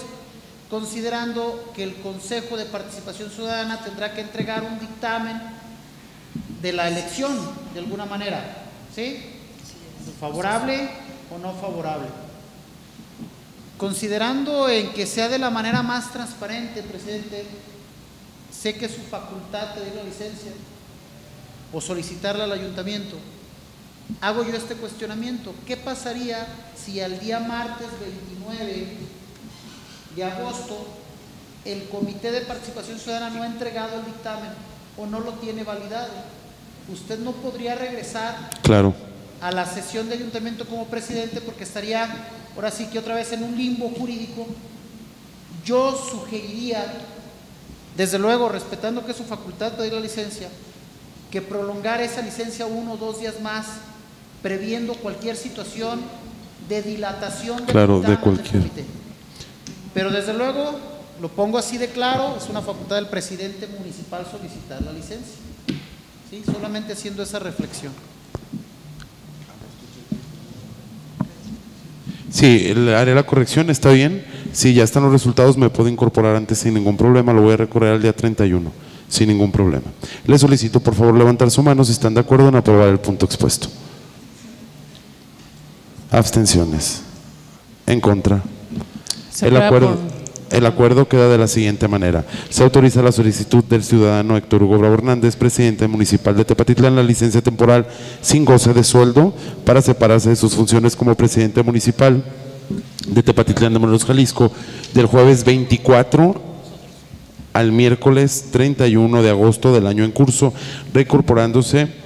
considerando que el Consejo de Participación Ciudadana tendrá que entregar un dictamen de la elección, de alguna manera, ¿sí? ¿Favorable o no favorable? Considerando en que sea de la manera más transparente, presidente, sé que su facultad pedir la licencia o solicitarla al ayuntamiento hago yo este cuestionamiento. ¿Qué pasaría si al día martes 29 de agosto el Comité de Participación Ciudadana no ha entregado el dictamen o no lo tiene validado? Usted no podría regresar claro. A la sesión de ayuntamiento como presidente porque estaría ahora sí que otra vez en un limbo jurídico. Yo sugeriría, desde luego, respetando que es su facultad pedir la licencia, que prolongar esa licencia uno o dos días más previendo cualquier situación de dilatación claro, de cualquier. Pero desde luego, lo pongo así de claro, es una facultad del presidente municipal solicitar la licencia. ¿Sí? Solamente haciendo esa reflexión. Sí, haré la corrección, está bien. Si ya están los resultados, me puedo incorporar antes sin ningún problema. Lo voy a recorrer al día 31, sin ningún problema. Le solicito, por favor, levantar su mano si están de acuerdo en aprobar el punto expuesto. Abstenciones. En contra. El acuerdo, el acuerdo queda de la siguiente manera. Se autoriza la solicitud del ciudadano Héctor Hugo Bravo Hernández, presidente municipal de Tepatitlán, la licencia temporal sin goce de sueldo para separarse de sus funciones como presidente municipal de Tepatitlán de Morelos, Jalisco, del jueves 24 al miércoles 31 de agosto del año en curso, reincorporándose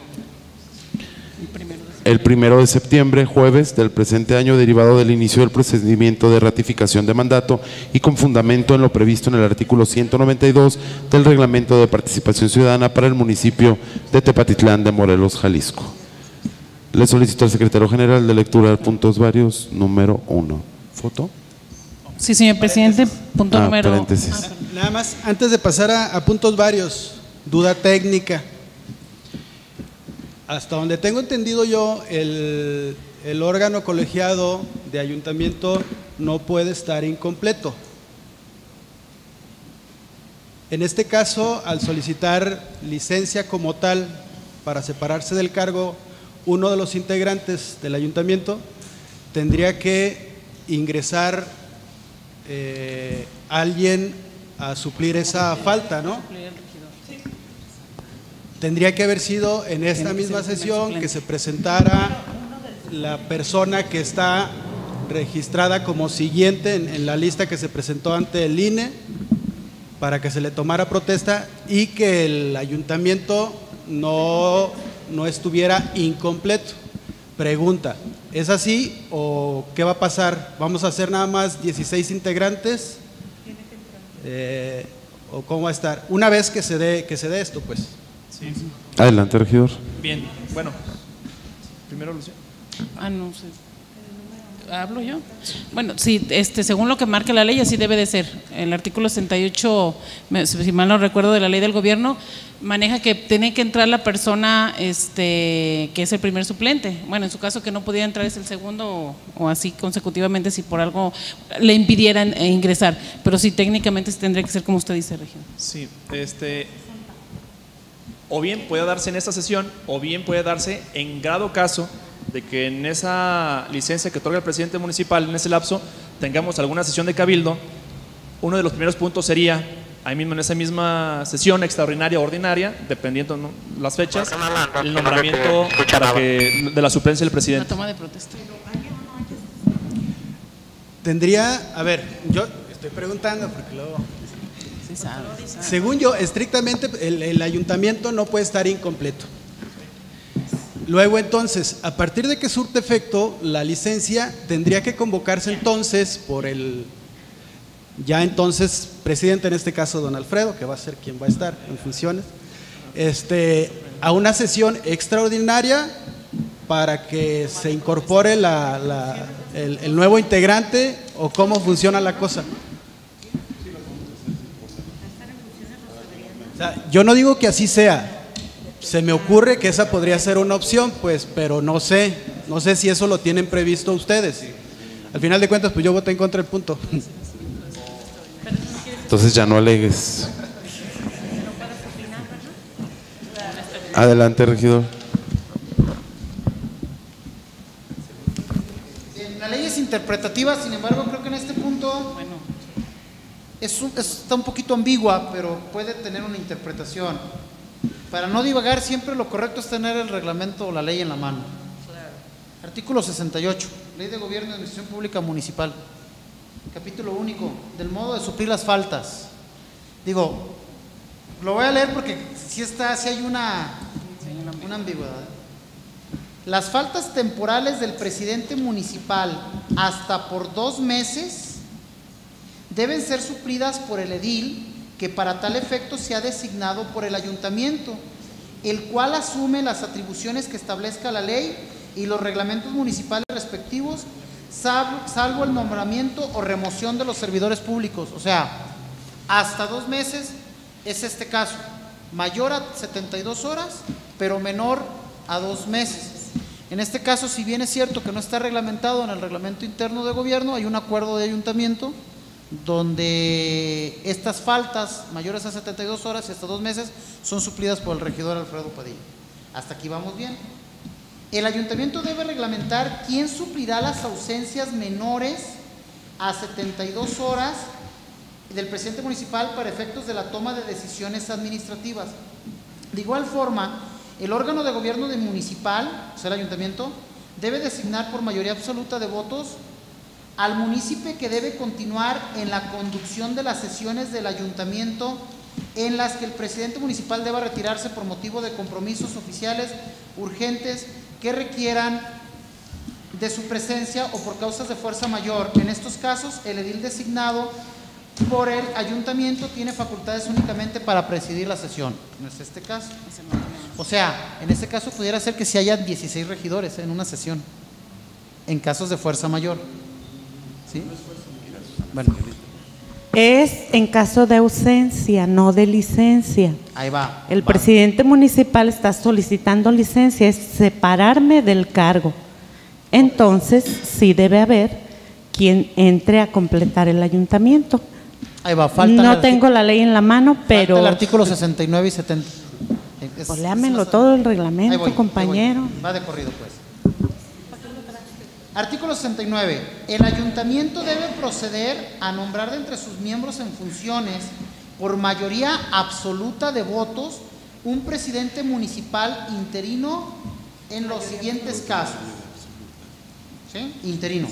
el primero de septiembre, jueves del presente año, derivado del inicio del procedimiento de ratificación de mandato y con fundamento en lo previsto en el artículo 192 del Reglamento de Participación Ciudadana para el municipio de Tepatitlán de Morelos, Jalisco. Le solicito al secretario general de lectura puntos varios, número uno. ¿Foto? Sí, señor presidente. Punto Ah, número. paréntesis. Nada más, antes de pasar a, a puntos varios, duda técnica. Hasta donde tengo entendido yo, el, órgano colegiado de ayuntamiento no puede estar incompleto. En este caso, al solicitar licencia como tal para separarse del cargo, uno de los integrantes del ayuntamiento tendría que ingresar eh, alguien a suplir esa falta, ¿no? Tendría que haber sido en esta misma sesión que se presentara la persona que está registrada como siguiente en, en la lista que se presentó ante el INE para que se le tomara protesta y que el ayuntamiento no, no estuviera incompleto. Pregunta, ¿es así o qué va a pasar? ¿Vamos a hacer nada más 16 integrantes? Eh, ¿O cómo va a estar? Una vez que se dé, que se dé esto, pues. Sí. Adelante, regidor. Bien, bueno. Primero, Lucía. Ah, no sé. ¿Hablo yo? Bueno, sí, este, según lo que marca la ley, así debe de ser. El artículo 68, me- si mal no recuerdo, de la ley del gobierno, maneja que tiene que entrar la persona este, que es el primer suplente. Bueno, en su caso que no podía entrar es el segundo o, o así consecutivamente si por algo le impidieran eh, ingresar. Pero sí, técnicamente tendría que ser como usted dice, Regidor. Sí, este, o bien puede darse en esta sesión, o bien puede darse en grado caso de que en esa licencia que otorga el presidente municipal, en ese lapso, tengamos alguna sesión de cabildo. Uno de los primeros puntos sería, ahí mismo en esa misma sesión extraordinaria o ordinaria, dependiendo ¿no? las fechas, el nombramiento para que- de la suplencia del La presidente. toma de protesta. Tendría, a ver, yo estoy preguntando porque luego... Según yo, estrictamente el, el ayuntamiento no puede estar incompleto. Luego entonces, a partir de que surte efecto la licencia, tendría que convocarse entonces por el ya entonces presidente, en este caso don Alfredo, que va a ser quien va a estar en funciones, este, a una sesión extraordinaria para que se incorpore la- la- el, el nuevo integrante o cómo funciona la cosa. O sea, yo no digo que así sea. Se me ocurre que esa podría ser una opción, pues, pero no sé, no sé si eso lo tienen previsto ustedes. Al final de cuentas, pues yo voté en contra del punto. Entonces ya no alegues. Adelante, regidor. La ley es interpretativa, sin embargo, creo que en este punto es un- está un poquito ambigua, pero puede tener una interpretación. Para no divagar, siempre lo correcto es tener el reglamento o la ley en la mano. Artículo 68, Ley de Gobierno y Administración Pública Municipal. Capítulo único, del modo de suplir las faltas. Digo, lo voy a leer porque si está, si hay una, una ambigüedad. Las faltas temporales del presidente municipal hasta por dos meses deben ser suplidas por el edil que para tal efecto se ha designado por el ayuntamiento, el cual asume las atribuciones que establezca la ley y los reglamentos municipales respectivos, salvo, el nombramiento o remoción de los servidores públicos. O sea, hasta dos meses es este caso, mayor a 72 horas, pero menor a dos meses. En este caso, si bien es cierto que no está reglamentado en el reglamento interno de gobierno, hay un acuerdo de ayuntamiento donde estas faltas mayores a 72 horas y hasta dos meses son suplidas por el regidor Alfredo Padilla. Hasta aquí vamos bien. El ayuntamiento debe reglamentar quién suplirá las ausencias menores a 72 horas del presidente municipal para efectos de la toma de decisiones administrativas. De igual forma, el órgano de gobierno de municipal, o sea, el ayuntamiento, debe designar por mayoría absoluta de votos al municipio que debe continuar en la conducción de las sesiones del ayuntamiento en las que el presidente municipal deba retirarse por motivo de compromisos oficiales urgentes que requieran de su presencia o por causas de fuerza mayor. En estos casos, el edil designado por el ayuntamiento tiene facultades únicamente para presidir la sesión. No es este caso. O sea, en este caso pudiera ser que si haya 16 regidores en una sesión, en casos de fuerza mayor. ¿Sí? Bueno, Es en caso de ausencia, no de licencia. ahí va. El va. presidente municipal está solicitando licencia, es separarme del cargo. Entonces, sí debe haber quien entre a completar el ayuntamiento. Ahí va, falta no tengo la ley en la mano, falta pero el artículo 69 y 70. Es- pues es- léamelo es- todo el reglamento, voy. compañero. Va de corrido, pues. Artículo 69. El ayuntamiento debe proceder a nombrar de entre sus miembros en funciones, por mayoría absoluta de votos, un presidente municipal interino en los siguientes casos. ¿Sí? Interino.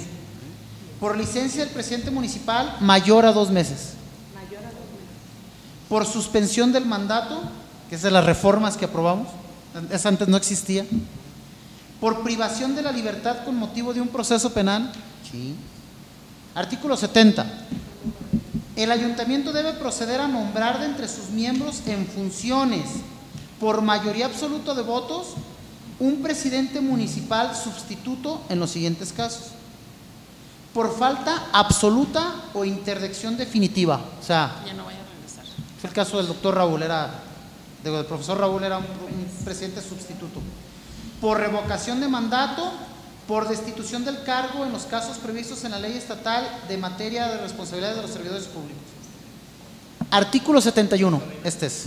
Por licencia del presidente municipal, mayor a dos meses. Por suspensión del mandato, que es de las reformas que aprobamos, esa antes no existía. Por privación de la libertad con motivo de un proceso penal. Sí. Artículo 70. El ayuntamiento debe proceder a nombrar de entre sus miembros en funciones, por mayoría absoluta de votos, un presidente municipal sustituto en los siguientes casos. Por falta absoluta o interdicción definitiva. O sea, Ya no vaya a regresar. fue el caso del doctor Raúl, era, digo, del profesor Raúl era un, un presidente sustituto. Por revocación de mandato, por destitución del cargo en los casos previstos en la ley estatal de materia de responsabilidad de los servidores públicos. Artículo 71, este es.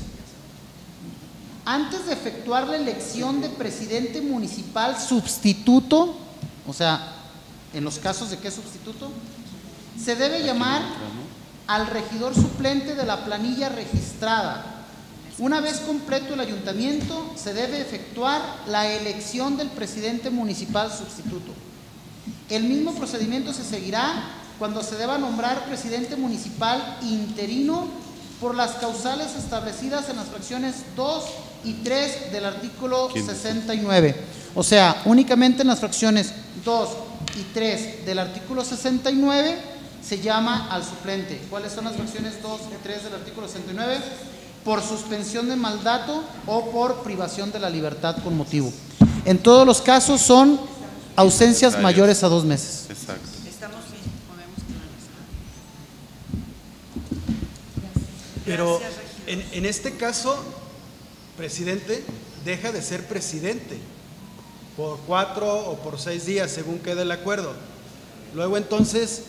Antes de efectuar la elección de presidente municipal sustituto, o sea, en los casos de qué sustituto, se debe llamar al regidor suplente de la planilla registrada. Una vez completo el ayuntamiento, se debe efectuar la elección del presidente municipal sustituto. El mismo procedimiento se seguirá cuando se deba nombrar presidente municipal interino por las causales establecidas en las fracciones 2 y 3 del artículo 69. O sea, únicamente en las fracciones 2 y 3 del artículo 69 se llama al suplente. ¿Cuáles son las fracciones 2 y 3 del artículo 69? Por suspensión de mandato o por privación de la libertad con motivo. En todos los casos son ausencias mayores a dos meses. Exacto. Pero en, en este caso, presidente deja de ser presidente por cuatro o por seis días, según quede el acuerdo. Luego entonces,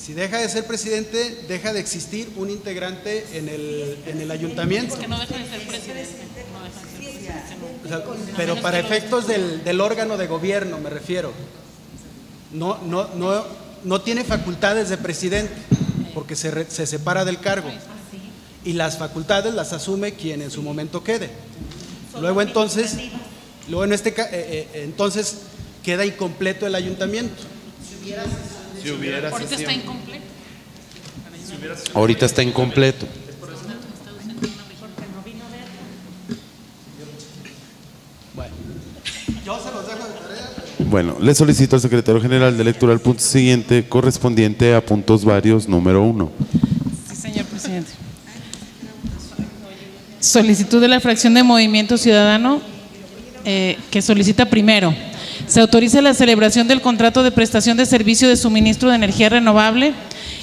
si deja de ser presidente, deja de existir un integrante en el, en el ayuntamiento. Que no deja de ser presidente. No deja de ser presidente, no. O sea, pero para efectos del, del órgano de gobierno, me refiero. No, no, no, no tiene facultades de presidente, porque se, re- se separa del cargo. Y las facultades las asume quien en su momento quede. Luego entonces, luego en este, eh, eh, entonces queda incompleto el ayuntamiento. Si hubiera Ahorita está sesión. incompleto. Ahorita está incompleto. Yo se los dejo de tarea. Bueno, le solicito al secretario general de lectura el punto siguiente correspondiente a puntos varios número uno. Sí, señor presidente. Solicitud de la fracción de Movimiento Ciudadano eh, que solicita primero. Se autoriza la celebración del contrato de prestación de servicio de suministro de energía renovable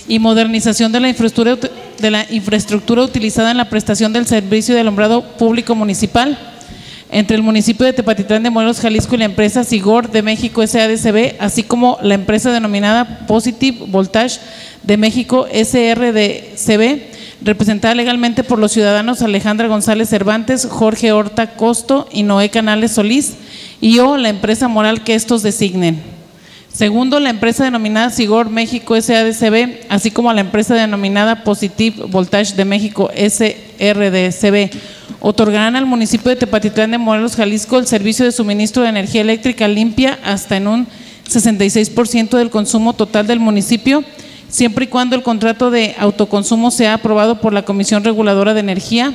y modernización de la infraestructura, de la infraestructura utilizada en la prestación del servicio de alumbrado público municipal entre el municipio de Tepatitlán de Morelos, Jalisco y la empresa Sigor de México SADCB, así como la empresa denominada Positive Voltage de México SRDCB, representada legalmente por los ciudadanos Alejandra González Cervantes, Jorge Horta Costo y Noé Canales Solís, y o la empresa moral que estos designen. Segundo, la empresa denominada Sigor México SADCB, así como la empresa denominada Positive Voltage de México SRDCB, otorgarán al municipio de Tepatitlán de Morelos, Jalisco, el servicio de suministro de energía eléctrica limpia hasta en un 66% del consumo total del municipio, siempre y cuando el contrato de autoconsumo sea aprobado por la Comisión Reguladora de Energía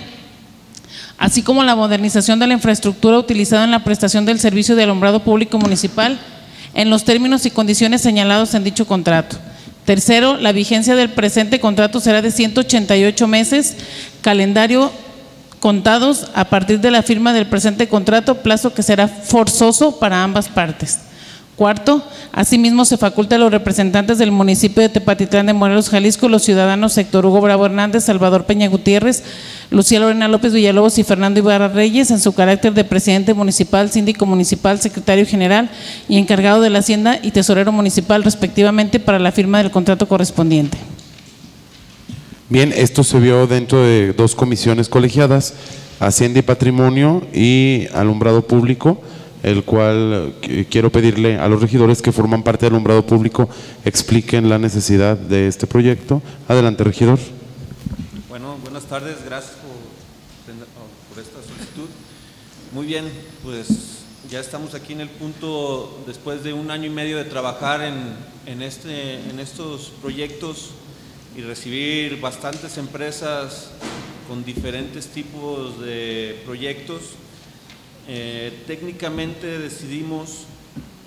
así como la modernización de la infraestructura utilizada en la prestación del servicio de alumbrado público municipal en los términos y condiciones señalados en dicho contrato. Tercero, la vigencia del presente contrato será de 188 meses, calendario contados a partir de la firma del presente contrato, plazo que será forzoso para ambas partes. Cuarto, asimismo se faculta a los representantes del municipio de Tepatitlán de Morelos, Jalisco, los ciudadanos Héctor Hugo Bravo Hernández, Salvador Peña Gutiérrez, Lucía Lorena López Villalobos y Fernando Ibarra Reyes, en su carácter de presidente municipal, síndico municipal, secretario general y encargado de la Hacienda y tesorero municipal, respectivamente, para la firma del contrato correspondiente. Bien, esto se vio dentro de dos comisiones colegiadas, Hacienda y Patrimonio y Alumbrado Público, el cual eh, quiero pedirle a los regidores que forman parte del alumbrado público expliquen la necesidad de este proyecto. Adelante, regidor. Bueno, buenas tardes, gracias por, por esta solicitud. Muy bien, pues ya estamos aquí en el punto, después de un año y medio de trabajar en, en, este, en estos proyectos y recibir bastantes empresas con diferentes tipos de proyectos, eh, técnicamente decidimos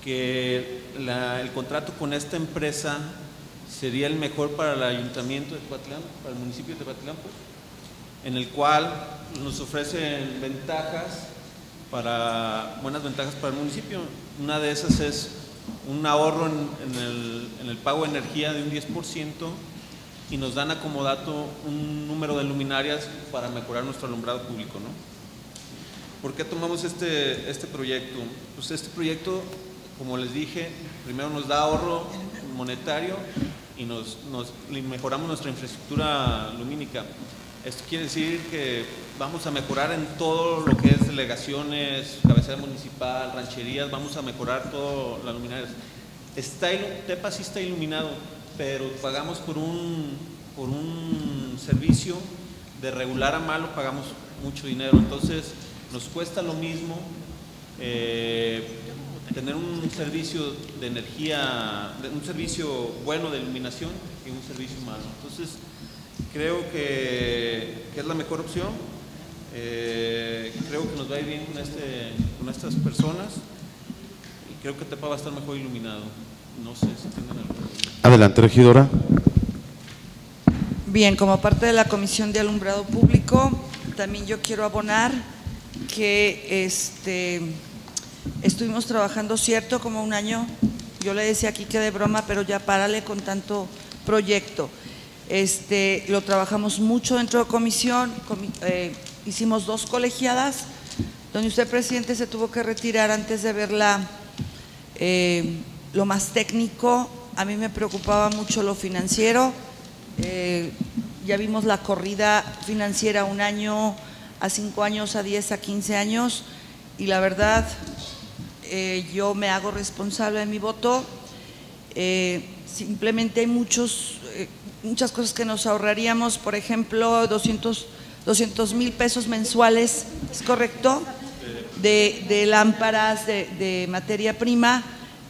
que el contrato con esta empresa sería el mejor para el ayuntamiento de Tepatlán, para el municipio de Tepatlán, pues, en el cual nos ofrecen ventajas para buenas ventajas para el municipio. Una de esas es un ahorro en, en el, en el pago de energía de un 10% y nos dan acomodato un número de luminarias para mejorar nuestro alumbrado público. ¿no? ¿Por qué tomamos este, este proyecto? Pues este proyecto, como les dije, primero nos da ahorro monetario y nos, nos mejoramos nuestra infraestructura lumínica. Esto quiere decir que vamos a mejorar en todo lo que es delegaciones, cabecera municipal, rancherías, vamos a mejorar todo las luminarias. Está, Tepa sí está iluminado, pero pagamos por un, por un servicio de regular a malo, pagamos mucho dinero. Entonces, nos cuesta lo mismo eh, tener un servicio de energía, un servicio bueno de iluminación que un servicio malo. Entonces, creo que es la mejor opción. Eh, creo que nos va a ir bien con, este, con estas personas y creo que Tepa va a estar mejor iluminado. No sé si tienen alguna Adelante, regidora. Bien, como parte de la Comisión de Alumbrado Público, también yo quiero abonar que este, estuvimos trabajando, cierto, como un año, yo le decía aquí que de broma, pero ya párale con tanto proyecto. Este, lo trabajamos mucho dentro de comisión, comi- eh, hicimos dos colegiadas, donde usted, presidente, se tuvo que retirar antes de verla eh, lo más técnico, a mí me preocupaba mucho lo financiero. Eh, ya vimos la corrida financiera un año, a cinco años, a 10, a 15 años, y la verdad, eh, yo me hago responsable de mi voto. Simplemente hay muchos, muchas cosas que nos ahorraríamos, por ejemplo, 200 mil pesos mensuales, ¿es correcto? De, de lámparas, de, materia prima,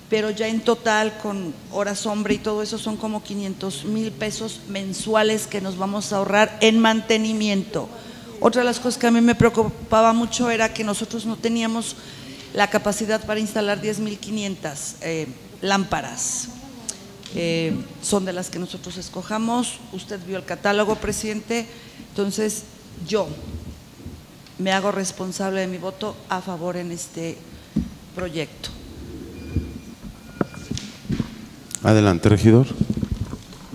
pero ya en total con hora sombra y todo eso son como 500 mil pesos mensuales que nos vamos a ahorrar en mantenimiento. Otra de las cosas que a mí me preocupaba mucho era que nosotros no teníamos la capacidad para instalar 10.500 eh, lámparas. Eh, son de las que nosotros escojamos. Usted vio el catálogo, presidente. Entonces, yo me hago responsable de mi voto a favor en este proyecto. Adelante, regidor.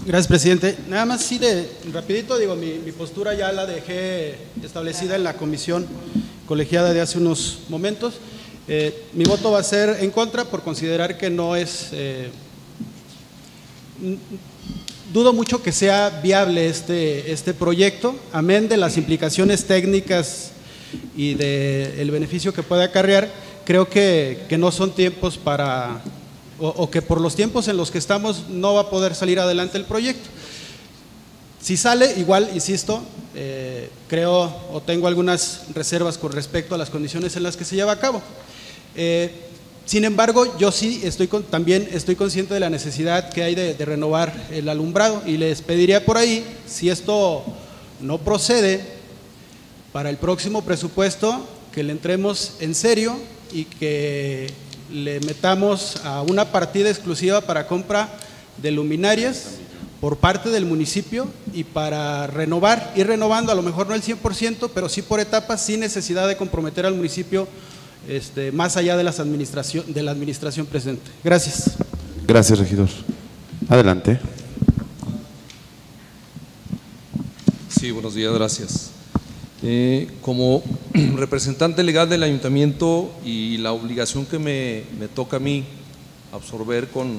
Gracias, presidente. Nada más sí de rapidito, digo, mi, mi postura ya la dejé establecida en la comisión colegiada de hace unos momentos. Eh, mi voto va a ser en contra por considerar que no es... eh, dudo mucho que sea viable este, este proyecto, amén de las implicaciones técnicas y del beneficio que puede acarrear, creo que, que no son tiempos para, o, o que por los tiempos en los que estamos no va a poder salir adelante el proyecto. Si sale, igual, insisto, eh, creo o tengo algunas reservas con respecto a las condiciones en las que se lleva a cabo. Eh, sin embargo, yo sí estoy con- también estoy consciente de la necesidad que hay de, de renovar el alumbrado y les pediría por ahí, si esto no procede, para el próximo presupuesto que le entremos en serio y que le metamos a una partida exclusiva para compra de luminarias por parte del municipio y para renovar, ir renovando a lo mejor no el 100%, pero sí por etapas, sin necesidad de comprometer al municipio este, más allá de, las administración, de la administración presente. Gracias. Gracias, regidor. Adelante. Sí, buenos días, gracias. Eh, como representante legal del ayuntamiento y la obligación que me, me toca a mí absorber con,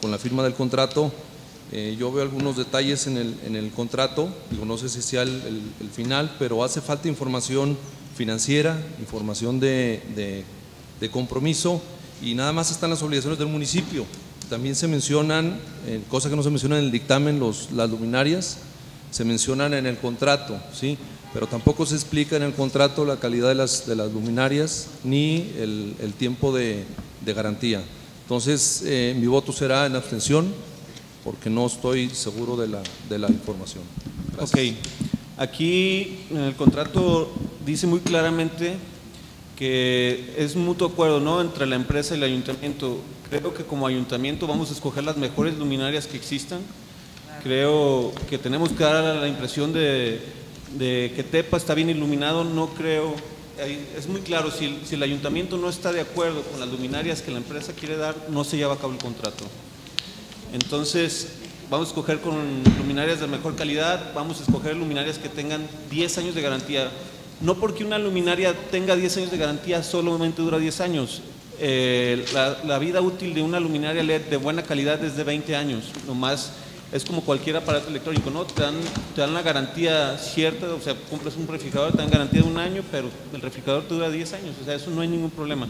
con la firma del contrato, Eh, yo veo algunos detalles en el, en el contrato, digo, no sé si sea el, el- el final, pero hace falta información financiera, información de, compromiso y nada más están las obligaciones del municipio. También se mencionan, eh, cosa que no se menciona en el dictamen, las luminarias, se mencionan en el contrato, ¿sí? pero tampoco se explica en el contrato la calidad de las, luminarias ni el, tiempo de, garantía. Entonces, eh, mi voto será en abstención porque no estoy seguro de la, de la información. Gracias. Aquí en el contrato dice muy claramente que es mutuo acuerdo ¿no? entre la empresa y el ayuntamiento. Creo que como ayuntamiento vamos a escoger las mejores luminarias que existan. Creo que tenemos que dar la impresión de, de que Tepa está bien iluminado. No creo, es muy claro, si si el ayuntamiento no está de acuerdo con las luminarias que la empresa quiere dar, no se lleva a cabo el contrato. Entonces, vamos a escoger con luminarias de mejor calidad, vamos a escoger luminarias que tengan 10 años de garantía. No porque una luminaria tenga 10 años de garantía, solamente dura 10 años. Eh, la, vida útil de una luminaria LED de buena calidad es de 20 años. Nomás es como cualquier aparato electrónico, ¿no? Te dan, te dan la garantía cierta, o sea, compras un refrigerador, te dan garantía de un año, pero el refrigerador te dura 10 años, o sea, eso no hay ningún problema.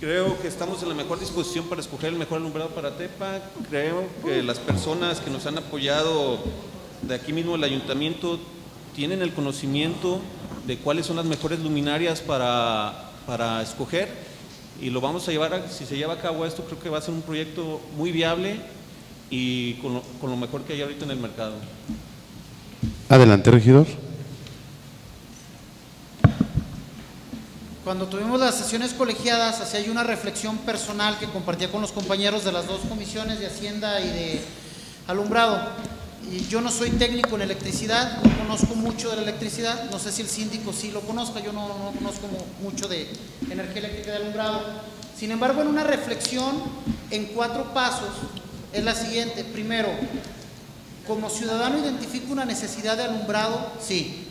Creo que estamos en la mejor disposición para escoger el mejor alumbrado para Tepa. Creo que las personas que nos han apoyado de aquí mismo el ayuntamiento tienen el conocimiento de cuáles son las mejores luminarias para, para escoger y lo vamos a llevar, a- si se lleva a cabo esto, creo que va a ser un proyecto muy viable y con lo, con lo mejor que hay ahorita en el mercado. Adelante, regidor. Cuando tuvimos las sesiones colegiadas, hacía yo una reflexión personal que compartía con los compañeros de las dos comisiones de Hacienda y de Alumbrado. Y yo no soy técnico en electricidad, no conozco mucho de la electricidad, no sé si el síndico sí lo conozca, yo no, no conozco mu- mucho de energía eléctrica de alumbrado. Sin embargo, en una reflexión en cuatro pasos es la siguiente. Primero, como ciudadano identifico una necesidad de alumbrado, sí,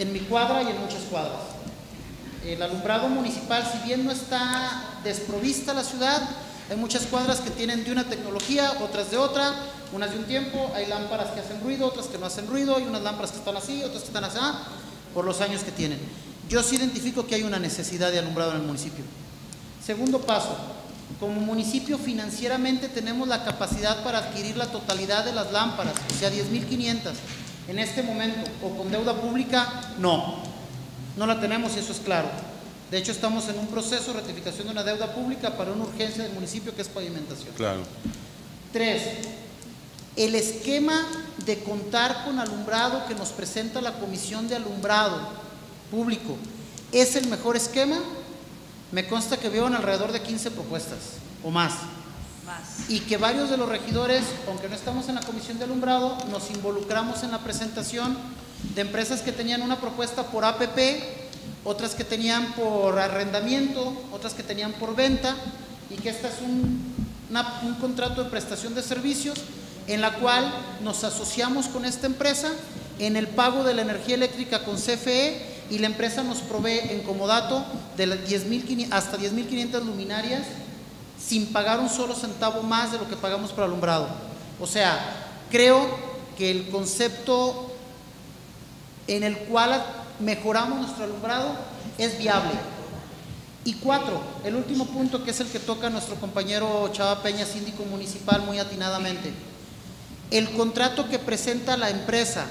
en mi cuadra y en muchas cuadras. El alumbrado municipal, si bien no está desprovista la ciudad, hay muchas cuadras que tienen de una tecnología, otras de otra, unas de un tiempo, hay lámparas que hacen ruido, otras que no hacen ruido, hay unas lámparas que están así, otras que están así, por los años que tienen. Yo sí identifico que hay una necesidad de alumbrado en el municipio. Segundo paso, como municipio financieramente tenemos la capacidad para adquirir la totalidad de las lámparas, o sea, 10.500. En este momento, o con deuda pública, no. No la tenemos y eso es claro. De hecho, estamos en un proceso de ratificación de una deuda pública para una urgencia del municipio que es pavimentación. Claro. Tres, el esquema de contar con alumbrado que nos presenta la Comisión de Alumbrado Público es el mejor esquema. Me consta que veo en alrededor de 15 propuestas o más. Y que varios de los regidores, aunque no estamos en la Comisión de Alumbrado, nos involucramos en la presentación de empresas que tenían una propuesta por APP, otras que tenían por arrendamiento, otras que tenían por venta, y que este es un, una- un contrato de prestación de servicios en la cual nos asociamos con esta empresa en el pago de la energía eléctrica con CFE y la empresa nos provee en comodato de las 10.500 hasta 10.500 luminarias sin pagar un solo centavo más de lo que pagamos por alumbrado. O sea, creo que el concepto en el cual mejoramos nuestro alumbrado es viable. Y cuatro, el último punto que es el que toca nuestro compañero Chava Peña, síndico municipal, muy atinadamente. El contrato que presenta la empresa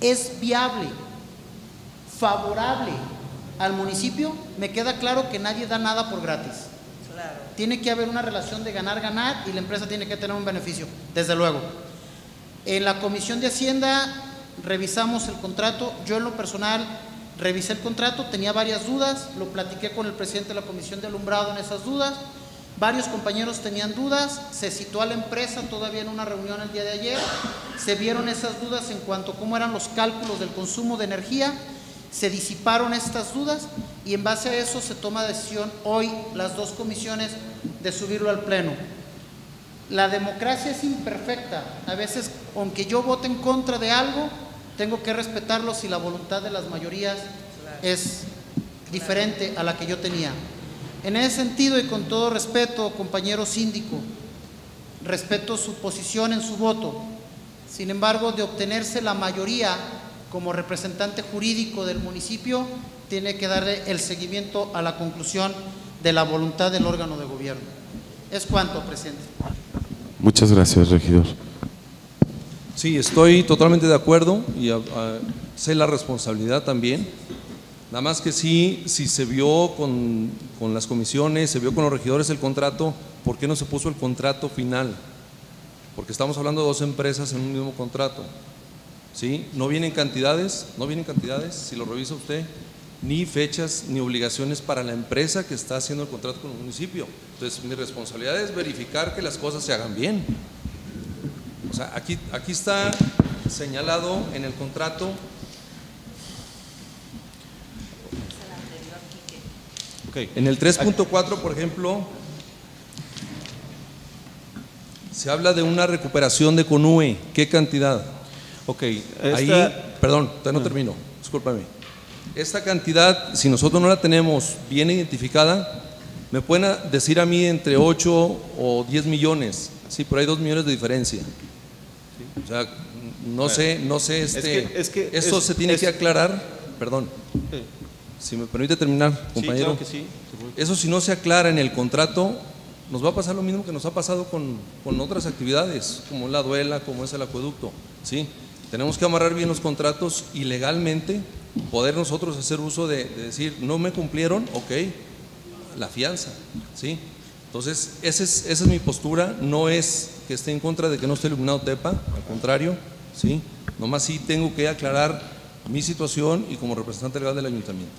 es viable, favorable al municipio. Me queda claro que nadie da nada por gratis. Tiene que haber una relación de ganar-ganar y la empresa tiene que tener un beneficio, desde luego. En la Comisión de Hacienda revisamos el contrato. Yo en lo personal revisé el contrato, tenía varias dudas, lo platiqué con el presidente de la Comisión de Alumbrado en esas dudas. Varios compañeros tenían dudas, se citó a la empresa todavía en una reunión el día de ayer, se vieron esas dudas en cuanto a cómo eran los cálculos del consumo de energía, se disiparon estas dudas y en base a eso se toma decisión hoy las dos comisiones de subirlo al Pleno. La democracia es imperfecta. A veces, aunque yo vote en contra de algo, tengo que respetarlo si la voluntad de las mayorías es diferente a la que yo tenía. En ese sentido y con todo respeto, compañero síndico, respeto su posición en su voto. Sin embargo, de obtenerse la mayoría como representante jurídico del municipio, tiene que darle el seguimiento a la conclusión de la voluntad del órgano de gobierno. Es cuanto, presidente. Muchas gracias, regidor. Sí, estoy totalmente de acuerdo y ah, ah, sé la responsabilidad también. Nada más que sí, si se vio con, con las comisiones, se vio con los regidores el contrato, ¿por qué no se puso el contrato final? Porque estamos hablando de dos empresas en un mismo contrato. ¿Sí? No vienen cantidades, no vienen cantidades, si lo revisa usted, ni fechas ni obligaciones para la empresa que está haciendo el contrato con el municipio. Entonces, mi responsabilidad es verificar que las cosas se hagan bien. Sea, aquí, aquí está señalado en el contrato. En el 3.4, por ejemplo, se habla de una recuperación de CONUE. ¿Qué cantidad? Ok, ahí, perdón, todavía no termino, discúlpame. Esta cantidad, si nosotros no la tenemos bien identificada, me pueden decir a mí entre 8 o 10 millones, sí, por ahí 2 millones de diferencia. O sea, no sé, no sé, este, es que, esto se tiene que aclarar, perdón, si me permite terminar, compañero. Eso si no se aclara en el contrato, nos va a pasar lo mismo que nos ha pasado con, con otras actividades, como la duela, como es el acueducto, ¿sí? Tenemos que amarrar bien los contratos y legalmente poder nosotros hacer uso de, de decir, no me cumplieron, ok, la fianza, ¿sí? Entonces, esa es, esa es mi postura, no es que esté en contra de que no esté iluminado TEPA, al contrario, ¿sí? Nomás sí tengo que aclarar mi situación y como representante legal del ayuntamiento.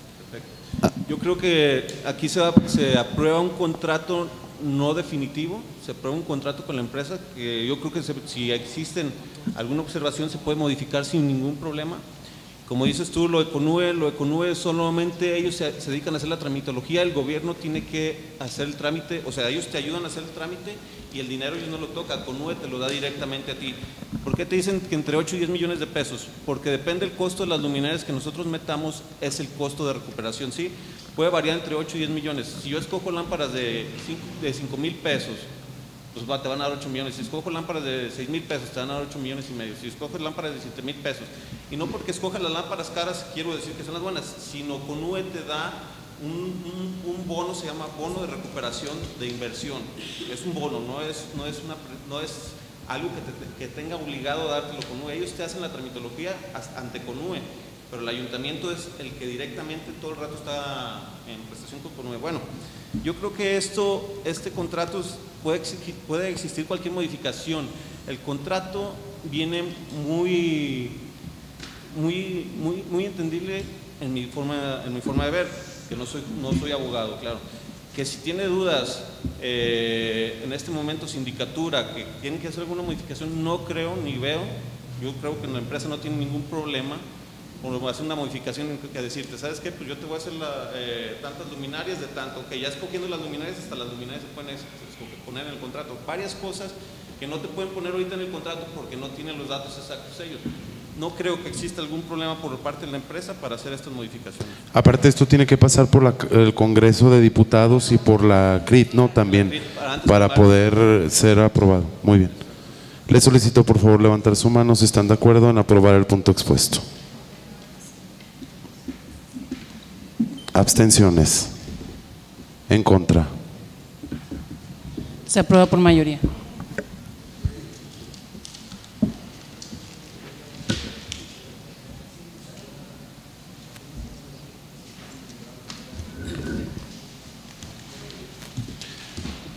Yo creo que aquí se, se aprueba un contrato no definitivo, se aprueba un contrato con la empresa que yo creo que si existen alguna observación se puede modificar sin ningún problema como dices tú, lo de CONUE, lo de CONUE solamente ellos se, dedican a hacer la tramitología, el gobierno tiene que hacer el trámite, o sea, ellos te ayudan a hacer el trámite y el dinero ellos no lo toca, CONUE te lo da directamente a ti. ¿Por qué te dicen que entre 8 y 10 millones de pesos? Porque depende el costo de las luminarias que nosotros metamos, es el costo de recuperación, ¿sí? Puede variar entre 8 y 10 millones. Si yo escojo lámparas de 5 mil pesos, pues te van a dar 8 millones. Si escojo lámparas de 6 mil pesos, te van a dar 8 millones y medio. Si escoges lámparas de 7 mil pesos, y no porque escojas las lámparas caras, quiero decir que son las buenas, sino con UE te da un, bono, se llama bono de recuperación de inversión. Es un bono, no es, no es, una, no es algo que, te, tenga obligado a dártelo con UE. Ellos te hacen la tramitología ante CONUE, pero el ayuntamiento es el que directamente todo el rato está en prestación con CONUE. Bueno, yo creo que esto, este contrato puede, existir cualquier modificación. El contrato viene muy, muy, muy, muy entendible en mi, forma, en mi forma de ver, que no soy, no soy abogado, claro. Que si tiene dudas eh, en este momento sindicatura, que tienen que hacer alguna modificación, no creo ni veo. Yo creo que la empresa no tiene ningún problema o hacer una modificación que decirte, ¿sabes qué? Pues yo te voy a hacer eh, tantas luminarias de tanto, que ya escogiendo las luminarias, hasta las luminarias se pueden poner en el contrato. Varias cosas que no te pueden poner ahorita en el contrato porque no tienen los datos exactos ellos. No creo que exista algún problema por parte de la empresa para hacer estas modificaciones. Aparte, esto tiene que pasar por el Congreso de Diputados y por la CRIT, ¿no? También, para poder ser aprobado. Muy bien. Le solicito, por favor, levantar su mano si están de acuerdo en aprobar el punto expuesto. Abstenciones. En contra. Se aprueba por mayoría.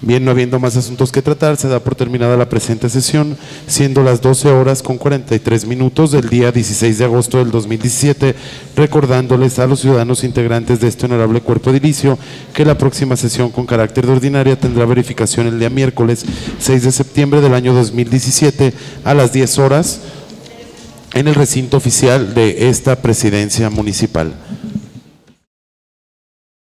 Bien, no habiendo más asuntos que tratar, se da por terminada la presente sesión, siendo las 12 horas con 43 minutos del día 16 de agosto del 2017, recordándoles a los ciudadanos integrantes de este honorable cuerpo edilicio que la próxima sesión con carácter de ordinaria tendrá verificación el día miércoles 6 de septiembre del año 2017 a las 10 horas en el recinto oficial de esta presidencia municipal.